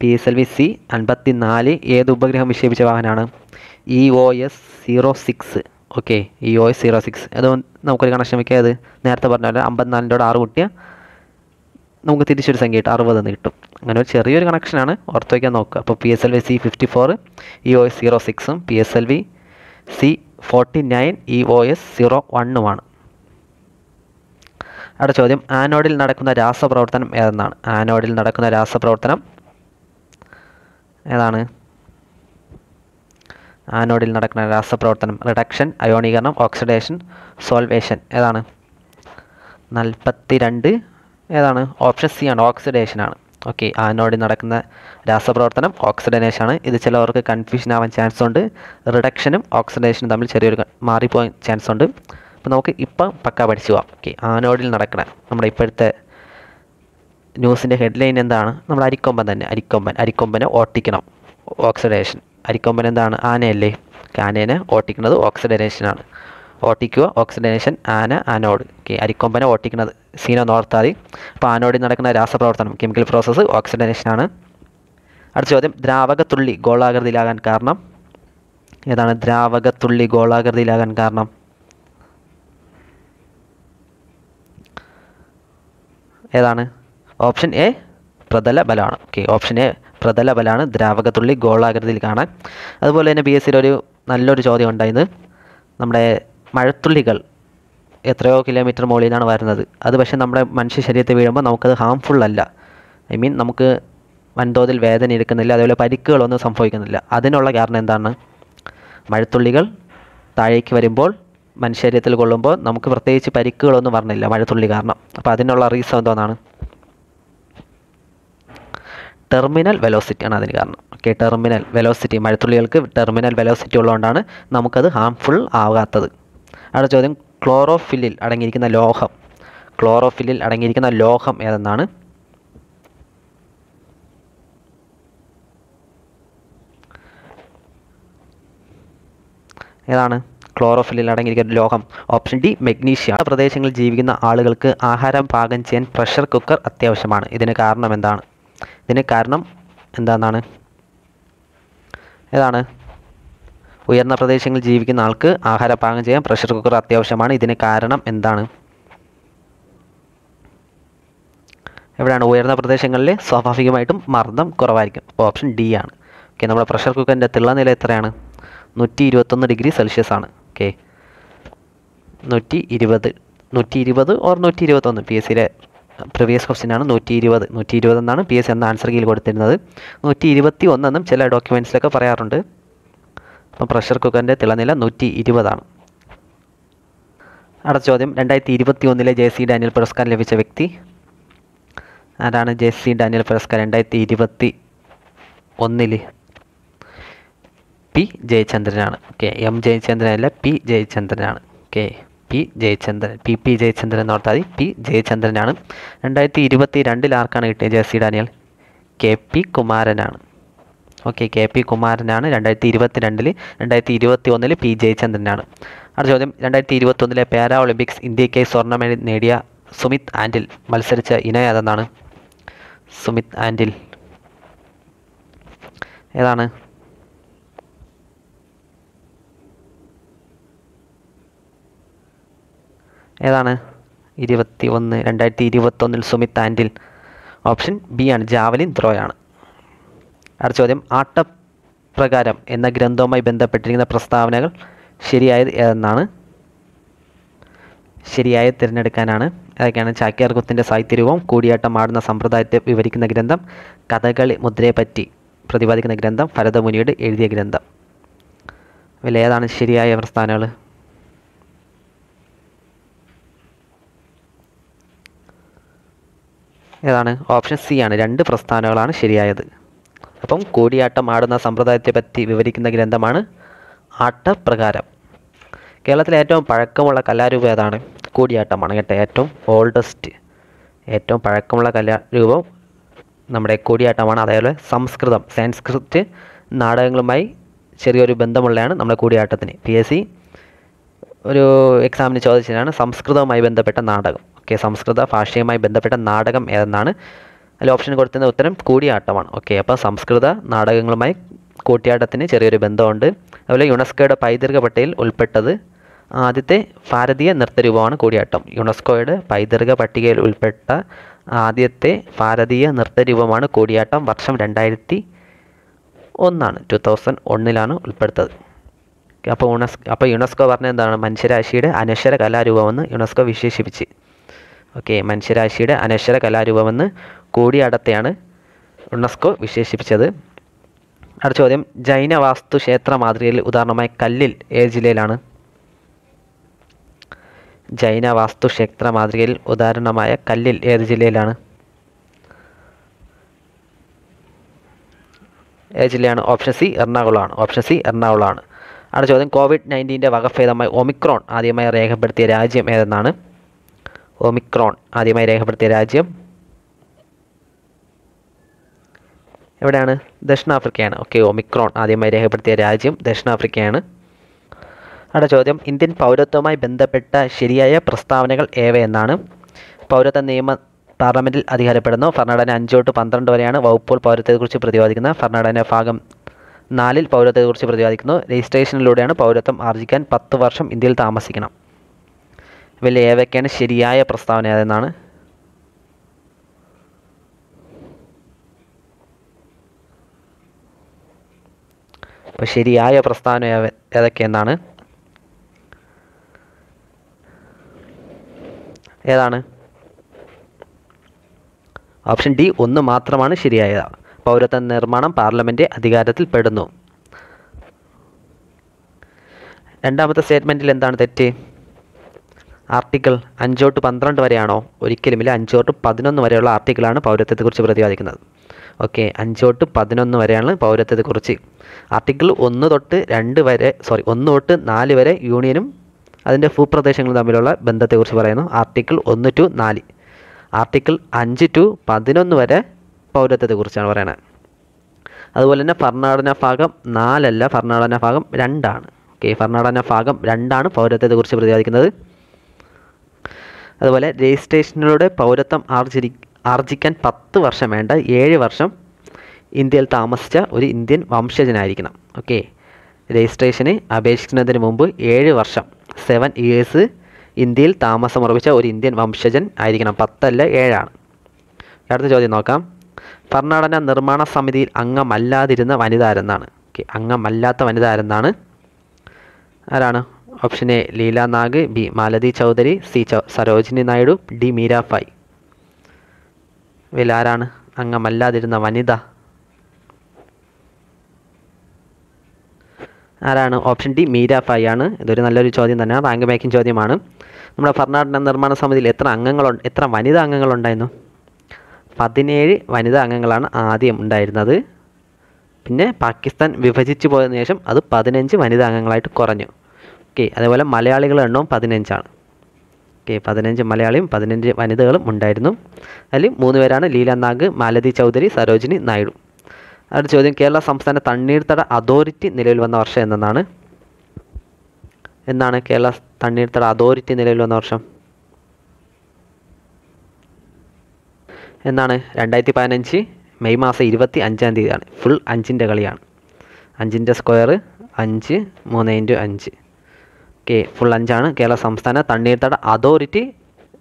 P S L V C അൻപത്തി നാല് ഏത് ഉപഗ്രഹം വിക്ഷേപിച്ച വാഹനമാണ്? E O S zero six okay E O S zero six അത് നമുക്കൊരു കണക്ഷൻ വയ്ക്കാം അത് നേരത്തെ പറഞ്ഞ പോലെ അമ്പത്തിനാലിന്റെ ആറ് കൂട്ടിയ. നമുക്ക് തിരിച്ചൊരു സംഖ്യ കിട്ടും അറുപത് എന്ന് കിട്ടും. അങ്ങനെ ഒരു ചെറിയൊരു കണക്ഷനാണ് ഓർത്ത് വയ്ക്കാൻ നോക്കുക. അപ്പോൾ P S L V C fifty four E O S zero സിക്സും P S L V C forty nine E O S zero വണ്ണുമാണ് അടുത്ത ചോദ്യം ആനോഡിൽ നടക്കുന്ന രാസപ്രവർത്തനം ഏതെന്നാണ്? ആനോഡിൽ നടക്കുന്ന രാസപ്രവർത്തനം ഏതാണ്? ആനോഡിൽ നടക്കുന്ന രാസപ്രവർത്തനം റിഡക്ഷൻ അയോണീകരണം ഓക്സിഡേഷൻ സോൾവേഷൻ ഏതാണ്? നാൽപ്പത്തി രണ്ട് ഏതാണ്? ഓപ്ഷൻ സി ആണ് ഓക്സിഡേഷൻ ആണ്. ഓക്കെ ആനോഡിൽ നടക്കുന്ന രാസപ്രവർത്തനം ഓക്സിഡനേഷൻ ആണ്. ഇത് ചിലവർക്ക് കൺഫ്യൂഷൻ ആവാൻ ചാൻസ് ഉണ്ട്. റിഡക്ഷനും ഓക്സിഡേഷനും തമ്മിൽ ചെറിയൊരു മാറിപ്പോകാൻ ചാൻസ് ഉണ്ട്. അപ്പോൾ നമുക്ക് ഇപ്പം പക്ക പഠിച്ചു പോവാം. ഓക്കെ ആനോഡിൽ നടക്കണ നമ്മുടെ ഇപ്പോഴത്തെ ന്യൂസിന്റെ ഹെഡ്ലൈൻ എന്താണ്? നമ്മൾ അരിക്കൊമ്പൻ തന്നെ അരിക്കൊമ്പൻ. അരിക്കൊമ്പനെ ഓട്ടിക്കണം ഓക്സിഡേഷൻ അരിക്കൊമ്പൻ എന്താണ്? ആനയല്ലേ? ആനേനെ ഓട്ടിക്കുന്നത് ഓക്സിഡനേഷനാണ് ഓട്ടിക്കുക ഓക്സിഡേഷൻ ആന ആനോഡ് ഓക്കെ അരിക്കൊമ്പനെ ഓട്ടിക്കുന്നത് സീനോ നോർത്താതി അപ്പോൾ ആനോഡിൽ നടക്കുന്ന രാസപ്രവർത്തനം കെമിക്കൽ പ്രോസസ്സ് ആണ്. അടുത്ത ചോദ്യം ദ്രാവകത്തുള്ളി ഗോളാകൃതിയിലാകാൻ കാരണം? ഏതാണ് ദ്രാവകത്തുള്ളി ഗോളാകൃതിയിലാകാൻ കാരണം? ഏതാണ്? ഓപ്ഷൻ എ പ്രതല ബലമാണ്. ഓക്കെ ഓപ്ഷൻ എ പ്രതല ബലമാണ് ദ്രാവകത്തുള്ളി ഗോളാകൃതിയിൽ കാണാൻ. അതുപോലെ തന്നെ ബി എസ് സിയിൽ ഒരു നല്ലൊരു ചോദ്യം ഉണ്ടായിരുന്നു നമ്മുടെ മഴത്തുള്ളികൾ എത്രയോ കിലോമീറ്റർ മുകളിൽ നിന്നാണ് വരുന്നത്. അത് പക്ഷേ നമ്മുടെ മനുഷ്യ ശരീരത്തിൽ വീഴുമ്പോൾ നമുക്കത് ഹാംഫുൾ അല്ല. ഐ മീൻ നമുക്ക് വൻതോതിൽ വേദന എടുക്കുന്നില്ല അതേപോലെ പരിക്കുകളൊന്നും സംഭവിക്കുന്നില്ല. അതിനുള്ള കാരണം എന്താണ്? മഴത്തുള്ളികൾ താഴേക്ക് വരുമ്പോൾ മനുഷ്യരീരത്തിൽ കൊള്ളുമ്പോൾ നമുക്ക് പ്രത്യേകിച്ച് പരിക്കുകളൊന്നും പറഞ്ഞില്ല മഴത്തുള്ളി കാരണം. അപ്പോൾ അതിനുള്ള റീസൺ എന്തോന്നാണ്? ടെർമിനൽ വെലോസിറ്റി ആണ് അതിന് കാരണം. ഓക്കെ ടെർമിനൽ വെലോസിറ്റി മഴത്തുള്ളികൾക്ക് ടെർമിനൽ വെലോസിറ്റി ഉള്ളതുകൊണ്ടാണ് നമുക്കത് ഹാംഫുൾ ആകാത്തത് അടുത്ത ചോദ്യം ക്ലോറോഫില്ലിൽ അടങ്ങിയിരിക്കുന്ന ലോഹം. ക്ലോറോഫില്ലിൽ അടങ്ങിയിരിക്കുന്ന ലോഹം ഏതെന്നാണ്? ഏതാണ്? ക്ലോറോഫില്ലിൽ അടങ്ങിയിരിക്കുന്ന ലോഹം. Option D magnesia. പ്രദേശങ്ങളിൽ ജീവിക്കുന്ന ആളുകൾക്ക് ആഹാരം പാകം ചെയ്യാൻ പ്രഷർ കുക്കർ അത്യാവശ്യമാണ്. ഇതിന് കാരണം എന്താണ്? ഇതിന് കാരണം എന്താണെന്നാണ് ഏതാണ്? ഉയർന്ന പ്രദേശങ്ങളിൽ ജീവിക്കുന്ന ആൾക്ക് ആഹാര പാകം ചെയ്യാൻ പ്രഷർ കുക്കർ അത്യാവശ്യമാണ്. ഇതിന് കാരണം എന്താണ്? എവിടെയാണ്? ഉയർന്ന പ്രദേശങ്ങളിൽ സ്വാഭാവികമായിട്ടും മർദ്ദം കുറവായിരിക്കും. അപ്പോൾ ഓപ്ഷൻ ഡി ആണ്. ഓക്കെ നമ്മുടെ പ്രഷർ കുക്കറിന്റെ തിളനില എത്രയാണ്? നൂറ്റി ഇരുപത്തൊന്ന് ഡിഗ്രി സെൽഷ്യസ് ആണ്. ഓക്കെ നൂറ്റി ഇരുപത് നൂറ്റി ഇരുപത് ഓർ നൂറ്റി ഇരുപത്തൊന്ന് പി എസ് സിയിലെ പ്രീവിയസ് ക്വസ്റ്റ്യൻ ആണ് നൂറ്റി ഇരുപത് നൂറ്റി ഇരുപത് എന്നാണ് പി എസ് എന്ന ആൻസർ കീഴിൽ കൊടുത്തിരുന്നത്. നൂറ്റി ഇരുപത്തി ഒന്നെന്നും ചില ഡോക്യുമെന്റ്സിലൊക്കെ പറയാറുണ്ട്. അപ്പം പ്രഷർ കുക്കറിന്റെ തിളനില നൂറ്റി ഇരുപതാണ് അടുത്ത ചോദ്യം രണ്ടായിരത്തി ഇരുപത്തി ഒന്നിലെ ജെ സി ഡാനിയൽ പുരസ്കാരം ലഭിച്ച വ്യക്തി ആരാണ്? ജെ സി ഡാനിയൽ പുരസ്കാരം രണ്ടായിരത്തി ഇരുപത്തി ഒന്നിൽ പി ജയചന്ദ്രനാണ്. ഓക്കെ എം ജയചന്ദ്രനല്ല P ജയചന്ദ്രനാണ്. Okay P Jayachandran P P Jayachandran എന്ന് ഓർത്താൽ മതി. പി ജയചന്ദ്രനാണ്. രണ്ടായിരത്തി ഇരുപത്തി രണ്ടിൽ ആർക്കാണ് കിട്ടിയത്? J C Daniel K P കുമാരനാണ്. Okay K P കുമാരനാണ് രണ്ടായിരത്തി ഇരുപത്തി രണ്ടിൽ രണ്ടായിരത്തി ഇരുപത്തി ഒന്നിൽ പി ജയചന്ദ്രനാണ്. അടുത്ത ചോദ്യം രണ്ടായിരത്തി ഇരുപത്തി ഒന്നിലെ പാരാ ഒളിമ്പിക്സ് ഇന്ത്യയ്ക്കായി സ്വർണ മെഡൽ നേടിയ സുമിത് ആൻഡിൽ മത്സരിച്ച ഇനം ഏതെന്നാണ്? സുമിത് ആൻഡിൽ. ഏതാണ്? ഏതാണ്? ഇരുപത്തി ഒന്ന് രണ്ടായിരത്തി ഇരുപത്തൊന്നിൽ സുമിത് ആൻഡിൽ. ഓപ്ഷൻ ബി ആണ്. ജാവലിൻ ത്രോയാണ്. അടുത്ത ചോദ്യം ആട്ടപ്രകാരം എന്ന ഗ്രന്ഥവുമായി ബന്ധപ്പെട്ടിരിക്കുന്ന പ്രസ്താവനകൾ ശരിയായത് ഏതെന്നാണ് ശരിയായ തിരഞ്ഞെടുക്കാനാണ്. അതൊക്കെയാണ് ചാക്യാർകുത്തിന്റെ സാഹിത്യരൂപം കൂടിയാട്ടം ആടുന്ന സമ്പ്രദായത്തെ വിവരിക്കുന്ന ഗ്രന്ഥം കഥകളി മുദ്രയെപ്പറ്റി പ്രതിപാദിക്കുന്ന ഗ്രന്ഥം ഭരതമുനിയുടെ എഴുതിയ ഗ്രന്ഥം. അതിൽ ഏതാണ് ശരിയായ പ്രസ്ഥാനങ്ങൾ ഏതാണ്? ഓപ്ഷൻ സി ആണ്. രണ്ട് പ്രസ്ഥാനങ്ങളാണ് ശരിയായത്. അപ്പം കൂടിയാട്ടം ആടുന്ന സമ്പ്രദായത്തെ പറ്റി വിവരിക്കുന്ന ഗ്രന്ഥമാണ് ആട്ടപ്രകാരം. കേരളത്തിലെ ഏറ്റവും പഴക്കമുള്ള കലാരൂപം ഏതാണ്? കൂടിയാട്ടമാണ് കേട്ടോ ഏറ്റവും ഓൾഡസ്റ്റ് ഏറ്റവും പഴക്കമുള്ള കലാരൂപം നമ്മുടെ കൂടിയാട്ടമാണ്. അതേപോലെ സംസ്കൃതം സാൻസ്ക്രിറ്റ് നാടകങ്ങളുമായി ചെറിയൊരു ബന്ധമുള്ളതാണ് നമ്മുടെ കൂടിയാട്ടത്തിന്. പി എസ് സി ഒരു എക്സാമിന് ചോദിച്ചതാണ് സംസ്കൃതവുമായി ബന്ധപ്പെട്ട നാടകം. ഓക്കെ സംസ്കൃത ഭാഷയുമായി ബന്ധപ്പെട്ട നാടകം ഏതെന്നാണ് അതിൽ ഓപ്ഷൻ കൊടുത്തിരുന്ന ഉത്തരം കൂടിയാട്ടമാണ്. ഓക്കെ അപ്പോൾ സംസ്കൃത നാടകങ്ങളുമായി കൂട്ടിയാട്ടത്തിന് ചെറിയൊരു ബന്ധമുണ്ട്. അതുപോലെ യുനെസ്കോയുടെ പൈതൃക പട്ടികയിൽ ഉൾപ്പെട്ടത് ആദ്യത്തെ ഭാരതീയ നൃത്തരൂപമാണ് കൂടിയാട്ടം. യുനെസ്കോയുടെ പൈതൃക പട്ടികയിൽ ഉൾപ്പെട്ട ആദ്യത്തെ ഭാരതീയ നൃത്തരൂപമാണ് കൂടിയാട്ടം. വർഷം രണ്ടായിരത്തി ഒന്നാണ് ടു തൗസൻഡ് ഒന്നിലാണ് ഉൾപ്പെടുത്തത്. അപ്പോൾ യുണസ് അപ്പോൾ യുനെസ്കോ പറഞ്ഞ എന്താണ്? മനുഷ്യരാശിയുടെ അനശ്വര കലാരൂപമെന്ന് യുനെസ്കോ വിശേഷിപ്പിച്ച്. ഓക്കെ മനുഷ്യരാശിയുടെ അനശ്വര കലാരൂപമെന്ന് കൂടിയാട്ടത്തെയാണ് യുണെസ്കോ വിശേഷിപ്പിച്ചത്. അടുത്ത ചോദ്യം ജൈന വാസ്തുക്ഷേത്ര മാതൃകയിൽ ഉദാഹരണമായി കല്ലിൽ ഏത് ജില്ലയിലാണ്? ജൈന വാസ്തുക്ഷേത്ര മാതൃകയിൽ ഉദാഹരണമായ കല്ലിൽ ഏത് ജില്ലയിലാണ്? ഏത് ജില്ലയാണ്? ഓപ്ഷൻ സി എറണാകുളമാണ്. ഓപ്ഷൻ സി എറണാകുളമാണ്. അടുത്ത ചോദ്യം കോവിഡ് നയന്റീന്റെ വകഭേദമായി ഒമിക്രോൺ ആദ്യമായി രേഖപ്പെടുത്തിയ രാജ്യം ഏതെന്നാണ്? ഒമിക്രോൺ ആദ്യമായി രേഖപ്പെടുത്തിയ രാജ്യം എവിടെയാണ്? ദക്ഷിണാഫ്രിക്കയാണ്. ഓക്കെ ഒമിക്രോൺ ആദ്യമായി രേഖപ്പെടുത്തിയ രാജ്യം ദക്ഷിണാഫ്രിക്കയാണ്. അടുത്ത ചോദ്യം ഇന്ത്യൻ പൗരത്വവുമായി ബന്ധപ്പെട്ട ശരിയായ പ്രസ്താവനകൾ ഏവയെന്നാണ്? പൗരത്വ നിയമ പാർലമെന്റിൽ അധികാരപ്പെടുന്നു. ഭരണഘടന അഞ്ച് തൊട്ട് പന്ത്രണ്ട് വരെയാണ് വകുപ്പുകൾ പൗരത്വത്തെക്കുറിച്ച് പ്രതിപാദിക്കുന്നത്. ഭരണഘടന ഭാഗം നാലിൽ പൗരത്വത്തെക്കുറിച്ച് പ്രതിപാദിക്കുന്നു. രജിസ്ട്രേഷനിലൂടെയാണ് പൗരത്വം ആർജിക്കാൻ പത്ത് വർഷം ഇന്ത്യയിൽ താമസിക്കണം. ഇവയിൽ ഏവയ്ക്കാണ് ശരിയായ പ്രസ്താവന ഏതെന്നാണ്? അപ്പോൾ ശരിയായ പ്രസ്ഥാനം ഏതൊക്കെയെന്നാണ്? ഏതാണ്? ഓപ്ഷൻ ഡി ഒന്ന് മാത്രമാണ് ശരിയായത്. പൗരത്വ നിർമ്മാണം പാർലമെന്റ് അധികാരത്തിൽ പെടുന്നു. രണ്ടാമത്തെ സ്റ്റേറ്റ്മെന്റിൽ എന്താണ് തെറ്റ്? ആർട്ടിക്കിൾ അഞ്ചോട്ട് പന്ത്രണ്ട് വരെയാണോ? ഒരിക്കലുമില്ല അഞ്ചോട്ട് പതിനൊന്ന് വരെയുള്ള ആർട്ടിക്കിളാണ് പൗരത്വത്തെക്കുറിച്ച് പ്രതിപാദിക്കുന്നത്. ഓക്കെ അഞ്ച് തൊട്ട് പതിനൊന്ന് വരെയാണ് പൗരത്വത്തെക്കുറിച്ച് ആർട്ടിക്കിൾ ഒന്ന് തൊട്ട് രണ്ട് വരെ സോറി ഒന്ന് തൊട്ട് നാല് വരെ യൂണിയനും അതിന്റെ ഭൂപ്രദേശങ്ങളും തമ്മിലുള്ള ബന്ധത്തെക്കുറിച്ച് പറയുന്നു. ആർട്ടിക്കിൾ ഒന്ന് ടു നാല്. ആർട്ടിക്കിൾ അഞ്ച് ടു പതിനൊന്ന് വരെ പൗരത്വത്തെക്കുറിച്ചാണ് പറയുന്നത് അതുപോലെ തന്നെ ഭരണഘടനാ ഭാഗം നാലല്ല ഭരണഘടനാ ഭാഗം രണ്ടാണ്. ഓക്കെ ഭരണഘടനാ ഭാഗം രണ്ടാണ് പൗരത്വത്തെക്കുറിച്ച് പ്രതിപാദിക്കുന്നത്. അതുപോലെ രജിസ്ട്രേഷനിലൂടെ പൗരത്വം ആർജി ആർജിക്കാൻ പത്ത് വർഷം വേണ്ട ഏഴ് വർഷം ഇന്ത്യയിൽ താമസിച്ച ഒരു ഇന്ത്യൻ വംശജനായിരിക്കണം. ഓക്കെ രജിസ്ട്രേഷന് അപേക്ഷിക്കുന്നതിന് മുമ്പ് ഏഴ് വർഷം സെവൻ ഇയേഴ്സ് ഇന്ത്യയിൽ താമസമുറപ്പിച്ച ഒരു ഇന്ത്യൻ വംശജൻ ആയിരിക്കണം. പത്തല്ല ഏഴാണ്. അടുത്ത ചോദ്യം നോക്കാം. ഭരണഘടന നിർമ്മാണ സമിതിയിൽ അംഗമല്ലാതിരുന്ന വനിത ആരെന്നാണ് ഓക്കെ അംഗമല്ലാത്ത വനിത ആരെന്നാണ് ആരാണ്? Option A Leela Nag B Malathi Chaudhary C Sarojini Naidu D Meerabai ഇവയിൽ ആരാണ് അംഗമല്ലാതിരുന്ന വനിത. ആരാണ്? ഓപ്ഷൻ ഡി മീര ഫൈ ആണ്. ഇതൊരു നല്ലൊരു ചോദ്യം തന്നെയാണ് റാങ്ക് മേക്കിംഗ് ചോദ്യമാണ്. നമ്മുടെ ഭരണഘടനാ നിർമ്മാണ സമിതിയിൽ എത്ര അംഗങ്ങളുണ്ട് എത്ര വനിതാ അംഗങ്ങളുണ്ടായിരുന്നു പതിനേഴ് വനിതാ അംഗങ്ങളാണ് ആദ്യം ഉണ്ടായിരുന്നത്. പിന്നെ പാകിസ്ഥാൻ വിഭജിച്ചു പോയതിനു ശേഷം അത് പതിനഞ്ച് വനിതാ അംഗങ്ങളായിട്ട് കുറഞ്ഞു. ഓക്കെ അതേപോലെ മലയാളികളുടെ എണ്ണവും പതിനഞ്ചാണ്. പതിനഞ്ച് മലയാളിയും പതിനഞ്ച് വനിതകളും ഉണ്ടായിരുന്നു. അതിൽ മൂന്ന് പേരാണ് ലീല നാഗ് മാലതി ചൗധരി സരോജിനി നായിഡു. അടുത്ത ചോദ്യം കേരള സംസ്ഥാന തണ്ണീർത്തട അതോറിറ്റി നിലവിൽ വന്ന വർഷം എന്നാണ് എന്നാണ് കേരള തണ്ണീർത്തട അതോറിറ്റി നിലവിൽ വന്ന വർഷം? എന്നാണ് രണ്ടായിരത്തി പതിനഞ്ച് മെയ് മാസം ഇരുപത്തി അഞ്ചാം തീയതിയാണ്. ഫുൾ അഞ്ചിന്റെ കളിയാണ്. അഞ്ചിന്റെ സ്ക്വയർ അഞ്ച് മൂന്ന് ഇന്റു അഞ്ച്. ഓക്കെ ഫുൾ അഞ്ചാണ്. കേരള സംസ്ഥാന തണ്ണീർത്തട അതോറിറ്റി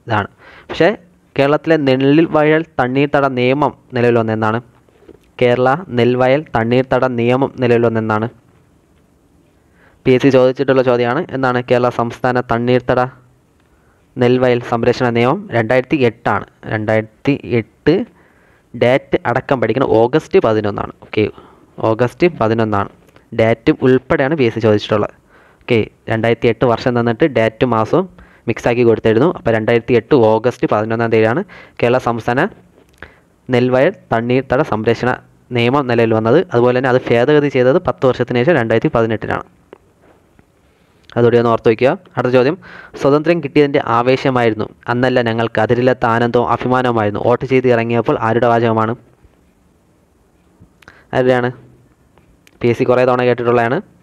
ഇതാണ്. പക്ഷേ കേരളത്തിലെ നെല്ലിൽ വയൽ തണ്ണീർത്തട നിയമം നിലവിൽ വന്നെന്നാണ്. കേരള നെൽവയൽ തണ്ണീർത്തട നിയമം നിലവിൽ വന്നെന്നാണ്. പി എസ് സി ചോദിച്ചിട്ടുള്ള ചോദ്യമാണ്. എന്നാണ് കേരള സംസ്ഥാന തണ്ണീർത്തട നെൽവയൽ സംരക്ഷണ നിയമം? രണ്ടായിരത്തി എട്ടാണ് രണ്ടായിരത്തി എട്ട് ഡേറ്റ് അടക്കം പഠിക്കുന്നത് ഓഗസ്റ്റ് പതിനൊന്നാണ്. ഓക്കെ ഓഗസ്റ്റ് പതിനൊന്നാണ്. ഡേറ്റും ഉൾപ്പെടെയാണ് പി എസ് സി ചോദിച്ചിട്ടുള്ളത്. ഓക്കെ രണ്ടായിരത്തി എട്ട് വർഷം തന്നിട്ട് ഡേറ്റ് മാസവും മിക്സാക്കി കൊടുത്തിരുന്നു. അപ്പോൾ രണ്ടായിരത്തി എട്ട് ഓഗസ്റ്റ് പതിനൊന്നാം തീയതിയാണ് കേരള സംസ്ഥാന നെൽവയൽ തണ്ണീർത്തട സംരക്ഷണ നിയമം നിലവിൽ വന്നത്. അതുപോലെ തന്നെ അത് ഭേദഗതി ചെയ്തത് പത്ത് വർഷത്തിന് ശേഷം രണ്ടായിരത്തി പതിനെട്ടിനാണ് അതോടെ ഒന്ന് ഓർത്ത് വയ്ക്കുക. അടുത്ത ചോദ്യം. സ്വതന്ത്രം കിട്ടിയതിന്റെ ആവേശമായിരുന്നു. അന്നല്ല ഞങ്ങൾക്ക് അതിരില്ലാത്ത ആനന്ദവും അഭിമാനവുമായിരുന്നു. വോട്ട് ചെയ്ത് ഇറങ്ങിയപ്പോൾ ആരുടെ വാചകമാണ്? ആരുടെയാണ്? പി എസ് സി കുറേ തവണ കേട്ടിട്ടുള്ളതാണ്.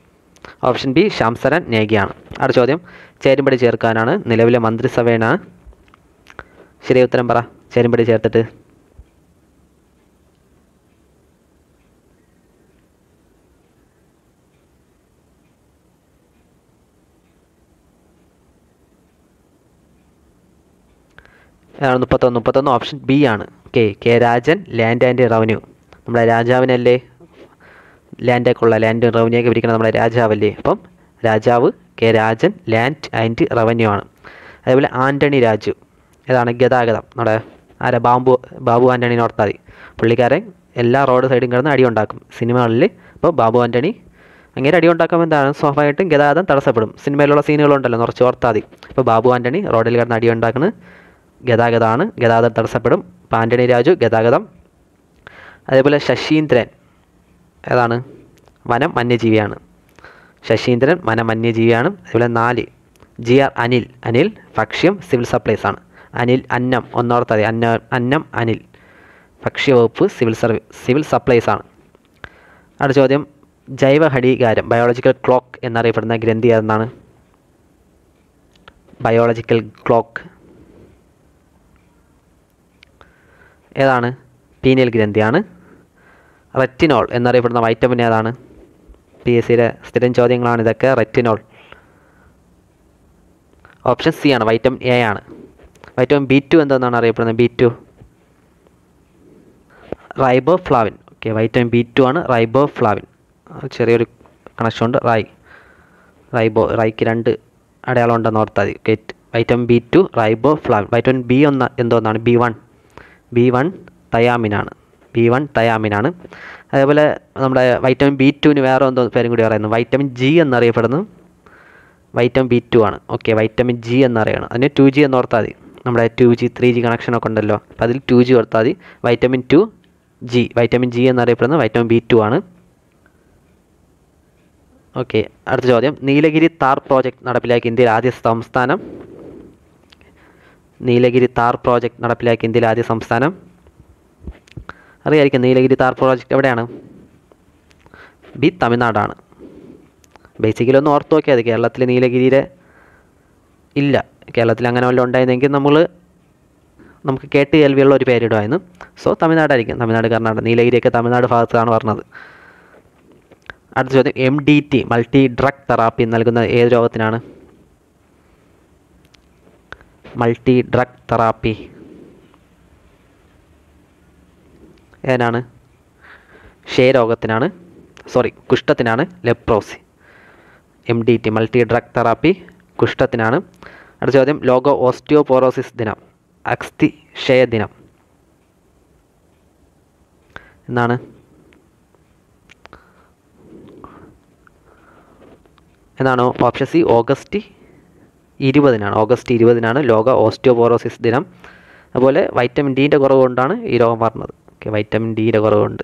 ഓപ്ഷൻ ബി ശാംസരൻ നേഗിയാണ്. അടുത്ത ചോദ്യം ചേരുംപടി ചേർക്കാനാണ് നിലവിലെ മന്ത്രിസഭയാണ് ശരി ഉത്തരം പറ. ചേരുംപടി ചേർത്തിട്ട്. മുപ്പത്തൊന്ന്? മുപ്പത്തൊന്ന് ഓപ്ഷൻ ബി ആണ്. K K Rajan land and revenue. നമ്മുടെ രാജാവിനല്ലേ ലാൻഡൊക്കെ ഉള്ള ലാൻഡ് റവന്യൂ ഒക്കെ പിരിക്കുന്ന നമ്മുടെ രാജാവല്ലേ? അപ്പം രാജാവ് K Rajan land and revenue ആണ്. അതേപോലെ ആന്റണി രാജു. ഏതാണ് ഗതാഗതം. നമ്മുടെ ആരാ? ബാബു ബാബു ആന്റണി ഓർത്താൽ മതി പുള്ളിക്കാരൻ എല്ലാ റോഡ് സൈഡും കിടന്ന് അടി ഉണ്ടാക്കും സിനിമകളിൽ. ഇപ്പോൾ ബാബു ആന്റണി അങ്ങനെ അടി ഉണ്ടാക്കുമ്പോൾ എന്താണ്? സ്വാഭാവികമായിട്ടും ഗതാഗതം തടസ്സപ്പെടും. സിനിമയിലുള്ള സീനുകളുണ്ടല്ലോ കുറച്ച് ഓർത്താൽ മതി ഇപ്പോൾ ബാബു ആന്റണി റോഡിൽ കിടന്ന് അടി ഉണ്ടാക്കുന്നത് ഗതാഗതമാണ്. ഗതാഗതം തടസ്സപ്പെടും. ഇപ്പോൾ ആന്റണി രാജു ഗതാഗതം. അതേപോലെ ശശീന്ദ്രൻ. ഏതാണ്? വനം വന്യജീവിയാണ്. ശശീന്ദ്രൻ വനം വന്യജീവിയാണ്. അതുപോലെ നാല് ജി ആർ അനിൽ. അനിൽ ഭക്ഷ്യം സിവിൽ സപ്ലൈസ് ആണ്. അനിൽ അന്നം ഒന്നോർത്തതി അന്ന അന്നം അനിൽ. ഭക്ഷ്യവകുപ്പ് സിവിൽ സർവീസ് സിവിൽ സപ്ലൈസ് ആണ്. അടുത്ത ചോദ്യം ജൈവ ഘടീകാരം ബയോളജിക്കൽ ക്ലോക്ക് എന്നറിയപ്പെടുന്ന ഗ്രന്ഥി ഏതെന്നാണ്? ബയോളജിക്കൽ ക്ലോക്ക് ഏതാണ്? പീനിയൽ ഗ്രന്ഥിയാണ്. റെറ്റിനോൾ എന്നറിയപ്പെടുന്ന വൈറ്റമിൻ ഏതാണ്? പി എസ് സിയിലെ സ്ഥിരം ചോദ്യങ്ങളാണ് ഇതൊക്കെ. റെറ്റിനോൾ. ഓപ്ഷൻ സി ആണ്. വൈറ്റമിൻ എ ആണ്. വൈറ്റമിൻ ബി ടു എന്തെന്നാണ് അറിയപ്പെടുന്നത്? B two riboflavin okay vitamin B two ആണ് റൈബോ ഫ്ലാവിൻ ചെറിയൊരു കണക്ഷൻ ഉണ്ട്. റൈ റൈബോ റൈക്ക് രണ്ട് അടയാളം ഉണ്ടെന്ന് ഓർത്താൽ മതി vitamin B two riboflavin vitamin B ഒന്ന് എന്തോന്നാണ്? ബി വൺ ബി വൺ തയാമിനാണ് ബി വൺ തയാമിനാണ് അതേപോലെ നമ്മുടെ വൈറ്റമിൻ ബി ടുവിന് വേറെ എന്തോ പേരും കൂടി പറയുന്നു. വൈറ്റമിൻ ജി എന്നറിയപ്പെടുന്നു. വൈറ്റമിൻ ബി ടു ആണ്. ഓക്കെ വൈറ്റമിൻ ജി എന്നറിയണം. അതിന് ടു ജി എന്ന് ഓർത്താൽ മതി. നമ്മുടെ ടു ജി ത്രീ ജി കണക്ഷനൊക്കെ ഉണ്ടല്ലോ. അപ്പോൾ അതിൽ ടു ജി ഓർത്താൽ മതി. Vitamin two G vitamin G എന്നറിയപ്പെടുന്നത് വൈറ്റമിൻ ബി ടു ആണ്. ഓക്കെ അടുത്ത ചോദ്യം. നീലഗിരി താർ പ്രോജക്റ്റ് നടപ്പിലാക്കിയ ഇന്ത്യയിൽ ആദ്യ സംസ്ഥാനം. നീലഗിരി താർ പ്രോജക്റ്റ് നടപ്പിലാക്കിയ ഇന്ത്യയിൽ ആദ്യ സംസ്ഥാനം. അറിയായിരിക്കും നീലഗിരി താർ പ്രോജക്റ്റ് എവിടെയാണ്? ബി തമിഴ്നാടാണ്. ബേസിക്കലി ഒന്ന് ഓർത്ത് നോക്കിയാൽ മതി. കേരളത്തിൽ നീലഗിരിയിലെ ഇല്ല. കേരളത്തിൽ അങ്ങനെ വല്ലതും ഉണ്ടായിരുന്നെങ്കിൽ നമ്മൾ നമുക്ക് കേട്ട് കേൾവിയുള്ള ഒരു പേരിടുമായിരുന്നു. സോ തമിഴ്നാടായിരിക്കും. തമിഴ്നാട് കർണാടക. നീലഗിരിയൊക്കെ തമിഴ്നാട് ഭാഗത്താണ് പറഞ്ഞത്. അടുത്ത ചോദ്യം. M D T multi drug therapy നൽകുന്ന ഏത് രോഗത്തിനാണ്? മൾട്ടി ഡ്രഗ് തെറാപ്പി ഏതാണ്? ക്ഷയരോഗത്തിനാണ്. Sorry കുഷ്ഠത്തിനാണ്. Leprosy. M D T multi drug therapy കുഷ്ഠത്തിനാണ്. അടുത്ത ചോദ്യം ലോക ഓസ്റ്റിയോപോറോസിസ് ദിനം. അസ്ഥി ക്ഷയ ദിനം. എന്നാണ് എന്നാണ്? ഓപ്ഷൻ സി ഓഗസ്റ്റ് ഇരുപതിനാണ്. ഓഗസ്റ്റ് ഇരുപതിനാണ് ലോക ഓസ്റ്റിയോപോറോസിസ് ദിനം. അതുപോലെ വൈറ്റമിൻ ഡീന്റെ കുറവ് കൊണ്ടാണ് ഈ രോഗം പറഞ്ഞത് ഓക്കെ വൈറ്റമിൻ ഡിയുടെ കുറവുണ്ട്.